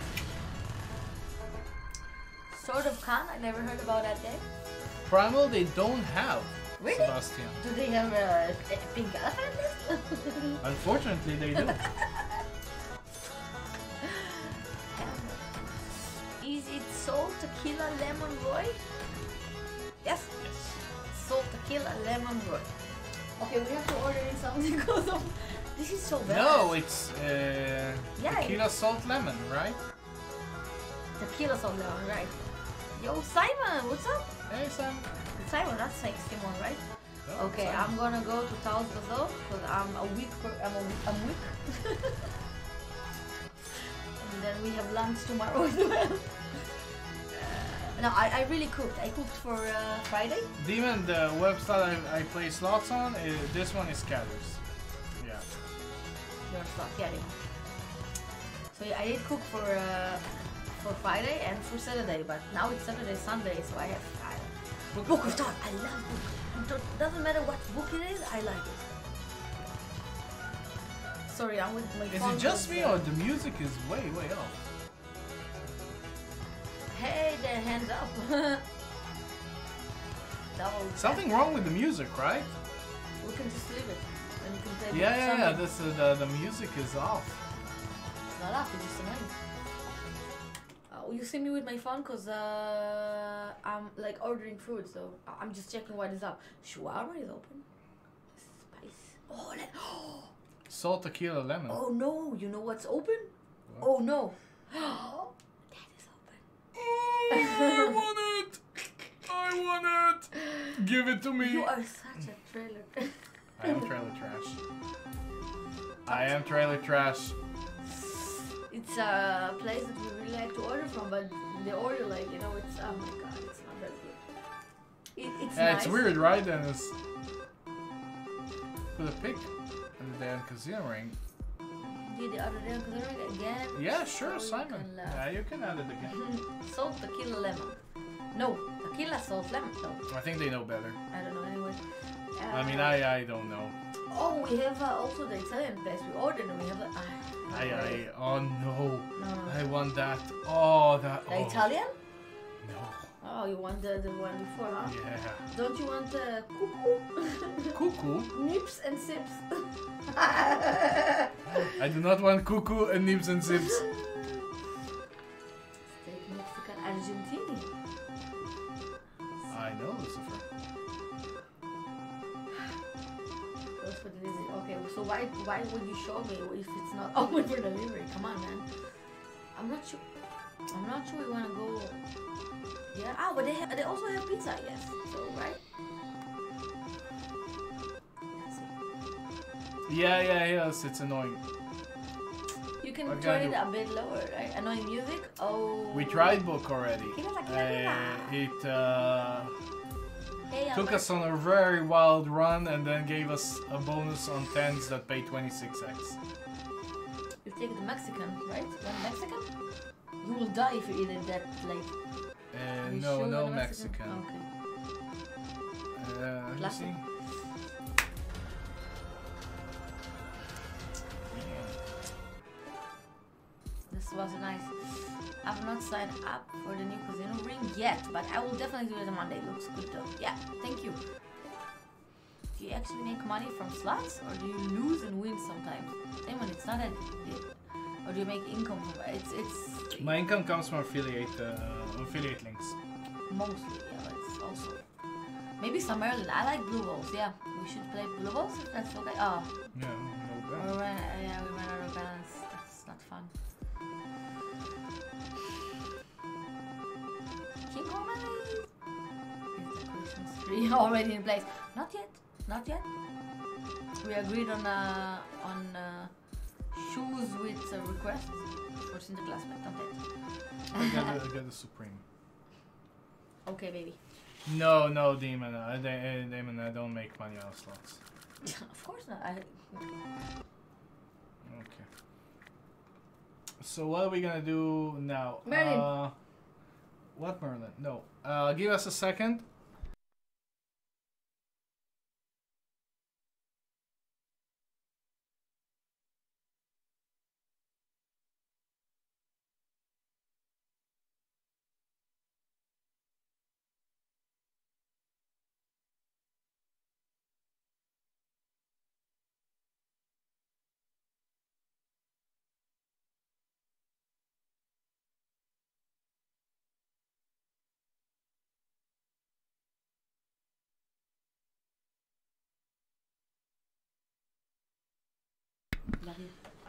Sword of Khan, I never heard about that game. Primal, they don't have. Really? Sebastian. Do they have a, a pink elephant? Unfortunately, they do. Is it salt, tequila, lemon, Roy? Yes. yes. Salt, tequila, lemon, Roy. Okay, we have to order in something because of this is so bad. No, it's uh, Yeah. tequila salt lemon, right? tequila, salt, lemon, right? Yo, Simon, what's up? Hey, Sam. Simon, that's like Simon, right? Oh, Okay, Sam. I'm gonna go to Thuisbezorgd because I'm a week. I'm a week. I'm weak. and then we have lunch tomorrow as well. no, I, I really cooked. I cooked for uh, Friday. Demon, the website I, I play slots on, is, this one is Scatters. Yeah. Your stuff, yeah. yeah. So yeah, I did cook for uh, for Friday and for Saturday, but now it's Saturday, Sunday, so I have I, book of thought. I love book. It doesn't matter what book it is, I like it. Sorry, I'm with my Is it just me or the music is way, way off? Hey there, hands up. Something wrong with the music, right? We can just leave it. And you can play the Yeah, yeah, yeah. This uh, the, the music is off. It's not off, it's just annoying. Uh, you see me with my phone because uh, I'm like ordering food, so I- I'm just checking what is up. Shawarma is open. Spice. Oh, let, Salt, tequila, lemon. oh no! You know what's open? What? Oh no! that is open. I want it! I want it! Give it to me! You are such a trailer. I am trailer trash. I am trailer trash. it's a place that we really like to order from, but the order, like you know, it's oh my god, it's not that good. It, it's Yeah, nice. it's weird, right? Dennis? Put a pic and the then casino ring. Did the other day considering again? Yeah, sure, oh, so Simon. can laugh. Yeah, you can add it again. salt, tequila, lemon. No, tequila, salt, lemon. No, I think they know better. I don't know. Anyway. I mean, I I don't know. Oh, we have uh, also the Italian place. We ordered and we have. Uh, I I oh no. No. I want that. Oh, that. The oh, Italian? No. Oh, you want the, the one before, huh? Yeah. Don't you want the cuckoo? Cuckoo. Nips and sips. I do not want cuckoo and nips and zips. So why why would you show me if it's not open for delivery? Come on, man. I'm not sure. I'm not sure we wanna go. Yeah. Ah, but they ha- they also have pizza, I guess. So right. Yeah, yeah, yes, it's annoying. You can What turn can it a bit lower, right? Annoying music. Oh. We tried book already. Uh, it uh, took us on a very wild run and then gave us a bonus on 10s that pay 26x. You take the Mexican, right? One Mexican. You will die if you eat it that late. Uh, no, sure no the Mexican. Okay. Uh, This was nice. I've not signed up for the new casino ring yet, but I will definitely do it on Monday. Looks good though. Yeah, thank you. Do you actually make money from slots, or do you lose and win sometimes? Damon, it's not a. Or do you make income from? It's it's My income comes from affiliate uh, affiliate links. mostly yeah, it's also maybe some Maryland. I like blue balls. Yeah, we should play blue balls if that's okay. Oh, Yeah, no we bad. ran, yeah, we ran out of balance. That's not fun. King the Christmas tree already in place? Not yet. Not yet. We agreed on uh, on uh, shoes with uh, requests for Sinterklaas, but not yet. I get, the, I get the supreme. okay, baby. No, no, demon. I, uh, demon. I don't make money out of slots. of course not. I, Okay. So what are we gonna do now? Merlin. Uh, what Merlin? No. Uh, give us a second.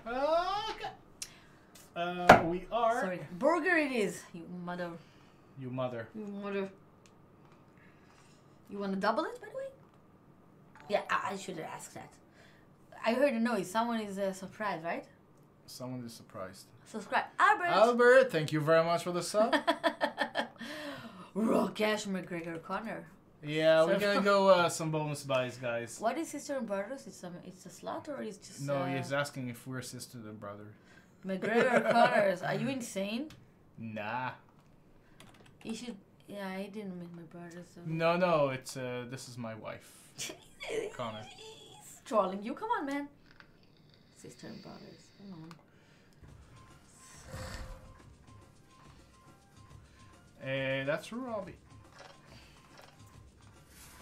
Okay. Uh, we are. Sorry. Burger it is, you mother. You mother. You mother. You want to double it, by the way? Yeah, I, I should have asked that. I heard a noise. Someone is uh, surprised, right? Someone is surprised. Subscribe. Albert! Albert, thank you very much for the sub. Rakesh McGregor Connor. Yeah, we're gonna go uh, some bonus buys, guys. What is Sister and Brothers? It's a, it's a slot or it's just. No, uh, he's asking if we're sister and brother. McGregor Connors. Are you insane? Nah. You should. Yeah, I didn't meet my brother, so. No, no, it's uh, this is my wife. Connor. He's trolling you. Come on, man. Sister and brothers. Come on. Uh, that's Robbie.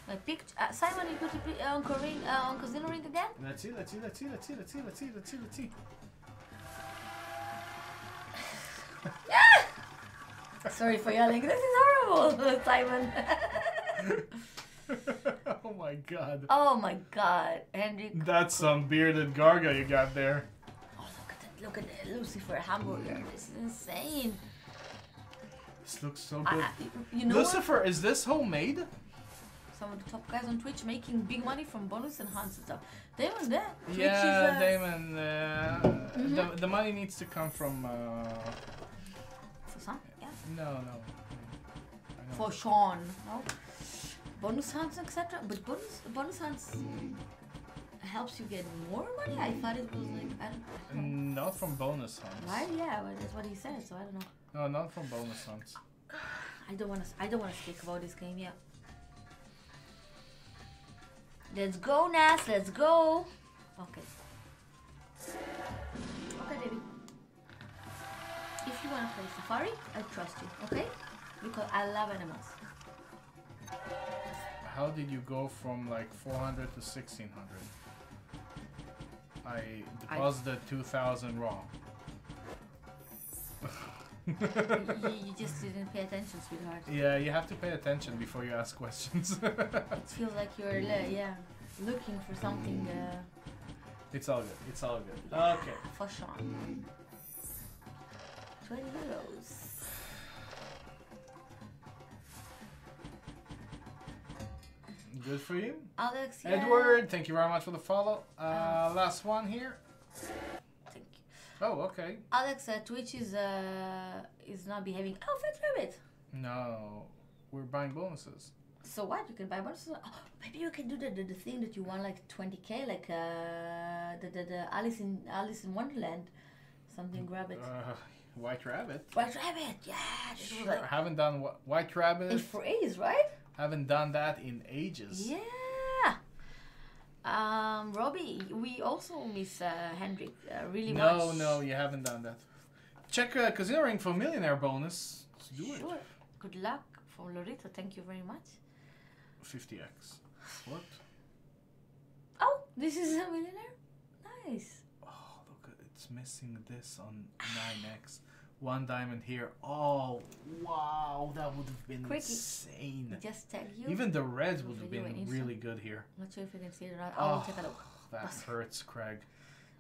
I picked uh, Simon. You put it uh, on Corinne, uh, on Casino Ring again? Let's see, let's see, let's see, let's see, let's see, let's see, let's see, let's see. Sorry for yelling. This is horrible, Simon. oh my god. oh my God, Hendrik. That's some bearded Garga you got there. Oh, look at that! Look at that Lucifer hamburger. This is insane. This looks so good. I, you know what? Lucifer, is this homemade? Some of the top guys on Twitch making big money from bonus and stuff. Damon, there. Twitch yeah, is, uh, Damon. Uh, Mhm. the, the money needs to come from. Uh, For some, yeah. no, no. For Sean, no. Bonus hunts, etc. But bonus bonus hunts helps you get more money. I thought it was like I don't, I don't know. Not from bonus hunts. Right? Yeah, but that's what he said. So I don't know. No, not from bonus hunts. I don't want to. I don't want to speak about this game yet. Let's go, Nas. Let's go. Okay. Okay, baby. If you want to play Safari, I trust you. Okay? Because I love animals. How did you go from like 400 to 1600? I deposited 2000 wrong. you, you just didn't pay attention, sweetheart. yeah, you have to pay attention before you ask questions. It feels like you're, le- yeah, looking for something. Uh, it's all good. It's all good. yeah, Okay. For Sean. 20 euros. Good for you. Alex, yeah. Edward, thank you very much for the follow. Uh, last one here. Oh, okay. Alex, uh, Twitch is uh, is not behaving. Oh, Fat Rabbit. No, we're buying bonuses. So what? You can buy bonuses. Oh, maybe you can do the, the, the thing that you want like 20k, like uh, the, the the Alice in Alice in Wonderland, something. Grab it. Uh, White Rabbit. White Rabbit. Yeah. Sure. like Haven't done wh- White Rabbit. in phrase, right? Haven't done that in ages. Yeah. Um, Robbie, we also miss uh, Hendrik uh, really No, much. no, no, you haven't done that. check uh, Casino Ring for millionaire bonus. Let's do it. Sure. Good luck from Lorito. Thank you very much. 50x. What? Oh, this is a millionaire. Nice. Oh, look, it's missing this on 9x. One diamond here. Oh, wow, that would have been Quickie. insane. Just tag you. Even the reds would have been really good here. Not sure if you can see it or not. Oh, ah, take a look. That hurts, Craig.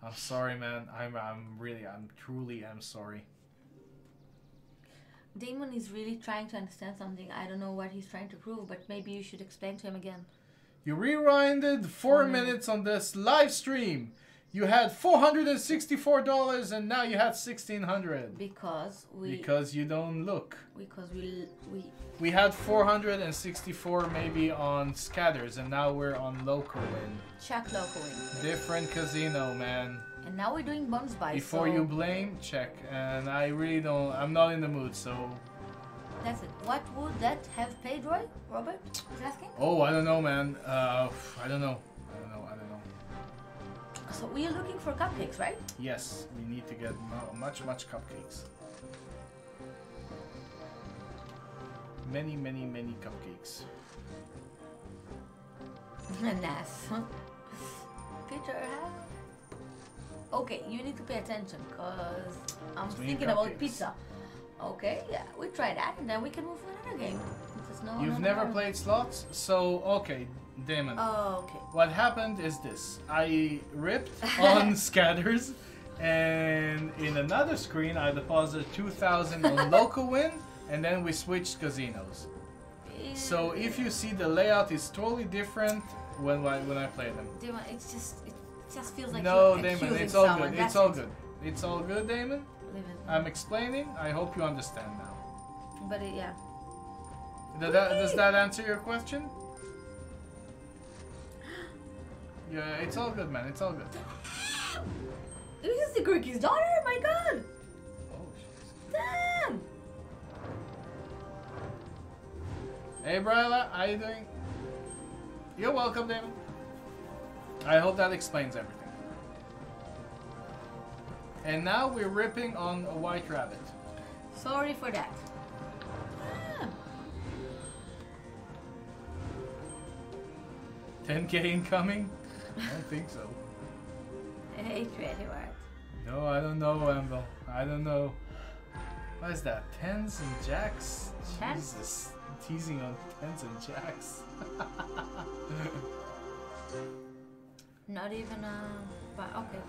I'm sorry, man. I'm, I'm really, I'm truly, am sorry. Damon is really trying to understand something. I don't know what he's trying to prove, but maybe you should explain to him again. You rewinded four minutes on this live stream. You had four hundred and sixty-four dollars, and now you had sixteen hundred. Because we Because you don't look. because we we We had four hundred and sixty-four maybe on scatters, and now we're on Loco Win. check Loco Win. Different casino, man. And now we're doing bonus buys. Before so you blame, check. And I really don't. I'm not in the mood, so. That's it. What would that have paid, Roy? Robert is asking. Oh, I don't know, man. Uh, I don't know. So we are looking for cupcakes, right? Yes, we need to get much, much cupcakes. Many, many, many cupcakes. nice. Peter? Okay, you need to pay attention because I'm thinking about pizza. Okay, yeah, we try that and then we can move to another game. No You've never played slots, so okay, Damon. Oh, okay. What happened is this: I ripped on scatters, and in another screen I deposited two thousand on Loco Win, and then we switched casinos. So if you see the layout is totally different when I when I play them. Damon, it's just it just feels like no, Damon, it's all someone. good. That's It's all good. It's all good, Damon. I'm explaining. I hope you understand now. But it, yeah. Does that, does that answer your question? Yeah, it's all good, man. It's all good. This is the Quicky's daughter. Oh my God. Oh. Damn. Hey, Bryla, how you doing? You're welcome, Damon. I hope that explains everything. And now we're ripping on a white rabbit. Sorry for that. Damn. 10k incoming? I think so. Hey, pretty word. No, I don't know, Amble. I don't know. What is that? Tens and jacks? Tens? Jesus. Teasing on tens and jacks. Not even uh but okay.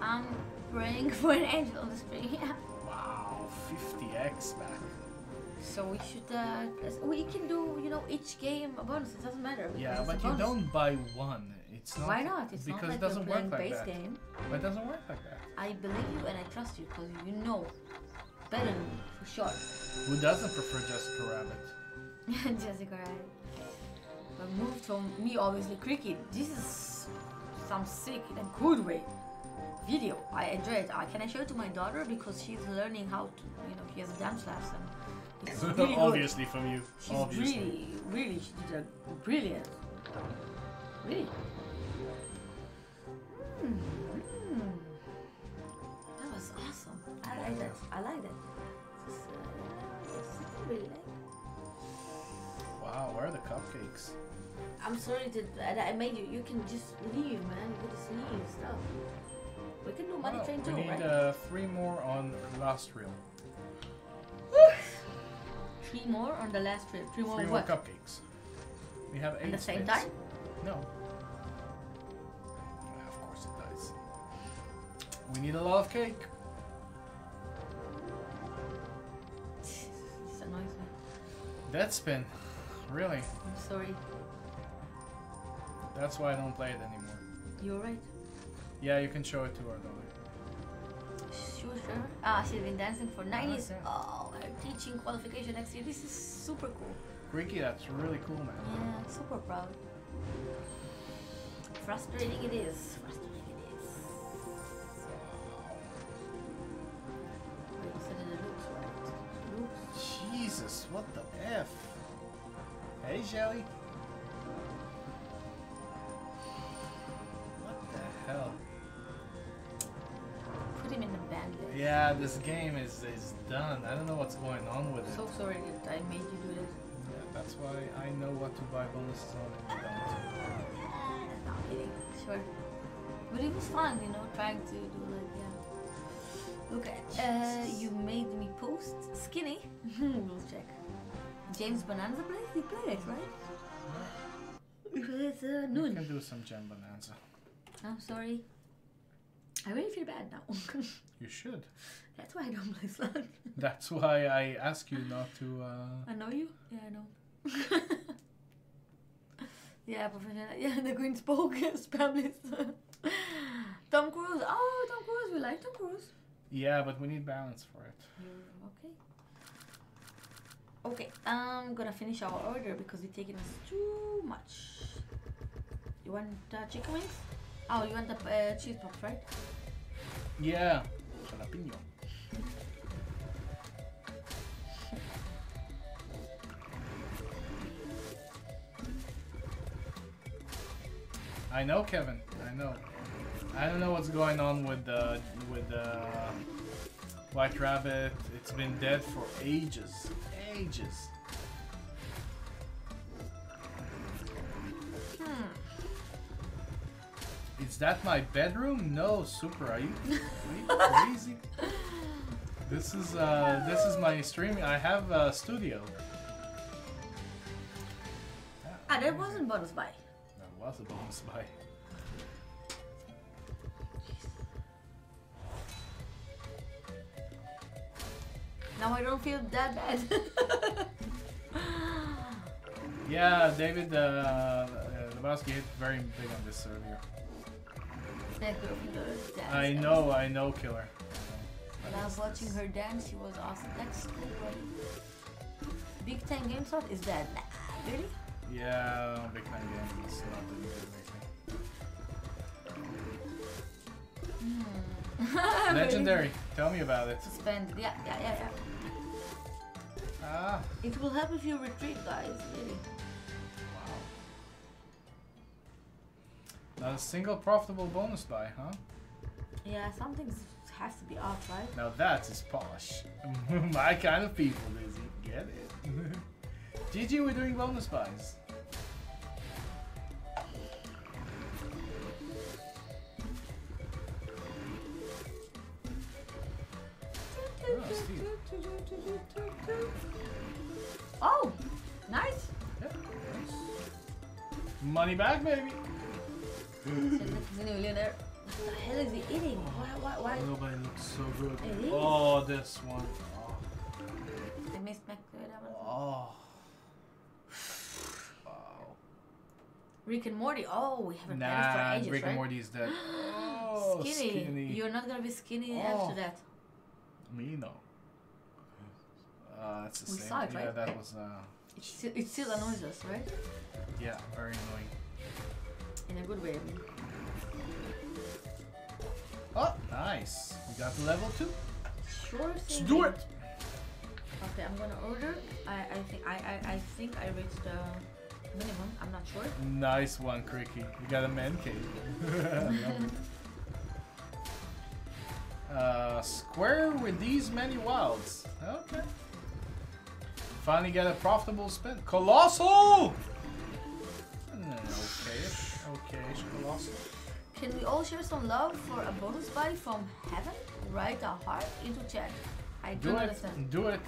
I'm praying for an angel on the screen. Wow, 50x back. So we should uh we can do, you know, each game a bonus. It doesn't matter. Yeah, but you don't buy one. It's not. Why not? It's because not like it doesn't work like base that. game. But it doesn't work like that. I believe you and I trust you because you know better than me for sure. Who doesn't prefer Jessica Rabbit? Jessica, right? But moved from me, obviously, cricket. This is some sick and good way. Video. I enjoy it. I, can I show it to my daughter because she's learning how to, you know, she has a dance lesson. It's really good. Obviously from you. She's Obviously. really, really, she did a brilliant. Really. Mm, mm. That was awesome. I like that. I like that. Uh, really like. Wow, where are the cupcakes? I'm sorry that I made you. You can just leave, man. You can just leave stuff. We can do money Wow, train we need right? uh, three more on last reel. Three more on the last trip. Three more Three more cupcakes. We have eight At the same spins. time? No. Of course it does. We need a lot of cake. This annoys me. Dead spin. Really? I'm sorry. That's why I don't play it anymore. You're right. Yeah, you can show it to our daughter. Sure, sure. Ah, she's been dancing for nine years. Oh, her teaching qualification next year. This is super cool. Ricky, that's really cool, man. Yeah, super proud. Frustrating it is. Frustrating it is. Wait, you said it looks right. Looks. Jesus, what the F? Hey, Shelly. What the hell? Put him in the handle. Yeah, this game is is done. I don't know what's going on with it. So sorry that I made you do this. Yeah, that's why I know what to buy bonuses on and you don't. Kidding. Sure. But it was fun, you know, trying to do like, yeah. Okay, uh, you made me post skinny. we'll check. Gems Bonanza plays? He played it, right? It's uh, You noon. can do some Gem Bonanza. I'm sorry. I really feel bad now. You should. That's why I don't play Slug. That's why I ask you not to. Uh... I know you? Yeah, I know. yeah, professional. Yeah, the Green Spoke spam list. Tom Cruise. Oh, Tom Cruise. We like Tom Cruise. Yeah, but we need balance for it. Okay. Okay, I'm gonna finish our order because it's taking us too much. You want uh, chicken wings? Oh, you want the uh, cheese pops, right? Yeah. Jalapeno. I know, Kevin. I know. I don't know what's going on with the with the White Rabbit. It's been dead for ages, ages. Is that my bedroom? No, super. Are you, are you crazy? This is uh, this is my streaming. I have a studio. Ah, that wasn't bonus buy. That was a bonus buy. Now I don't feel that bad. Yeah, David uh, uh, Lebowski hit very big on this earlier. That girl from the dance I know, I know, Killer. When I was watching her dance, she was awesome. That's cool, right? Big Ten Game Slot is dead. Really? Yeah, Big Time Game is not good lately. Hmm. Legendary, tell me about it. Suspended. Yeah, yeah, yeah, yeah. Ah, It will help if you retreat, guys. Really. Not a single profitable bonus buy, huh? Yeah, something has to be off, right? Now that is posh. My kind of people, Lizzie. Get it? GG, we're doing bonus buys. Oh, nice. Yeah, nice. Money back, baby. Millionaire. What the hell is he eating? Why, why, why? Nobody looks so good. Oh, this one. Oh. I missed to oh. Wow. Rick and Morty. Oh, we haven't this for Nah, ages, Rick right? and Morty is dead. Oh, skinny. skinny. You're not gonna be skinny Oh. after that. Me no. Uh, that's the We same. saw it, yeah, right? that was uh, It still, it still annoys us, right? yeah, very annoying. In a good way, I mean. Oh, nice. We got the level two. Sure Let's thing. do it. Okay, I'm gonna order. I, I think I, I, I think I reached the minimum. I'm not sure. Nice one, Cricky. You got a man cave. I love it. uh, square with these many wilds. Okay. Finally get a profitable spin. Colossal! Mm, Okay-ish. Can we all share some love for a bonus buy from heaven? Write a heart into chat. I Do it. understand. Do it.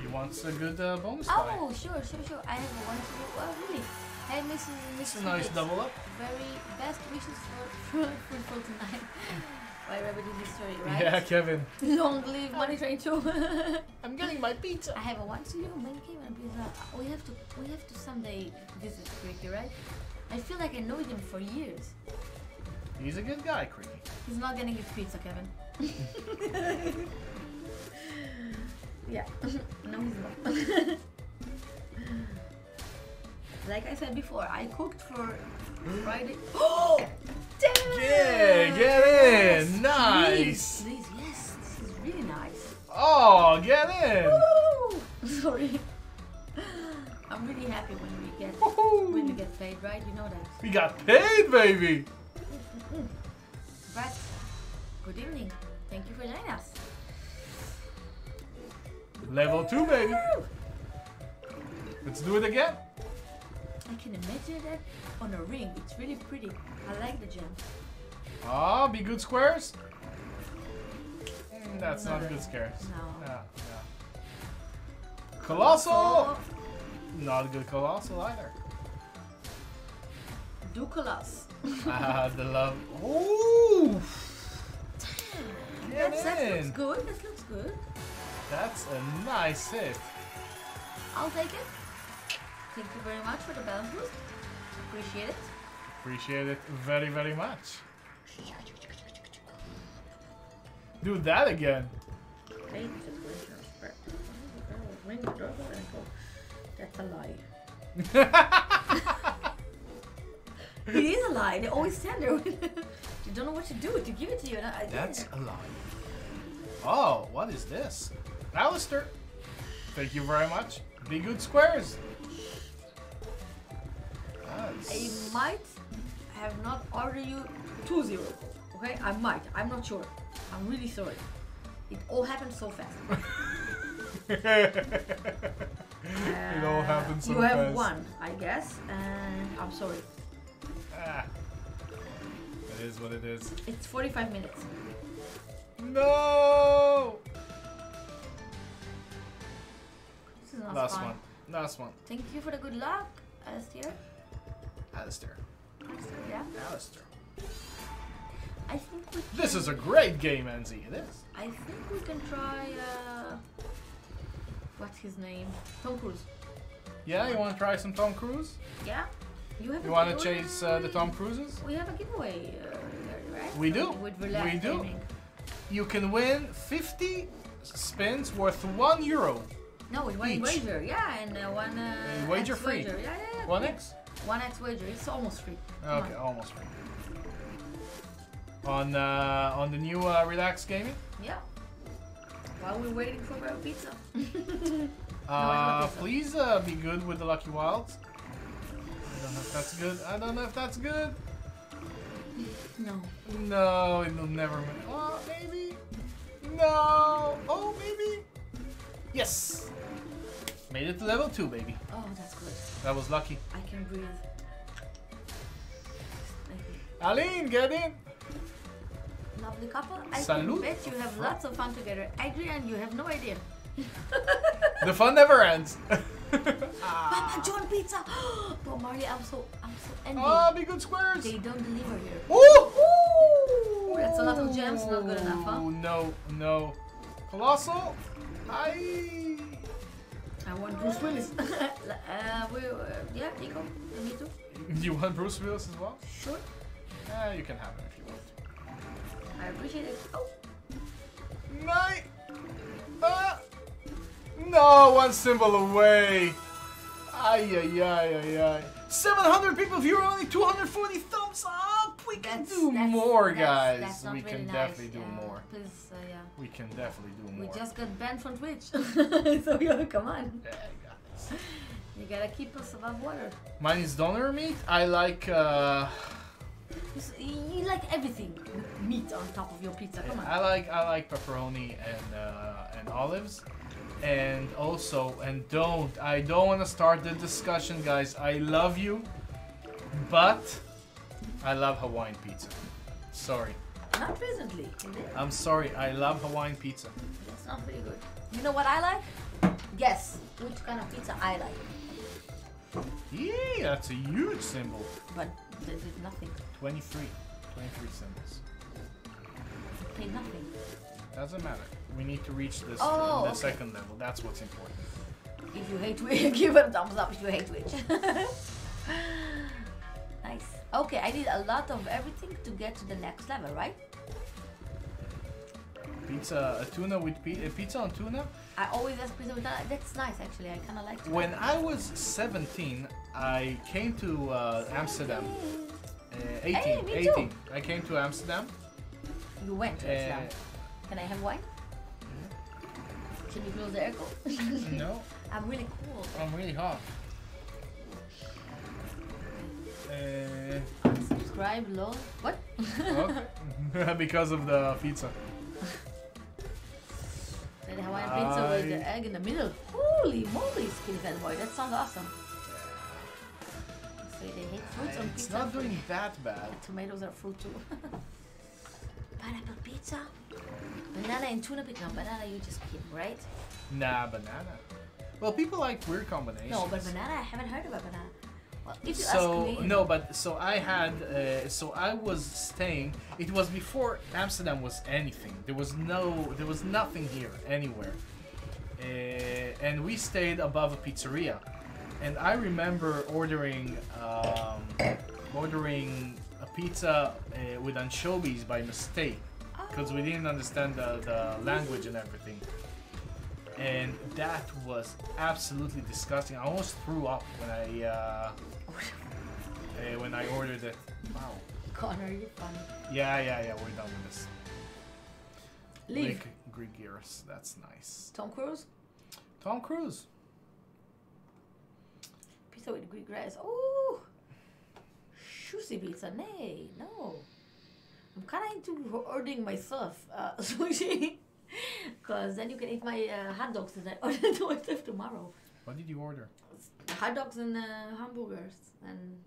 He wants a good uh, bonus buy. Oh, sure, sure, sure. I have a one to you. Well, really. Hey, Mrs. It's Mrs. a nice double up. Very best wishes for fruitful tonight. White Rabbit is this story, right? Yeah, Kevin. Long live Money Train 2. I'm getting my pizza. I have a one to you, game and pizza. We have to, we have to someday visit Ricky, right? I feel like I know him for years. He's a good guy, Cricky. He's not getting his pizza, Kevin. yeah. no, he's not. like I said before, I cooked for Friday. Oh! Damn! Yeah, get in. Please, Nice. Please, yes. This is really nice. Oh, get in. Woo! Sorry. I'm really happy when we get when we get paid, right? You know that. We got paid, baby. But good evening. Thank you for joining us. Level 2, baby. Let's do it again. I can imagine that on a ring. It's really pretty. I like the gem. Ah, be good squares. That's not good squares. No. Yeah, yeah. Colossal! Not a good colossal either. Do Colossus. Ah, the love. Ooh! Get That's, that looks good. That looks good. That's a nice hit. I'll take it. Thank you very much for the balance boost. Appreciate it. Appreciate it very, very much. Do that again. That's a lie. It is a lie. They always stand there. you don't know what to do. To give it to you. That's a lie. Oh, what is this? Alistair. Thank you very much. Be good squares. I might have not ordered you two zero. Okay, I might. I'm not sure. I'm really sorry. It all happened so fast. it all happened so you have one, I guess, and I'm sorry. Ah. It is what it is. It's 45 minutes. No! This is not Last fun. one. Last one. Thank you for the good luck, Alistair. Alistair. Alistair, yeah. Alistair. I think we. This is a great game, Enzi. It is. I think we can try. Uh, what's his name? Tom Cruise. Yeah, you want to try some Tom Cruise? Yeah. You have. You want to chase uh, the Tom Cruises? We have a giveaway, uh, right? We do. We do. Gaming. You can win 50 spins worth 1 euro. No, with one Each. wager, yeah, and uh, one. Uh, And wager X free. Wager. Yeah, yeah, yeah. 1x? One X wager. It's almost free. Come Okay, on. almost free. On uh, on the new uh, Relax Gaming? Yeah. While we're waiting for our pizza. Uh, please uh, be good with the Lucky Wilds. I don't know if that's good. I don't know if that's good. no. No, it'll never. ma- Oh, maybe. No. Oh, maybe. Yes. Made it to level two, baby. Oh, that's good. That was lucky. I can breathe. Aline, get in. Lovely couple. I Salute. bet you have lots of fun together. Adrian, you have no idea. The fun never ends. Papa John Pizza! but Marley, I'm so, I'm so envious. oh, be good squares. They don't deliver here. Ooh. Ooh, that's a lot of gems, not good enough, huh? No, no. Colossal. I. I want Bruce Willis. uh, we, uh, yeah, Nico, me too. You want Bruce Willis as well? Sure, Yeah, you can have him if you want. I appreciate it. Oh, Night. Ah. No, one symbol away. Ay, ay, ay, ay, ay. 700 people view, only 240 thumbs up. We can that's, do that's- more, that's- guys. We really can nice. definitely do uh, more. Please, uh, yeah. We can definitely do more. We just got banned from Twitch, so yeah, come on. Yeah, I got this. You gotta keep us above water. Mine is doner meat. I like. Uh, You like everything with meat on top of your pizza. Come on. I like I like pepperoni and uh, and olives, and also and don't I don't want to start the discussion, guys. I love you, but I love Hawaiian pizza. Sorry, Not it? I'm sorry. I love Hawaiian pizza. That's not very good. You know what I like? Guess which kind of pizza I like. Yeah, that's a huge symbol. But there's nothing. 23, 23 symbols. Paid nothing. Doesn't matter. We need to reach this Oh, the okay. second level. That's what's important. If you hate Twitch, give it a thumbs up if you hate Twitch. nice. Okay, I need a lot of everything to get to the next level, right? Pizza, a tuna with pi- a pizza on tuna. I always ask pizza with that. That's nice, actually. I kind of like. to When I was 17, I came to uh, Amsterdam. Uh, 18, Hey, me 18. too. I came to Amsterdam. You went to Uh, Amsterdam. Can I have wine? Can you close the aircon? no, I'm really cool. I'm really hot. Uh, Subscribe, lol. What? okay. because of the pizza. And Hawaiian pizza with the egg in the middle. Holy moly, skinny fat boy. That sounds awesome. So they hate fruits on It's pizza. not doing that bad. Tomatoes are fruit too. Pineapple pizza? Banana and tuna pizza. No, banana you just keep, right? Nah, banana. Well, people like weird combinations. No, but banana, I haven't heard about banana. Well, if you so ask me. no, but so I had, uh, so I was staying. It was before Amsterdam was anything. There was no, there was nothing here anywhere, uh, and we stayed above a pizzeria, and I remember ordering, um, ordering a pizza uh, with anchovies by mistake because we didn't understand the, the language and everything. And that was absolutely disgusting. I almost threw up when I uh, uh, when I ordered it. Wow. Connor, you're funny. Yeah, yeah, yeah. We're done with this. Leave. Greek, Greek gears. That's nice. Tom Cruise? Tom Cruise. With Greek rice. Ooh! Sushi pizza. Nay, no. I'm kind of into ordering myself uh, sushi. Because then you can eat my uh, hot dogs that I ordered to myself tomorrow. What did you order? Hot dogs and uh, hamburgers and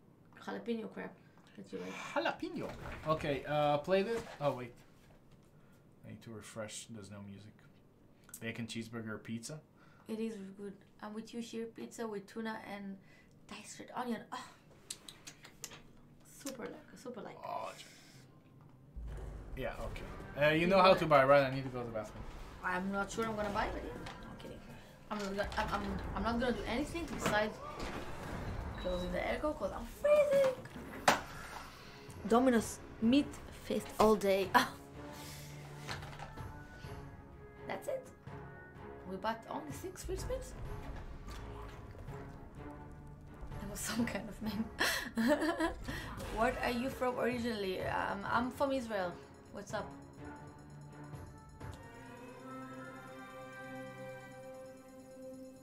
jalapeno crab that you like. Jalapeno. Okay. Uh, it. Oh wait. I need to refresh. There's no music. Bacon cheeseburger pizza. It is good. I'm with you, sheer pizza with tuna and diced red onion. Oh. Super like, super like. Oh. Yeah. Okay. Uh, you know how to buy, right? I need to go to the bathroom. I'm not sure I'm gonna buy it. Yeah. I'm kidding. I'm not gonna, I'm, I'm, I'm not gonna do anything besides closing the airco because I'm freezing. Domino's meat fist all day. That's it. We bought only six fish. Was some kind of name. what are you from originally? Um, I'm from Israel. What's up?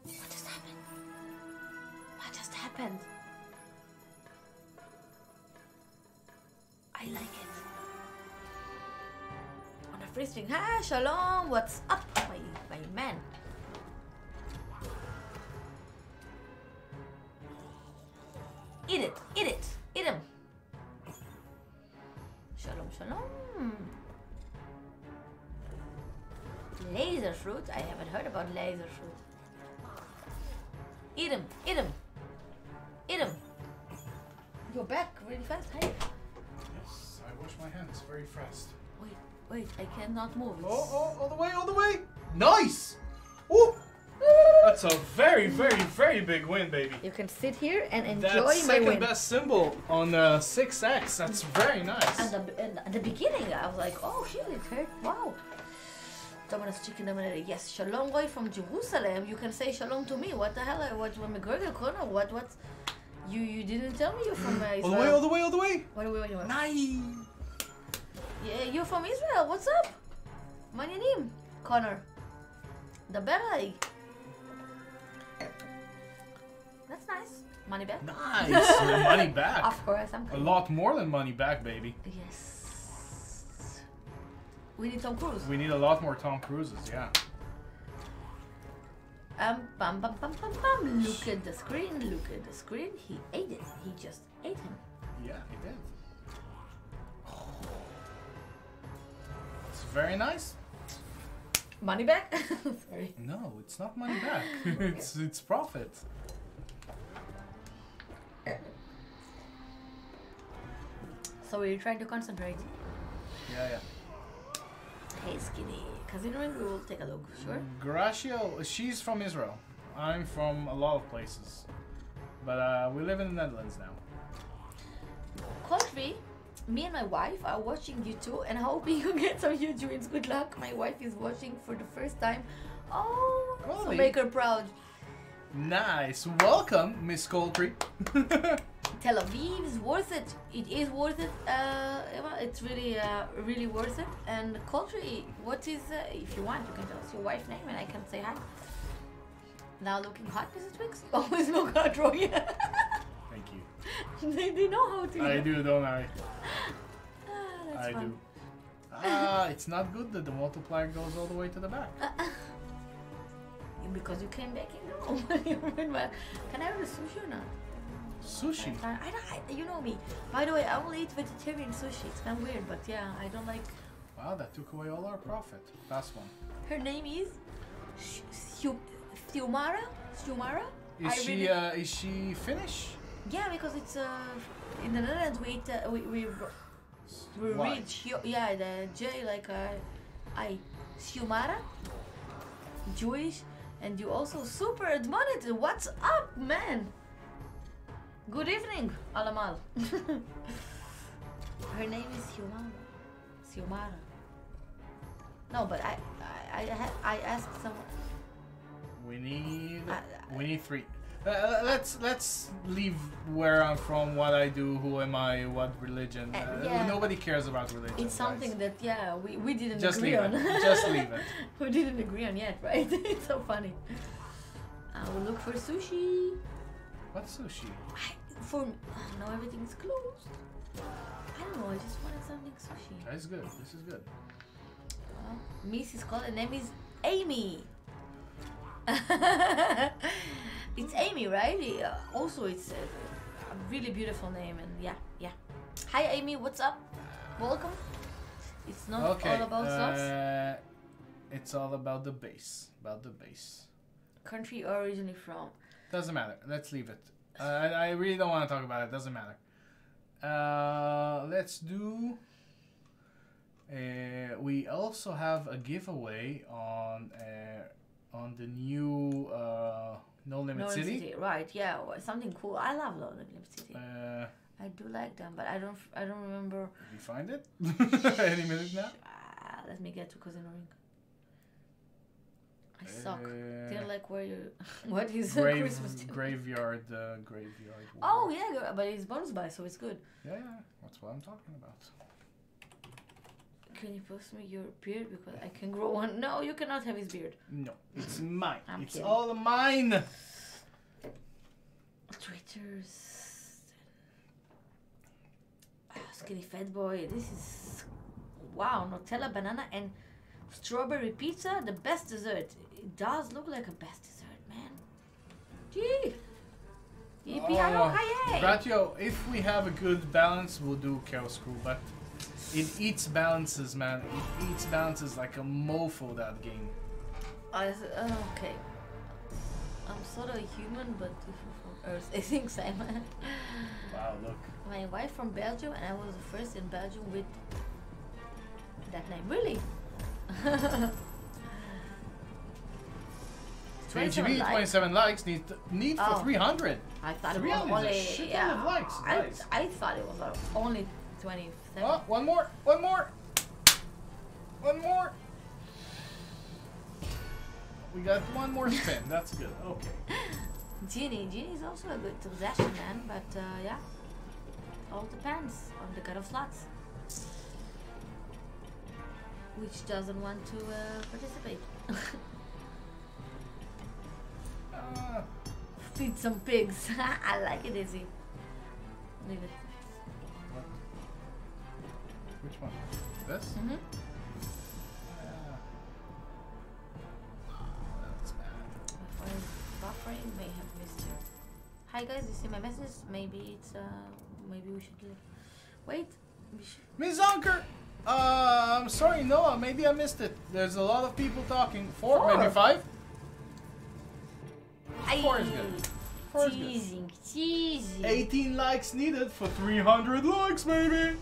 What just happened? What just happened? I like it. On a free string. Hi, Shalom. What's up, my, my man? Eat it. Eat it. Eat him. Shalom, shalom. Laser fruit? I haven't heard about laser fruit. Eat him, eat him, eat him. You're back really fast. Hey, Yes. I wash my hands very fast. wait, wait, I cannot move. It's- Oh, oh, all the way, all the way. Nice. That's a very, very, very big win, baby. You can sit here and enjoy That's my second best symbol on uh, 6x. That's very nice. At the, at the beginning, I was like, oh shit, it hurt. Wow. Domino's chicken dominator. Yes, shalom boy from Jerusalem. You can say shalom to me. What the hell? uh, What? What? McGregor corner? What? What? You you didn't tell me you're from uh, Israel. all the way, all the way, all the way. Wait, wait, wait, wait. Nice. Yeah, you're from Israel. What's up? My name, Connor. The belly. Money back. Nice. money back. Of course, I'm. A lot more than money back, baby. Yes. We need Tom Cruise. We need a lot more Tom Cruises, yeah. Um, bum, bum, bum, bum, bum. Look at the screen. Look at the screen. He ate it. He just ate him. Yeah, he did. It's very nice. Money back. Sorry. No, it's not money back. it's it's profit. So we're trying to concentrate. Yeah, yeah. Hey, skinny. Considering we will take a look. Sure. Gracio, she's from Israel. I'm from a lot of places. But uh, we live in the Netherlands now. Country. Me and my wife are watching you too and hoping you get some huge wins. Good luck. My wife is watching for the first time. Oh, so make her proud. Nice. Welcome, Miss Coltree. Tel Aviv is worth it. It is worth it. Uh, It's really, uh, really worth it. And country, what is? Uh, if you want, you can tell us your wife's name, and I can say hi. Now looking hot, Mrs. Twix. Always look hot, Roy. Thank you. they, they know how to. I do, don't I? Ah, I fun. do. Ah, it's not good that the multiplier goes all the way to the back. because you came back in the room. You went back. Can I have the sushi or not? Sushi. I, I. You know me. By the way, I will eat vegetarian sushi. It's kind of weird, but yeah, I don't like. Wow, that took away all our profit. Last one. Her name is Sh- Xiu- Xiomara. Xiomara. Is I she really- uh, is she Finnish? Yeah, because it's uh in the Netherlands we eat, uh, we we we read yeah the J like uh, I Xiomara Jewish and you also super admonished. What's up, man? Good evening, Alamal. Her name is Xiomara. Xiomara. No, but I I I, I asked someone. We need Uh, we need three. Uh, let's let's leave where I'm from, what I do, who am I, what religion. Uh, Uh, yeah. Nobody cares about religion. It's something guys. that yeah we, we didn't Just agree leave on. it. Just leave it. we didn't agree on yet, right? it's so funny. I will look for sushi. What's sushi? I, for oh, no, everything's closed. I don't know. I just wanted something sushi. That's good. This is good. Well, Mrs. Collins name is Amy. it's Amy, right? Uh, also, it's a, a really beautiful name, and yeah, yeah. Hi, Amy. What's up? Welcome. It's not Okay. all about uh, it's all about the base. About the base. Country originally from. Doesn't matter. Let's leave it. Uh, I, I really don't want to talk about it. Doesn't matter. Uh, let's do. Uh, we also have a giveaway on uh, on the new uh, No Limit No City. City, right? Yeah, something cool. I love No Limit City. Uh, I do like them, but I don't. f- I don't remember. did you find it? Any minute now. Ah, let me get to Casino Ring. I suck. Uh, They're like where you. what is grave, Christmas? graveyard, uh, graveyard. Oh yeah, but it's bonus buy, so it's good. yeah, yeah, that's what I'm talking about. Can you post me your beard because I can grow one? No, you cannot have his beard. No, it's mine. I'm it's kidding. all mine. Traitors. Ah, skinny fat boy. This is wow. Nutella, banana, and strawberry pizza. The best dessert. It does look like a best dessert, man. Gee. Yippee Oh, Ratio, if we have a good balance, we'll do Chaos Crew, but it eats balances, man. It eats balances like a mofo, that game. I, uh, okay. I'm sort of human, but from Earth. I think Simon. Wow, look. My wife from Belgium, and I was the first in Belgium with that name. Really? 27 likes, need, need oh. for 300. I thought 300 it was only. yeah, likes, I. I thought it was only 20. One Oh, one more. One more. One more. We got one more spin. That's good. Okay. Genie. is also a good possession, man. But, uh, yeah. All depends on the god of slots. Which doesn't want to uh, participate. uh. Feed some pigs. I like it, Izzy. Leave it what? Which one? This? Mm-hmm. Uh, that's bad. My phone is buffering. May have missed you. Hi guys, you see my message? Maybe it's uh, maybe we should. leave. Wait. We should. Ms. Zonker! Uh, I'm sorry, Noah. Maybe I missed it. There's a lot of people talking. Four, Four. maybe five. Aye. Four is good. Four is good. Teasing, teasing. 18 likes needed for 300 likes, baby.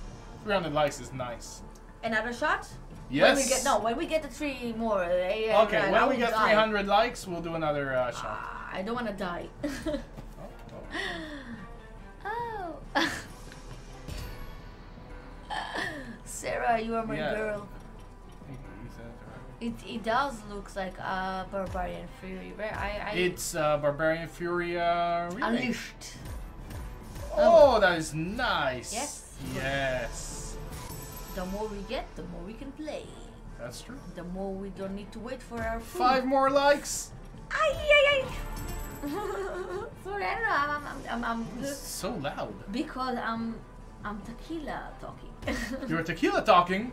300 likes is nice. Another shot? Yes. When we get no, when we get the three more. Uh, Okay, I when we get die. 300 likes, we'll do another uh, shot. Ah, I don't want to die. Oh, oh. Sarah, you are my Yeah. girl. It. It does looks like a barbarian fury, right? I I It's uh, Barbarian Fury uh, remake. unleashed. Oh, that is nice. Yes. Yes. The more we get, the more we can play. That's true. The more we don't need to wait for our food. Five more likes. Ay, ay, ay. Sorry, I don't know. I'm, I'm, I'm, I'm, It's so loud. because I'm, I'm tequila talking. You're tequila talking.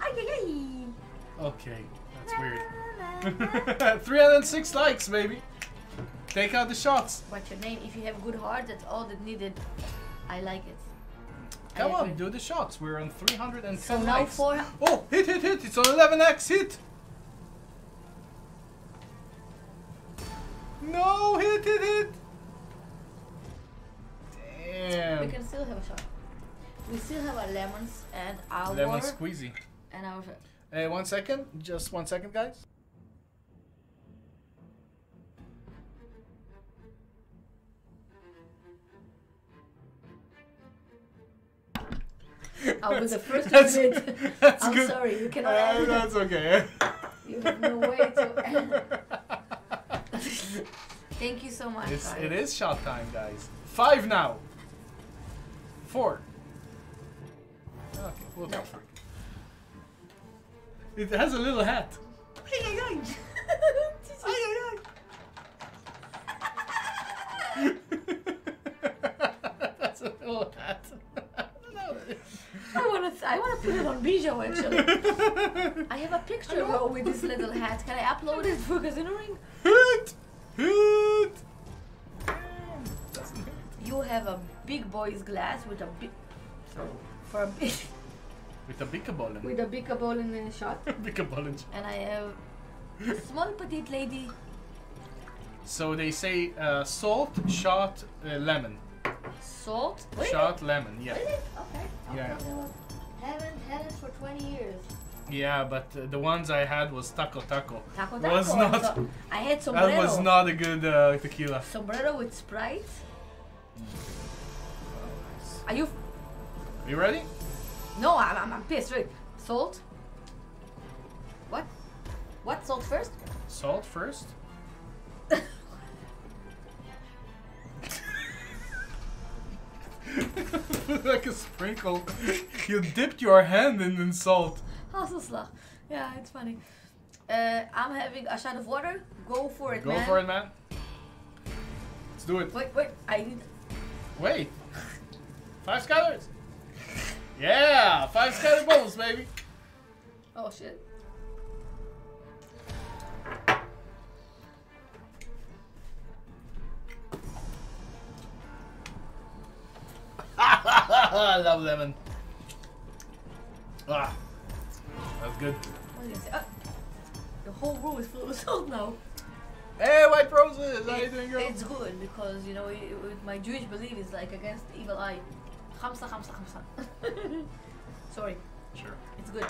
ay, ay, ay. Okay, that's weird. La, la, 306 likes, baby. Take out the shots. What's your name? If you have good heart, that's all that needed. I like it. Come on, do the shots. We're on 310 So now likes. four. Oh, hit, hit, hit. It's on 11x. Hit. No, hit, hit, hit. Damn. We can still have a shot. We still have our lemons and our Lemon squeezy. and our. Hey, uh, one second. Just one second, guys. I was the first to admit. I'm good. sorry, you cannot. Uh, that's okay. You have no way to. Thank you so much. It's, it is shot time, guys. Five now. Four. Okay, we'll No. go for it. It has a little hat. That's a little hat. No. I wanna, th- I wanna put it on Bijo actually. I have a picture of her with this little hat. Can I upload it for Casino Ring? Hoot! Hoot! Damn, doesn't hurt. You have a big boy's glass with a big, for a big, With a bickabollen. with a big ball in the shot, Bickabollen. and I have a small petite lady. So they say uh, salt, shot, uh, lemon. Salt. Really? Shot, lemon, yeah. Really? Okay. Yeah. Haven't had it for 20 years. Yeah, but uh, the ones I had was taco taco. Taco taco. Was not- so- I had sombrero. That was not a good uh, tequila. Sombrero with Sprite. Are you? You ready? No, I'm, I'm, I'm pissed. Wait. Salt. What? What? Salt first? Salt first. Like a sprinkle. You dipped your hand in, in salt. Yeah, it's funny. Uh, I'm having a shot of water. Go for it, Go man. for it, man. Let's do it. Wait, wait. I need. Wait. Five scatters. Yeah, five scatter balls, baby. Oh shit. I love lemon. Ah, that's good. What did I say? Ah, the whole room is full of salt now. Hey, white roses, how you doing, girl? It's good because you know i- with my Jewish belief is like against the evil eye. Hamsa, hamsa, hamsa. Sorry, Sure. it's good.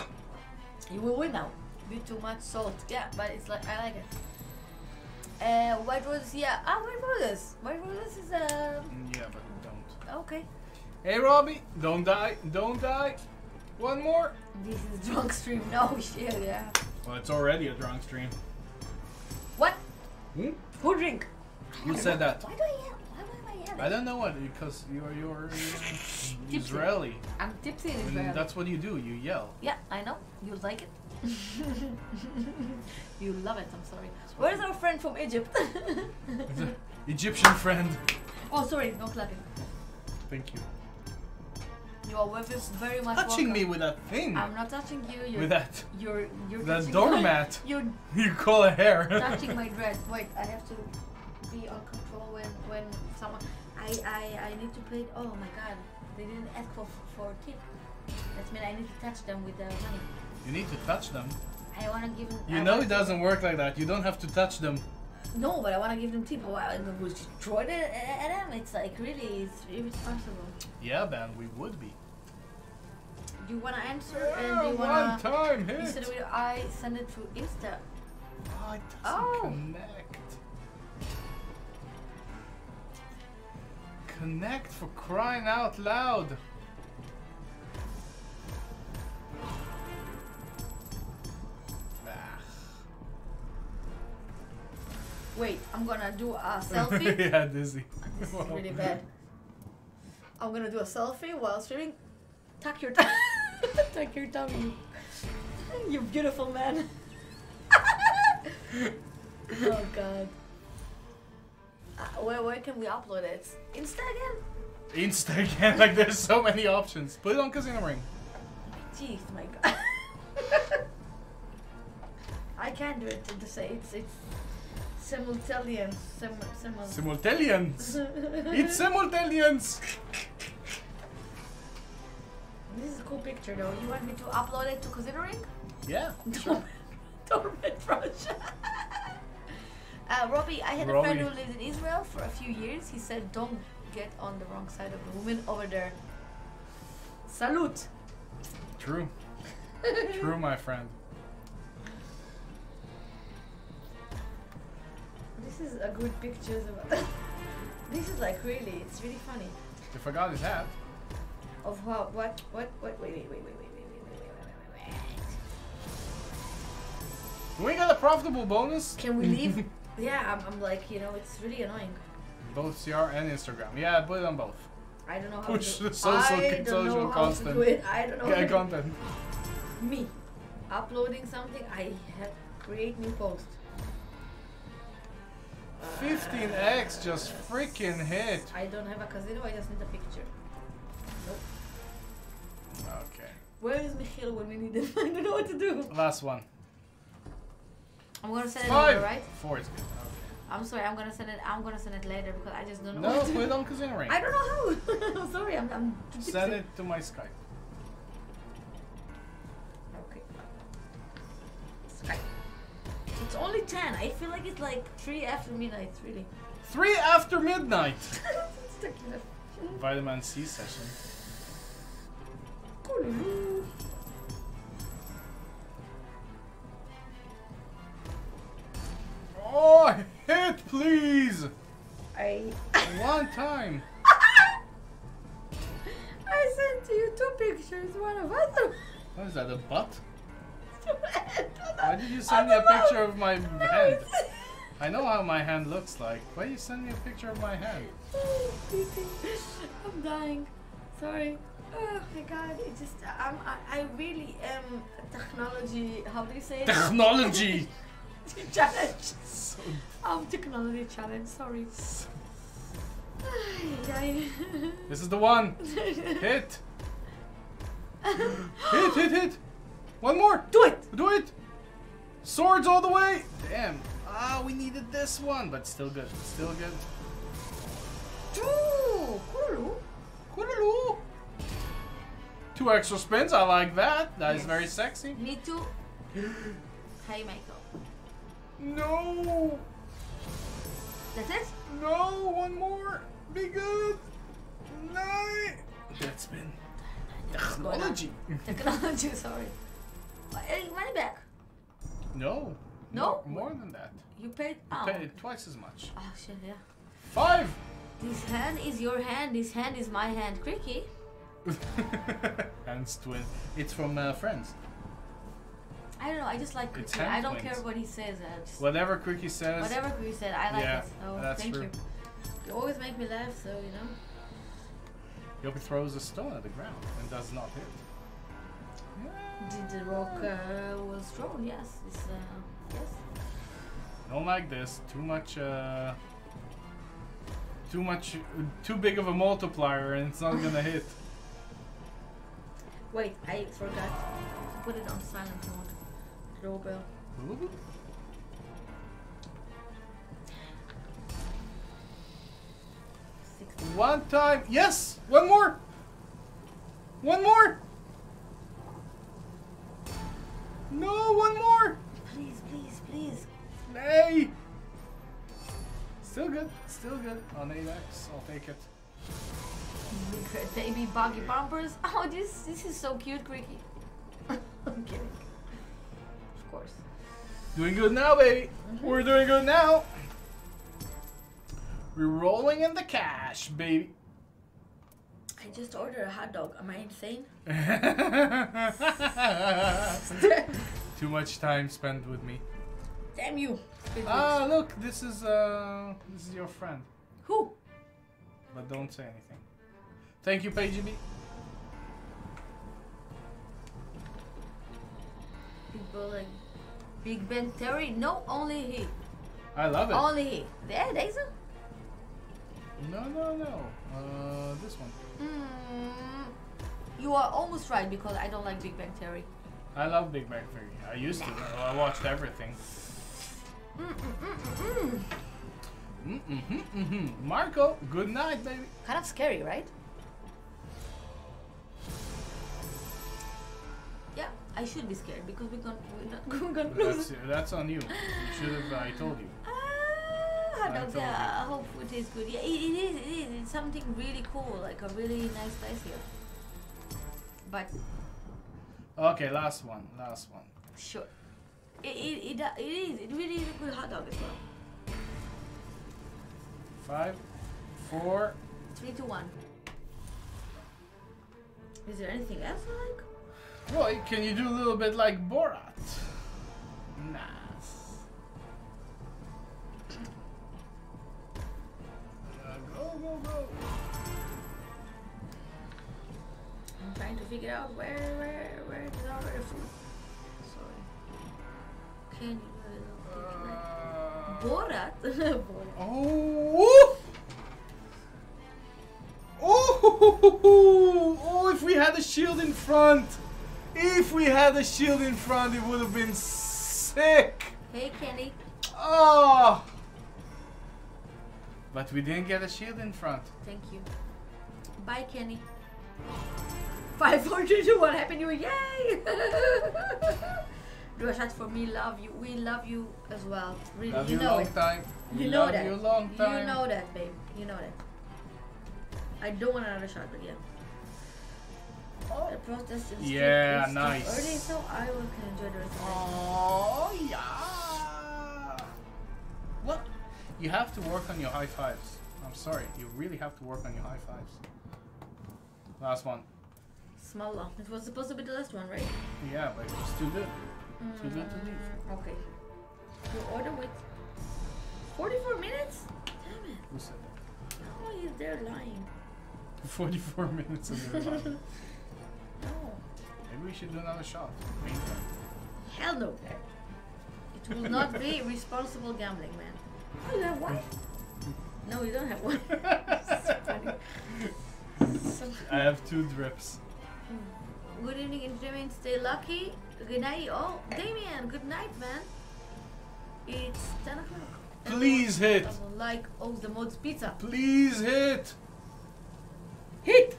You will win now. Bit too much salt. Yeah, but it's like I like it. Uh, white roses. Yeah. Ah, white roses. White roses is uh Mm, Yeah, but we don't. okay. Hey, Robbie, don't die, don't die. One more. This is drunk stream. No shit. Yeah. Well, it's already a drunk stream. What? Hmm? Who drink? Who said that? Why do I yell? Why do I yell? I don't know what because you're you're, Israeli, I'm tipsy in and Israel. that's what you do. You yell. Yeah, I know. You like it. you love it. I'm sorry. Where's our friend from Egypt? Egyptian friend. oh, sorry. No clapping. Thank you. You are very, very much Touching me with that thing. I'm not touching you. You're, with that You're you're that doormat. You're you call a hair. touching my dress. Wait, I have to be on control when when someone. I I I need to pay. Oh my god, they didn't ask for for tip. That means I need to touch them with the money. You need to touch them. I wanna give them. You I know it doesn't work like that. You don't have to touch them. No, but I want to give them tip. Wow, and we destroyed it at them. Uh, it's like really, it's irresponsible. Yeah, man, we would be. Do you want to answer and Yeah, do you want to? time Instead of I send it to Insta. Oh, it doesn't Oh. connect. Connect for crying out loud. Wait, I'm gonna do a selfie. yeah, dizzy. this is really bad. I'm gonna do a selfie while streaming. Tuck your tummy. Tuck your tummy. You beautiful man. oh god. Uh, where where can we upload it? Insta again? Insta again, like there's so many options. Put it on Casino Ring. Jeez, my god. I I can't do it to say it's it's simultaneous. Sim, simul. Simultaneans. it's simultaneous. Picture though. You want me to upload it to considering? Yeah. Don't Torment Russia. uh, Robbie, I had a friend who lived in Israel for a few years. He said, "Don't get on the wrong side of the woman over there." Salute. True. True, my friend. This is a good picture. This is like really, it's really funny. You forgot his hat. Of how, what, what, what, wait, wait, wait, wait, wait, wait, wait, wait, wait, wait, wait, wait. We get a profitable bonus? Can we leave? yeah, I'm, I'm like, you know, it's really annoying. Both CR and Instagram. Yeah, put it on both. I don't know how Push to do social- I don't social know how to do it. I don't know. to- content. Me uploading something, I have create new post. 15x just freaking hit. I don't have a casino. I just need a picture. Nope. Okay. Where is Michiel when we need him? I don't know what to do. Last one. I'm gonna send it Five. later, right? Four is good. Okay. I'm sorry. I'm gonna send it. I'm gonna send it later because I just don't know. No, what to put do. it on casino ring. I don't know how. I'm sorry. I'm. I'm Send it to my Skype. Okay. Skype. It's only 10. I feel like it's like 3 after midnight, really. Three after midnight. it's taking a- Vitamin C session. Oh, hit please. I One time. I sent you two pictures. One of us. What is that? A butt? Why Why did you send me a picture of my hand? I know how my hand looks like. Why you send me a picture of my hand? I'm dying. Sorry. Oh my god, it just I'm, I, I really am technology. How do you say it? Technology. challenge. So I'm technology challenge. Sorry. This is the one. Hit. Hit, hit, hit. One more. Do it. Do it. Swords all the way. Damn. Ah, we needed this one, but still good. Still good. Ooh, cool. Cooloo. Two extra spins. I like that. That is Yes. very sexy. Me too. Hey, Michael. No. That's it. No. One more. Be good. Nine. Dead spin. Technology. Technology. Sorry. Money back. No. No? More, more than that. You paid. Oh. Paid twice as much. Oh shit. Yeah. Five. This hand is your hand. This hand is my hand. Creaky. Hands twin. It's from uh, Friends. I don't know. I just like It's. I don't care what he says. I just, Whatever Quickie says. whatever Creaky said, I like Yeah, it. So that's thank true. you. You always make me laugh. So you know. Yopi throws a stone at the ground and does not hit. Yeah. Did the rock uh, was thrown? Yes. It's, uh, yes. Don't like this. Too much. Uh, too much. Too big of a multiplier, and it's not gonna hit. Wait, I forgot to put it on silent mode. Doorbell. Ooh. One time. Yes. One more. One more. No. One more. Please, please, please. Nay. Still good. Still good. On 8x. I'll take it. Baby buggy bumpers. Oh, this this is so cute, Creaky. I'm kidding. Of course. Doing good now, baby. We're doing good now. We're rolling in the cash, baby. I just ordered a hot dog. Am I insane? Too much time spent with me. Damn you. Ah, look, this is uh, this is your friend. Who? But don't say anything. Thank you, PageB. People like Big Bang Theory? No, only he. I love it. Only he. There, deze? No, no, no. Uh, this one. Hmm. You are almost right because I don't like Big Bang Theory. I love Big Bang Theory. I used to. I watched everything. Mm-mm-mm-mm. Mm-hmm, mm-hmm. Marco, good night, baby. Kind of scary, right? I should be scared because we're gonna we're not gonna lose. That's, that's on you. You should have. I told you. Ah, I no, told yeah, I hope it is good. Yeah, it, it is. It is. It's something really cool, like a really nice place here. But Okay, last one. Last one. sure, it it it, it is. It really is a good hot dog as well. Five, four. Three to one. Is there anything else I like? Well, can you do a little bit like Borat? Nice. Uh, go, go, go. I'm trying to figure out where where where is all our food. Sorry. Can you do a little bit like Uh, Borat? Borat. oh! Oh! Oh! If we had a shield in front, if we had a shield in front, it would have been sick. Hey Kenny. Oh! But we didn't get a shield in front. Thank you. Bye, Kenny. Five, four, three, two, one. Happy New Year! Yay! Do a shot for me. Love you. We love you as well. Really, Love you you know long it. time. We You know love that. you long time. You know that, babe. You know that. I don't want another shot, but yeah. The protest is Yeah, nice. Early, so I will enjoy the rest the. Oh yeah. What? You have to work on your high fives. I'm sorry. You really have to work on your high fives. Last one. Smaller. It was supposed to be the last one, right? Yeah, but it's too good. Too good to leave. Mm, Okay. You order with 44 minutes? Damn it. Who said that? How is there lying? 44 minutes of your life. No. Maybe we should do another shot. Hell no. It will not be responsible gambling, man. Oh, you have one? No, you don't have one. So, I have two drips. good evening, entertainment. Stay lucky. Good night. Oh, Damien, good night, man. It's 10 o'clock. Please hit. Like, oh, the Mods Pizza. Please hit. Hit!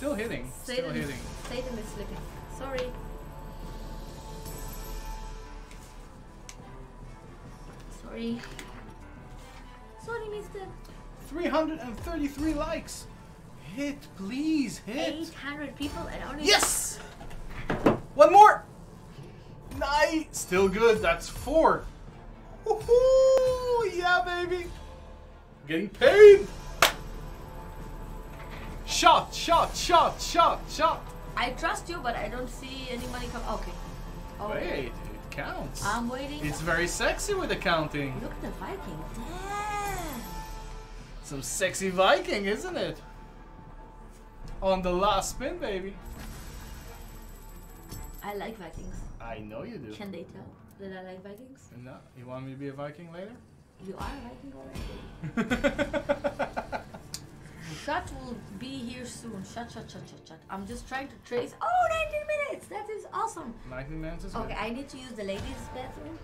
Still hitting. Still hitting. Satan is sleeping. Sorry. Sorry. Sorry, mister. 333 likes. Hit, please, hit. 800 people and only. Yes! One more! Nice! Still good, that's four. Woohoo! Yeah, baby! Getting paid! Shot, shot, shot, shot, shot! I trust you, but I don't see any money come. Okay. Okay. Wait, it counts. I'm waiting. It's very sexy with the counting. Look at the Viking. Damn. Some sexy Viking, isn't it? On the last spin, baby. I like Vikings. I know you do. Can they tell that I like Vikings? No, you want me to be a Viking later? You are a Viking already. Shut will be here soon. Shut, shut, shut, shut, shut. I'm just trying to trace. Oh, 19 minutes! That is awesome. 19 minutes is good. Okay, I need to use the ladies' bathroom.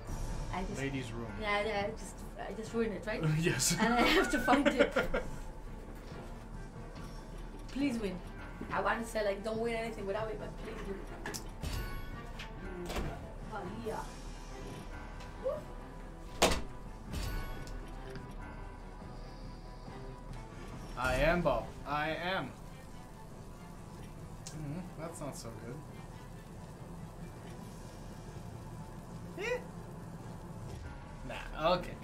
I just. Ladies' room. Yeah, yeah, I just, I just ruined it, right? yes. and I have to find it. Please win. I want to say like don't win anything without me, but please do. Mm. Oh yeah. I am Bob. I am. Mhm, that's not so good. Eh. Nah, okay.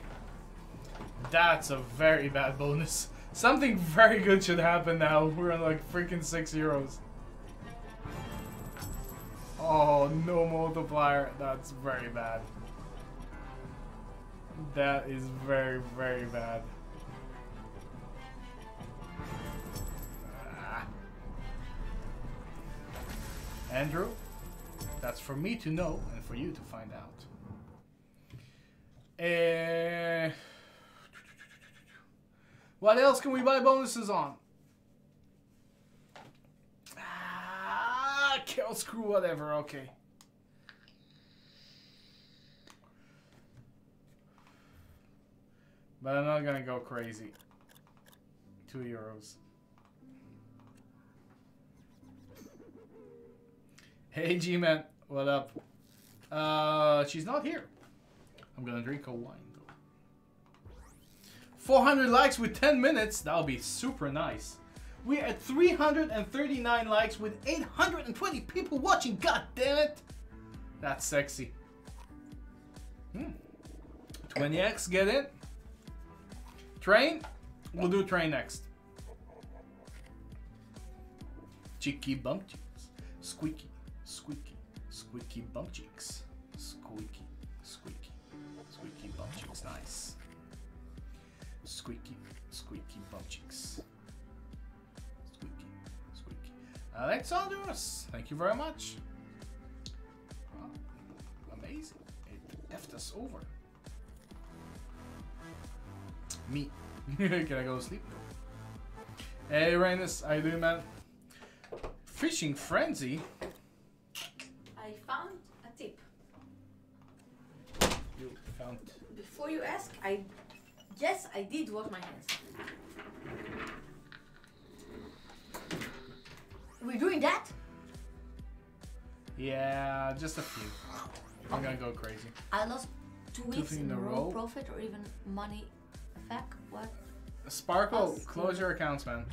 That's a very bad bonus. Something very good should happen now. We're like freaking six euros. Oh, no multiplier. That's very bad. That is very, very bad. Andrew, that's for me to know and for you to find out. Eh, what else can we buy bonuses on? Okay, I'll screw whatever, okay. But I'm not gonna go crazy. Two euros. Hey G-Man, what up? Uh, she's not here. I'm gonna drink a wine though. 400 likes with 10 minutes, that'll be super nice. We're at 339 likes with 820 people watching. God damn it! That's sexy. Hmm. 20x, get it? Train? We'll do train next. Cheeky bump cheeks. Squeaky, squeaky, squeaky bump cheeks. Squeaky, squeaky, squeaky bump cheeks. Nice. Squeaky, squeaky bump cheeks. Squeaky, squeaky. Alexandros, thank you very much. Amazing. It effed us over. Me. Can I go to sleep? Hey, Rainus, how you doing, man? Fishing frenzy. I found a tip. You found. Before you ask, I yes, I did wash my hands. We're doing that? Yeah, just a few. I'm gonna go crazy. I lost two weeks in in a row, row? profit or even money back. What? Sparkle, Us. close your accounts, man.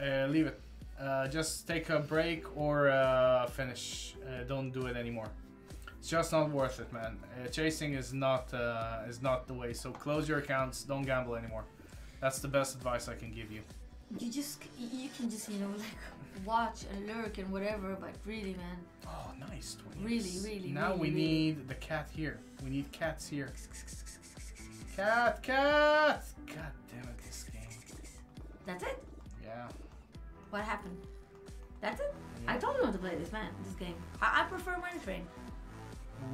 Uh, leave it. Uh, just take a break or uh, finish. Uh, don't do it anymore. It's just not worth it, man. Uh, chasing is not uh, is not the way. So close your accounts. Don't gamble anymore. That's the best advice I can give you. You just you can just you know like watch and lurk and whatever, but really, man, Oh, nice. 20. Really, really, Now really, we really. need the cat here. We need cats here. Cat, cat! God damn it, this game. that's it. Yeah. What happened? That's it. Yeah. I told you not to play this man, this game. I, I prefer Money Train.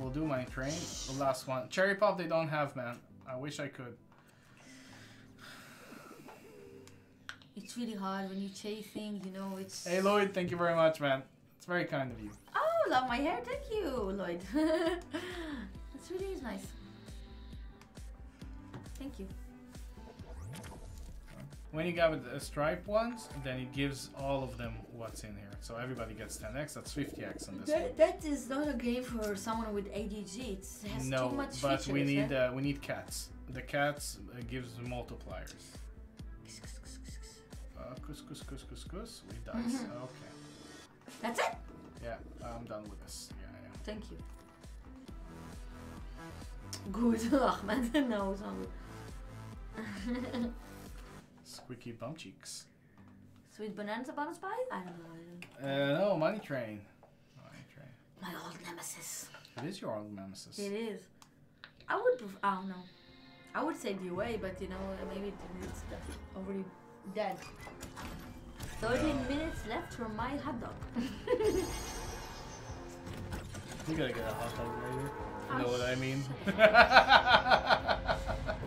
We'll do my train. The last one. Cherry Pop, they don't have, man. I wish I could. It's really hard when you chase things, you know. It's Hey, Lloyd, thank you very much, man. It's very kind of you. oh, love my hair. Thank you, Lloyd. That's really nice. Thank you. When you got the stripe ones, then it gives all of them what's in here. So everybody gets 10x. That's 50x on this one. That, that is not a game for someone with ADG. It has No, too much but we need eh? uh, we need cats. The cats uh, gives multipliers. Uh, kus kus kus kus kus. We dice. Mhm. Okay. That's it. Yeah, I'm done with this. Yeah, yeah. Thank you. Good. Ahmed. no, it's not good. Squeaky bum cheeks. Sweet Bonanza bonus buy? I don't know. Uh, no, money train. Money train. My old nemesis. It is your old nemesis. It is. I would. Pref- I don't know. I would say the way, but you know, maybe it's already dead. 13 minutes left for my hot dog. You gotta get a hot dog right Oh, You know what I mean?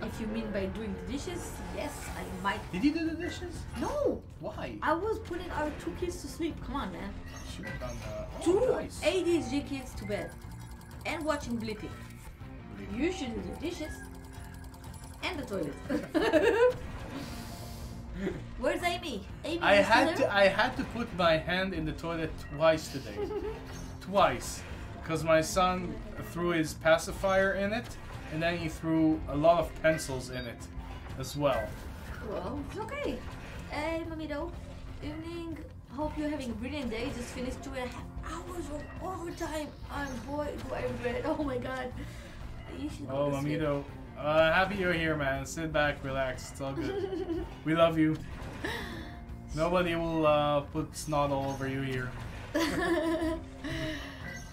if you mean by doing the dishes, yes, I might. Did you do the dishes? No! Why? I was putting our two kids to sleep. Come on, man. Should have done uh, oh, Two nice. ADHD kids to bed. And watching Blippi. You should do the dishes. And the toilet. Where's Amy? Amy, I had to I had to put my hand in the toilet twice today. twice. Because my son threw his pacifier in it and then he threw a lot of pencils in it as well. Well, it's okay. Hey, Mamito. Evening. Hope you're having a brilliant day. Just finished two and a half hours of overtime. And boy, do I regret. Oh my god. You should Oh, to. Mamito. Uh, happy you're here, man. Sit back, relax. It's all good. we love you. Nobody will uh, put snot all over you here.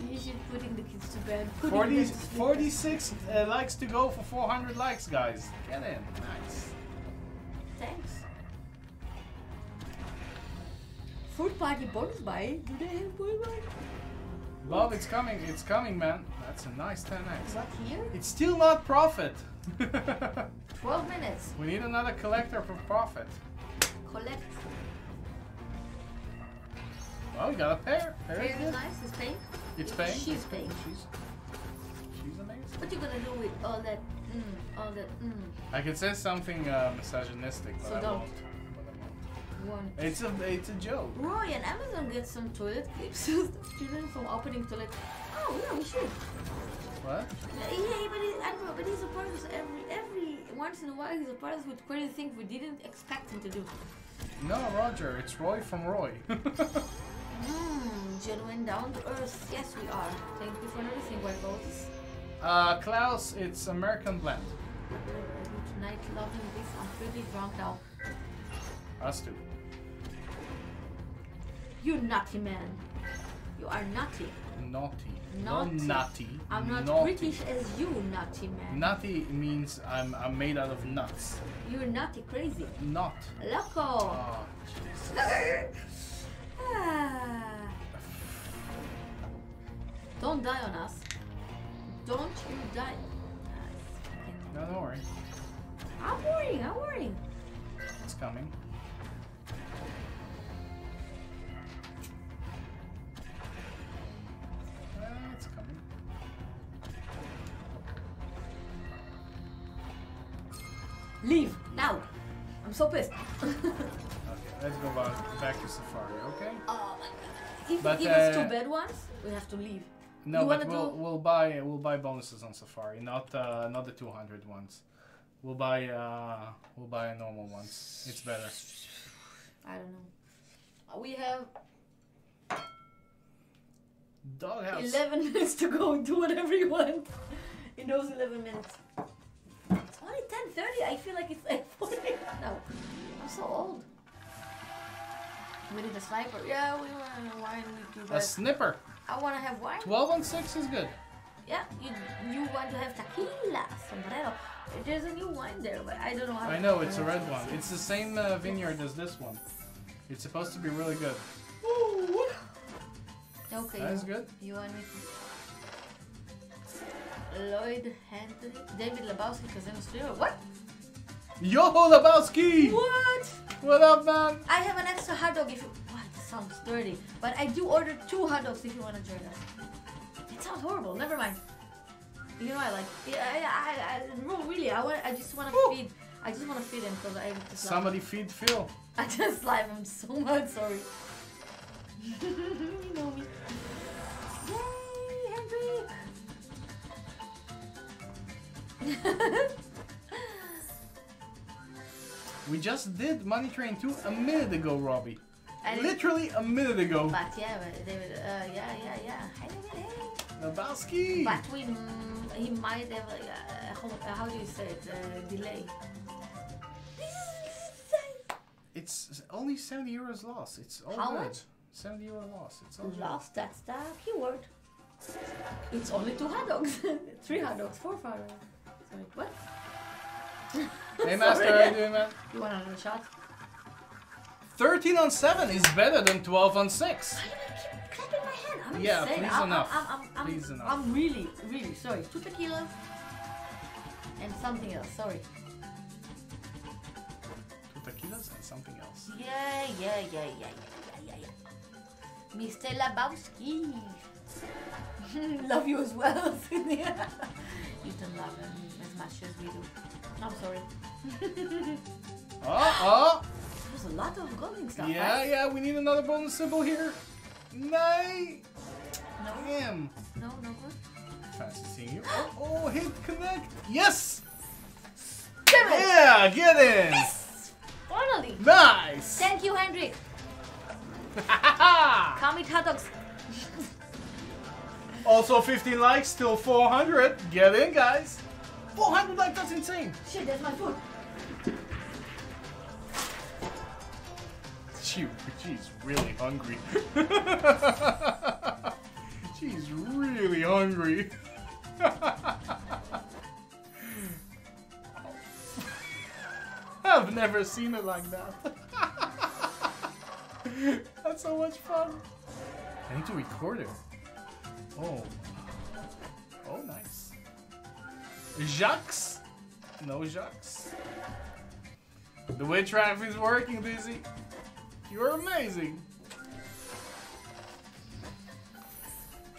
you should putting the kids to bed. putting 40, them to sleep. 46 uh, likes to go for 400 likes, guys. Get in. Nice. Thanks. Fruit party bonus buy. Do they have bonus buy? Bob, it's coming. It's coming, man. That's a nice 10x. What here? It's still not profit. 12 minutes. we need another collector for profit. Collect. Well, you got a pair. Pair is Very nice. He's paying. It's pink. She's paying. She's, she's amazing. What you gonna do with all that? Mm, all that. Mm. I could say something uh, misogynistic, but So I don't. won't. But I won't. One. It's a it's a joke. Roy and Amazon get some toilet clips. Student from opening toilet. Oh yeah, we should. What? Yeah, but he, I don't know, but he supports us every every once in a while. He supports us with crazy things we didn't expect him to do. No, Roger. It's Roy from Roy. Mmm, genuine down to earth. Yes, we are. Thank you for everything, white roses. uh, Klaus, it's American blend. Tonight, loving this. I'm pretty drunk now. Us too. You naughty man. You are naughty. Naughty. Naughty. No naughty. I'm not naughty. British as you, nutty man. Naughty means I'm I'm made out of nuts. You're nutty crazy. Not. Loco. Oh, Jesus. Don't die on us. Don't you die. No, don't worry. I'm worrying, I'm worrying. It's coming. Uh, it's coming. Leave now. I'm so pissed. Let's go back, back to Safari, okay? oh my god. If But, you give us two uh, bad ones, we have to leave. No, You but we'll do- we'll buy we'll buy bonuses on Safari, not uh, not the 200 ones. We'll buy uh we'll buy normal ones. It's better. I don't know. Uh, We have Doghouse. 11 minutes to go. Do whatever you want in those 11 minutes. It's only 10:30. I feel like it's like 40. No, I'm so old. We need a sniper. Yeah, we want wine. We do A snipper. I want to have wine. 12 on 6 is good. Yeah, you you want to have tequila, sombrero. There's a new wine there, but I don't know how. I know it's a red one. It's the same uh, vineyard as this one. It's supposed to be really good. Ooh. Okay. That is you- good. You want me to? Lloyd Anthony, David Lebowski, Casino Studio. What? Yo, Lebowski! What? What up, man? I have an extra hot dog if you. What? That sounds dirty. But I do order two hot dogs if you want to join us. It sounds horrible. Never mind. You know I like. Yeah, I, I, I, no, really. I want. I just want to feed. I just want to feed him because I just love. Somebody feed Phil. I just love him so much. Sorry. you know me. Yay, Hendrik! We just did Money Train 2 a minute ago, Robbie. Didn't- Literally a minute ago. But yeah, but David, uh, yeah, yeah, yeah. Hey, David, hey. Lebowski! But we, mm, he might have, uh, how, uh, how do you say it, uh, delay. It's only 70 euros loss. It's all How good. much? 70 euro loss. It's all good. Lost, that's the keyword. It's only two hot dogs. Three hot dogs, four hot dogs. Sorry, what? Hey, Master, how Sorry. you doing, man? You want another shot? 13 on 7 is better than 12 on 6. Why do you keep clapping my hand? I'm Yeah, insane. please I'm, enough. I'm, I'm, I'm, Please enough. I'm really, really sorry. Two tequilas and something else. Sorry. Two tequilas and something else. Yeah, yeah, yeah, yeah, yeah, yeah, yeah. Mr. Lebowski. love you as well, Sydney. you don't love him as much as we do. I'm sorry. Oh, oh. There's a lot of golden stuff. Yeah, right? yeah, we need another bonus symbol here. Nay! No, Damn. no, no good. Fancy seeing you. Oh, oh, hit connect. Yes! Damn it! Yeah, get in! Yes! Finally! Nice! Thank you, Hendrik. Also Come eat hot dogs. 15 likes, still 400. Get in, guys. 400 likes, that's insane. Shit, that's my food. She, she's really hungry. she's really hungry. I've never seen it like that. That's so much fun. I need to record it. Oh. Oh, nice. Jacques? No Jacques. The witchcraft is working, Dizzy. You're amazing.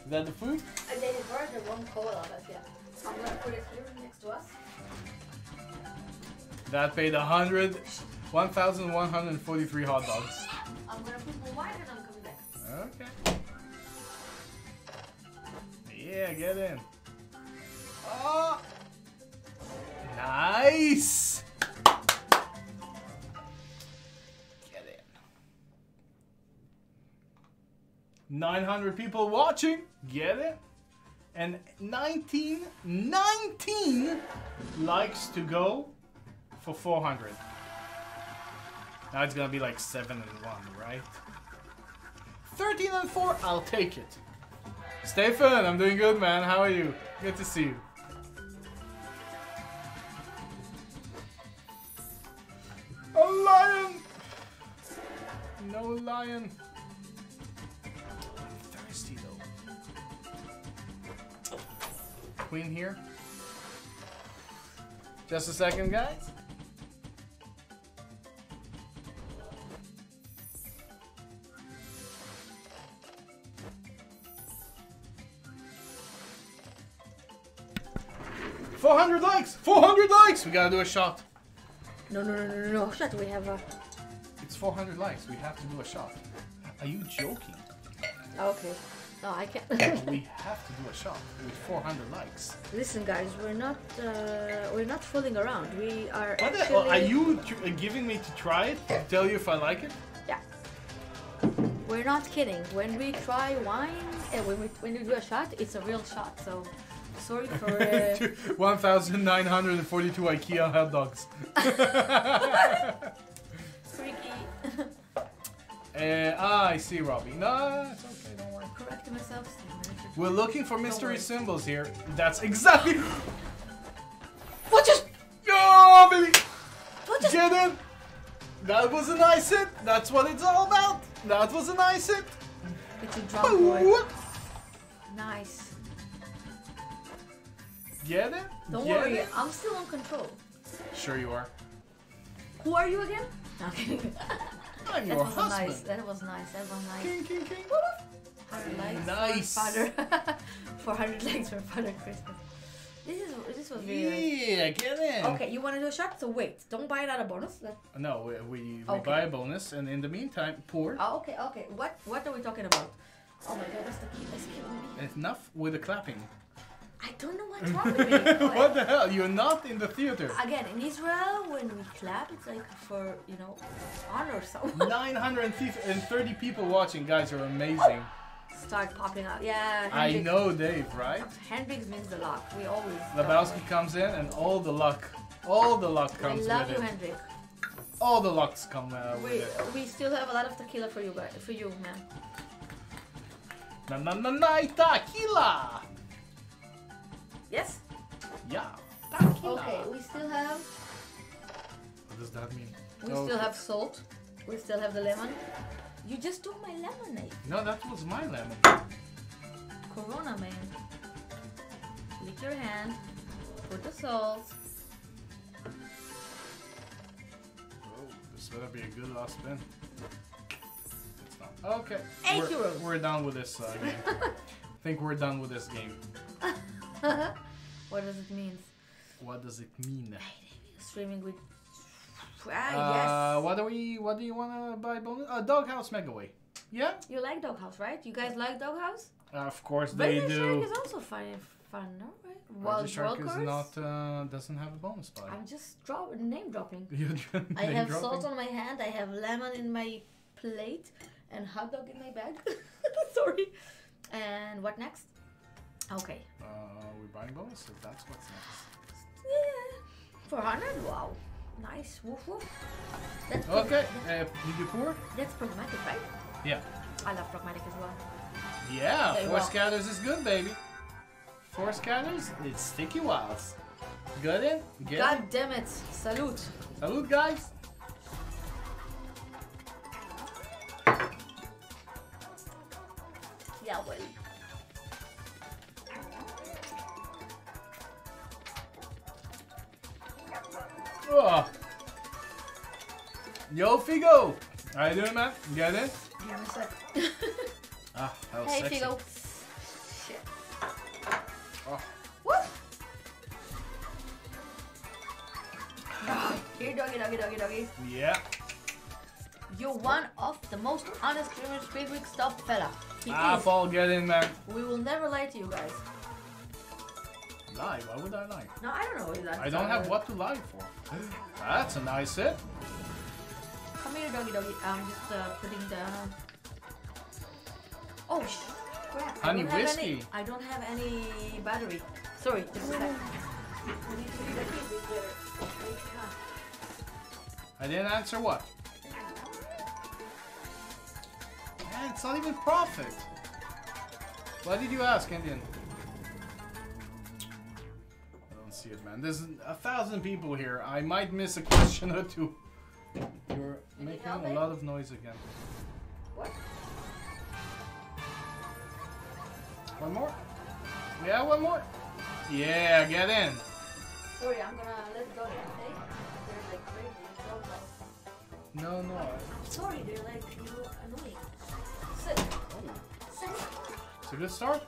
Is that the food? And they brought the wrong cola, but yeah. I'm gonna put it here next to us. That paid a hundred, 1,143 hot dogs. I'm gonna put more wine and I'm coming back. Okay. Yeah, get in. Oh. Nice. Get in. 900 people watching. Get it. And 19, 19 likes to go for 400. Now it's gonna be like 7 and 1, right? 13 and 4, I'll take it. Stefan, I'm doing good, man. How are you? Good to see you. A lion! No lion. Thirsty though. Queen here. Just a second, guys. Four hundred likes. Four hundred likes. We gotta do a shot. No, no, no, no, no. Shut. We have a. It's 400 likes. We have to do a shot. Are you joking? Okay. No, I can't. we have to do a shot with 400 likes. Listen, guys, we're not uh, we're not fooling around. We are What actually. hell? Are you uh, giving me to try it? To tell you if I like it? Yeah. We're not kidding. When we try wine, uh, when we when we do a shot, it's a real shot. So, sorry for. Uh, 1,942 IKEA hot dogs. freaky. Uh, ah, I see, Robbie. No, it's okay. Don't worry. Correct myself. We're looking for mystery symbols here. That's exactly. What just? Oh, baby! What just? Get in! That was a nice hit. That's what it's all about. That was a nice hit. Get you drunk, boy. Nice. Get then? Don't Get worry, it? I'm still on control. Sure you are. Who are you again? Okay. I'm that your was husband. nice. That was nice. That was nice. King, king, king. 100 likes. Nice. For father. 400 likes for Father Christmas. This is this was really nice. Yeah, get in. Okay, you want to do a shot? So wait, don't buy another bonus. No, we, we, we Okay. buy a bonus, and in the meantime, pour Oh, okay, okay. What what are we talking about? Oh my god, that's the key. That's killing me. enough with the clapping. I don't know what's wrong with me. what the hell? You're not in the theater. Again, in Israel, when we clap, it's like for you know honor someone. 930 people watching, guys. You're amazing. Start popping up. Yeah. I know Dave, right? Hendrix means the luck. We always. Lebowski comes in, and all the luck, all the luck comes. I comes love with you, it. Hendrix. All the lucks come uh, with We it. we still have a lot of tequila for you guys. For you, man. Na na na na tequila. Yes. Yeah. Okay. We still have. What does that mean? We Okay. still have salt. We still have the lemon. You just took my lemonade. No, that was my lemon. Corona, man. Lick your hand. Put the salt. Oh, this better be a good last spin. It's not. Okay. Eight we're, euros. We're done with this uh, game. I think we're done with this game. what does it mean? What does it mean? Streaming with. Uh, Ah, yes. what do we? What do you want to buy bonus? Uh, Doghouse Megaway. Yeah. You like Doghouse, right? You guys like Doghouse? Uh, of course they Radio do. Shark is also fun, fun, no? Right? Wild Shark is not uh, doesn't have a bonus buy. I'm just drop name dropping. I name have dropping? salt on my hand. I have lemon in my plate, and hot dog in my bag. Sorry. And what next? Okay. Uh, we're buying bonuses. That's what's next. Yeah. 400. Wow. Nice. Woof woof. That's Okay. Uh, did you pour? That's pragmatic, right? Yeah. I love pragmatic as well. Yeah. Okay, Four well. scatters is good, baby. Four scatters. It's sticky wilds. Good in. Get God it. damn it. Salute. Salute, guys. Yeah, well. Oh. Yo, Figo. How you doing, man? Get in. Give me a sec. Ah, that was hey, sexy. Figo. Shit. Oh, What? Here, doggy, doggy, doggy, doggy. yeah. You're one of the most honest streamers, Friedrich Stop fella. He Ah, is. Paul, get in, man. We will never lie to you guys. Lie? Why would I lie? No, I don't know that's I don't have uh, what to lie for. That's a nice hit. Come here, doggy, doggy. I'm just uh, putting the. Oh, sh- crap. I Honey don't whiskey. Any, I don't have any battery. Sorry, just a sec. We need to be the kid with the- I didn't answer what? Man, it's not even profit. Why did you ask, Indian? See it, man. There's a thousand people here. I might miss a question or two. You're making help, a lot of noise again. What? One more? Yeah, one more. Yeah, get in. Sorry, I'm gonna let go. Okay? They're like crazy. So loud. No, no. Sorry, they're like you annoying. Sit. Oh. Sit. It's a good start.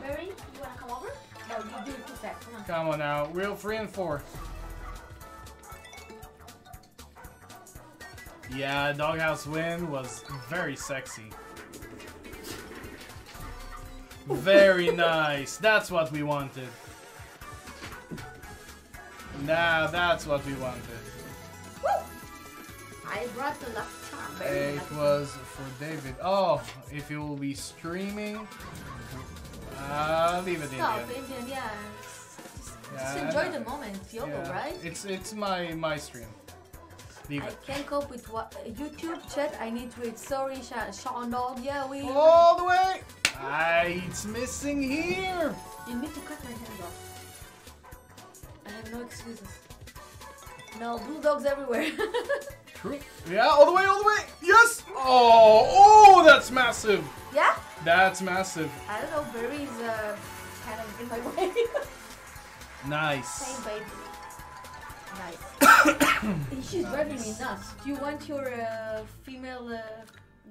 Barry, you wanna come over? No, you do it too fast. Come on. Come on now. Reel three and four. Yeah, Doghouse win was very sexy. Very nice. That's what we wanted. Now that's what we wanted. Woo! I brought the. Very It was for David. Oh, if you will be streaming, uh, leave it. Stop, Indian. Indian, yeah. Just, Yeah, just I enjoy the moment, YOLO, Yeah. right? It's it's my my stream. Leave I it. can't cope with what YouTube chat. I need to eat. Sorry, Sha-. Yeah, we. All the way. Ah, it's missing here. You need to cut my hand off. I have no excuses. No, bulldogs everywhere. True. Yeah, all the way, all the way. Yes. Oh, oh, that's massive. yeah? That's massive. I don't know, Barry's uh, kind of in my way. Nice. Same baby. Nice. She's driving me nuts. Do you want your uh, female uh,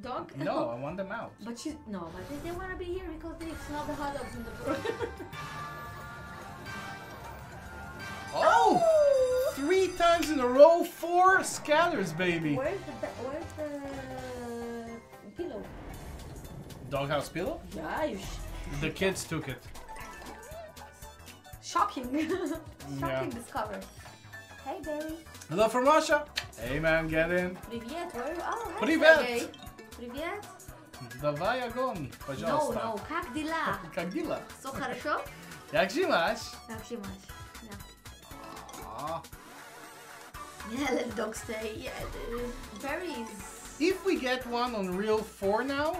dog? No, I want them out. But she no, but they, they want to be here because they smell the hot dogs in the door. Oh, three times in a row, four scatters, baby. where's the ba- where's the pillow? Doghouse pillow. Yeah, you sh- The kids took it. shocking, shocking Yeah. discovery. Hey, Barry. Hello from Russia. Hey man, get in. Привет, where are you? Oh, hi, Привет. Sergey. Привет. Давай огонь, No, пожалуйста. no, как дела? Как дела? Все хорошо? Jak się masz? Как się Masz? Yeah. Ah. Let dog stay. Yeah, the berries. If we get one on Reel 4 now,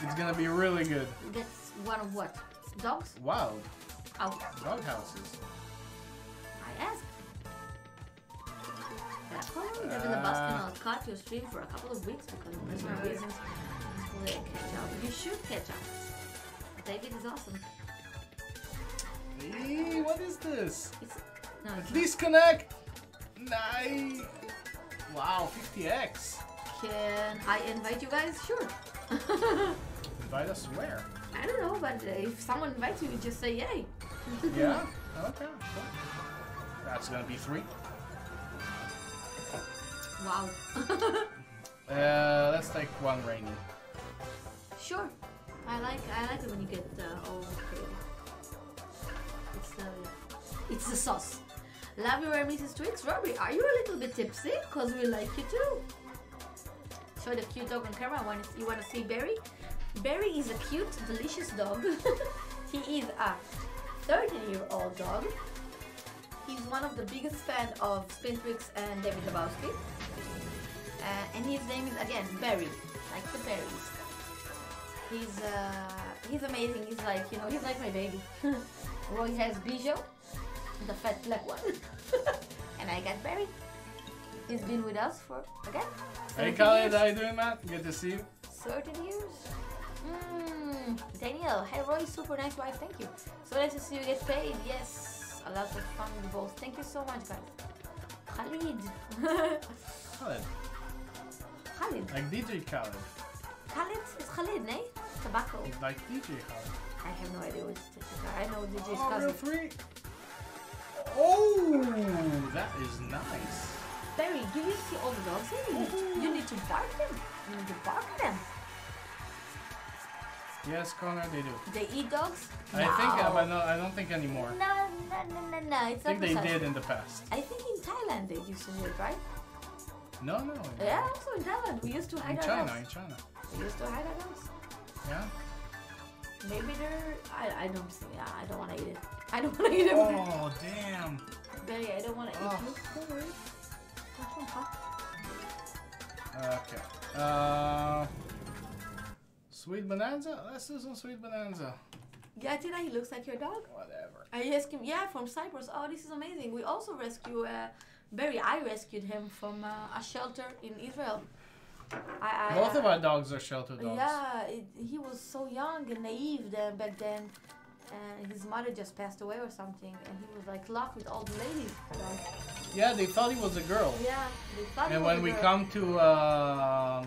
it's gonna be really good. Get one of what? Dogs? Wow, Oh, dog houses. I asked. Definitely, David Lebowski Uh. not cut your stream for a couple of weeks because of personal reasons. Catch up? You should catch up. David is awesome. Hey, what is this? It's no, Please connect. Nice. Wow, 50x. Can I invite you guys? Sure. Invite us where? I don't know, but if someone invites you, you just say yay. Yeah. Okay. Cool. That's gonna be three. Wow. Uh, let's take one rainy. sure. I like I like it when you get uh, all creative. It's the it's the sauce. Love you, where Mrs. Twix. Robbie, are you a little bit tipsy? Cause we like you too. Show the cute dog on camera. You want to see Barry? Barry is a cute, delicious dog. he is a 13-year-old dog. He's one of the biggest fan of Spintwix and David Lebowski. Uh, and his name is again Barry, like the berries. He's uh, he's amazing. He's like you know he's like my baby. Roy has Bijou, the fat black one, and I got Barry. He's been with us for again. Hey 13 Khaled, years. how you doing, man? Good to see you. 13 years. Mm, Daniel, hey Roy, super nice wife, thank you. So nice to see you get paid. Yes, a lot of fun with balls. Thank you so much, guys. Khalid, Khaled, Khalid, like DJ Khaled. Khalid is Khalid, nee? Tobacco. Like DJ Khaled. I have no idea which this is. I know DJ's Oh, real cousin. free. Oh, that is nice. Barry, do you see all the dogs here? You need, to, you need to bark them. You need to bark them. Yes, Connor, they do. They eat dogs? I think, uh, but no, I don't think anymore. No, no, no, no, no. It's I think they did in the past. I think in Thailand they used to do it, right? No, no. Yeah, also in Thailand we used to hide In our China, dogs. in China. We used to hide our dogs. Yeah. Maybe they're. I, I don't see. Yeah, I don't want to eat it. I don't want to eat it. Oh, damn. Barry, I don't want to Oh. eat you. Don't worry. Touch one, huh? Okay. Uh, sweet bonanza. Let's do some sweet bonanza. Yeah, Tina, he looks like your dog. Whatever. I rescued him, yeah, from Cyprus. Oh, this is amazing. We also rescue uh, Barry. I rescued him from uh, a shelter in Israel. I, I, Both of uh, our dogs are shelter dogs. Yeah, it, he was so young and naive then back then, and his mother just passed away or something, and he was like locked with all the ladies. Like, Yeah, they thought he was a girl. yeah, they thought he And was when a we girl. come to uh,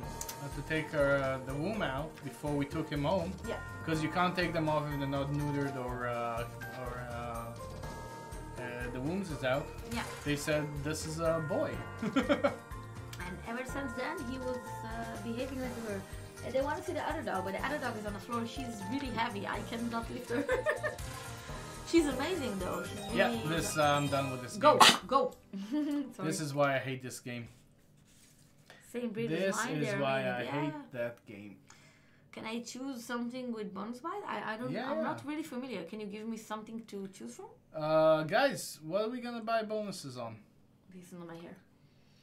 to take uh, the womb out before we took him home, Yeah. because you can't take them off if they're not neutered or uh, or uh, uh, the wombs is out. Yeah. They said this is a boy. And ever since then, he was uh, behaving like a girl. And they want to see the other dog, but the other dog is on the floor. She's really heavy. I cannot lift her. She's amazing though. She's really yeah, this uh, I'm done with this Go, game. go. Sorry. This is why I hate this game. Same breed as This mine. is they're why I yeah. hate that game. Can I choose something with bonus bite? I, I don't. Yeah, I'm not really familiar. Can you give me something to choose from? Uh, guys, what are we gonna buy bonuses on? This is not my hair.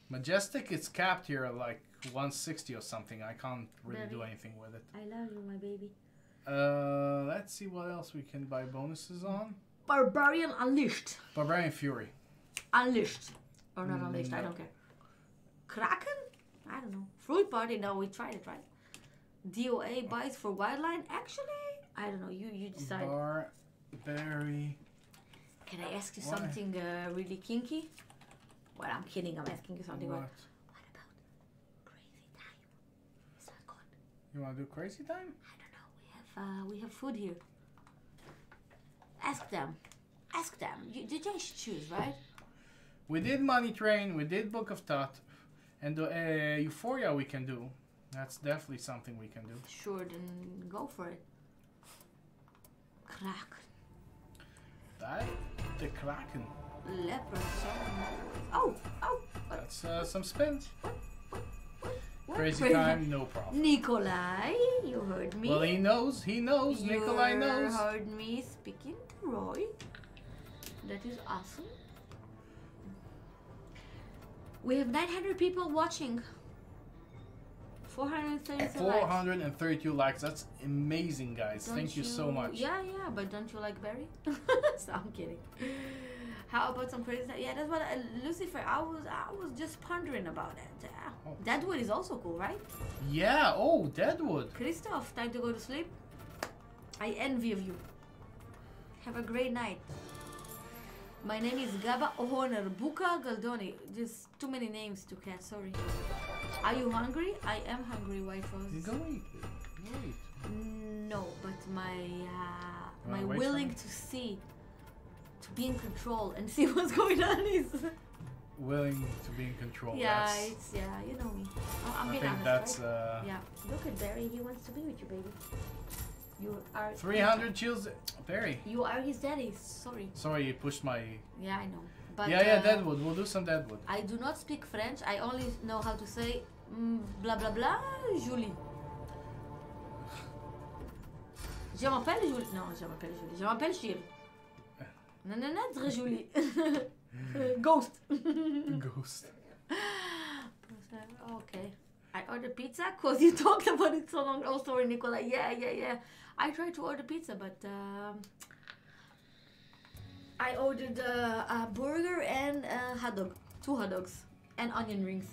Majestic, it's capped here at like 160 or something. I can't really do anything with it. I love you, my baby. Uh, let's see what else we can buy bonuses on. Barbarian Unleashed. Barbarian Fury. Unleashed. Or not unleashed, I don't care. Kraken? I don't know. Fruit Party? No, we tried it, right? DOA bites for wildline? Actually, I don't know. You you decide. Barberry. Can I ask you Why? something uh, really kinky? Well, I'm kidding. I'm asking you something. What, What? what about crazy time? Is that You wanna do crazy time? I don't know. We have uh, we have food here. Ask them. Ask them. You, you just choose, right? We did Money Train. We did Book of Thought, and the uh, Euphoria we can do. That's definitely something we can do. Sure, then go for it. Kraken. That the Kraken. Leopard. Oh, oh. That's uh, some spins. what? Crazy time, no problem. Nikolai, you heard me. Well, he knows. He knows. you Nikolai knows. You heard me speaking to Roy. That is awesome. We have 900 people watching. 432 likes. 432 likes. That's amazing, guys. Don't Thank you, so much. Yeah, yeah, but don't you like Barry? so I'm kidding. How about some crazy? Yeah, that's what uh, Lucifer. I was, I was just pondering about it. Uh, Oh. Deadwood is also cool, right? Yeah. Oh, Deadwood. Christoph, time to go to sleep. I envy of you. Have a great night. My name is Gaba Ohonor Buka Galdoni. Just too many names to catch. Sorry. Are you hungry? I am hungry, White Rose. Go eat. Go eat. No, but my uh, my wanna wait for willing to see, to be in control and see what's going on is. Willing to be in control. yeah, That's, it's yeah, you know me. I'm I being think honest, that's right? uh, Yeah, look at Barry. He wants to be with you, baby. You are 300 chills. Barry. You are his daddy. Sorry. Sorry, you pushed my. Yeah, I know. But yeah, yeah, uh, Deadwood. We'll do some Deadwood. I do not speak French. I only know how to say mm, blah blah blah, Julie. Je m'appelle Julie. Non, je m'appelle Julie. Je m'appelle Shir. Non, non, dire Julie. Ghost. Ghost. okay. I ordered pizza because you talked about it so long. Oh, sorry, Nicola. Yeah, yeah, yeah. I tried to order pizza, but um, I ordered uh, a burger and a hot dog, two hot dogs, and onion rings.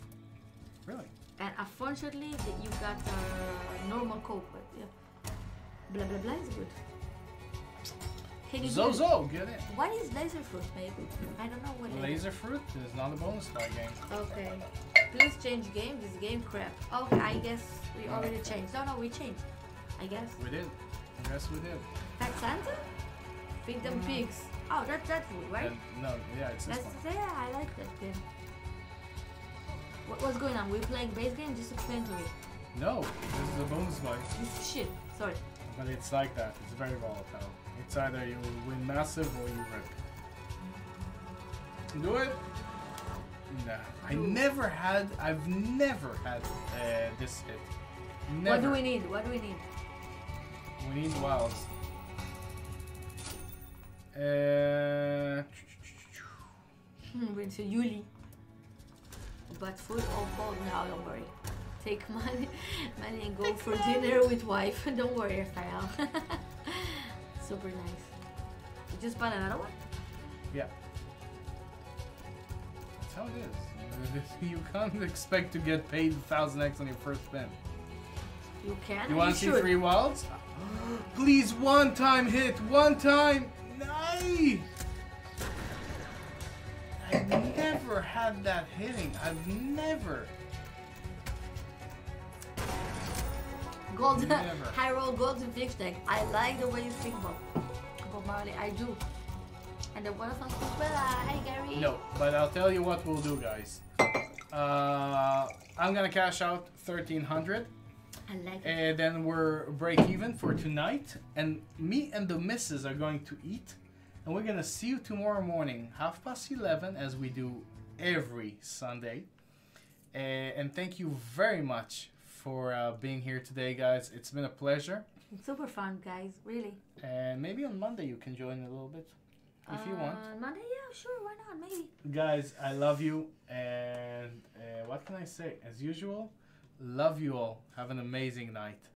Really? And unfortunately, you got uh, normal coke, but yeah, blah blah blah is good. Can you? Zozo, get it. What is laser fruit, maybe? I don't know what it is. Laser fruit is not a bonus buy game. Okay. Please change game. This game crap. Okay, I guess we already changed. No, no, we changed. I guess. We did. Yes, we did. Pet Santa? Feed them mm-hmm. pigs. Oh, that's that right? No, yeah, it's this That's one. yeah, I like that game. What, what's going on? We're playing base game. Just explain to me. No, this is a bonus one. This is shit. Sorry. But it's like that. It's very volatile. It's either you win massive or you rip. Do it? Nah. I never had. I've never had uh, this hit. Never. What do we need? What do we need? We need wilds. Uh, Hmm, we're Yuli. But food or cold? No, don't worry. Take money, money and go for dinner with wife. don't worry, Raphael. Super nice. You just bought another one? yeah. That's how it is. You can't expect to get paid 1000x on your first spin. You can. You want to see should. three wilds? Please, one time hit, one time. Nice. I've never had that hitting. I've never. Gold, Never. high roll golden fish tank. I like the way you think about, about Marley. I do. And the one from Cruella. Hi, Gary. No, but I'll tell you what we'll do, guys. Uh, I'm gonna cash out 1300, I like it. and then we're break even for tonight. And me and the missus are going to eat, and we're gonna see you tomorrow morning, half past 11, as we do every Sunday. Uh, and thank you very much for uh, being here today, guys. It's been a pleasure. It's Super fun, guys. Really. And maybe on Monday you can join a little bit if you want. Uh, Monday, yeah, sure. Why not? Maybe. Guys, I love you, and uh, what can I say? As usual, love you all. Have an amazing night.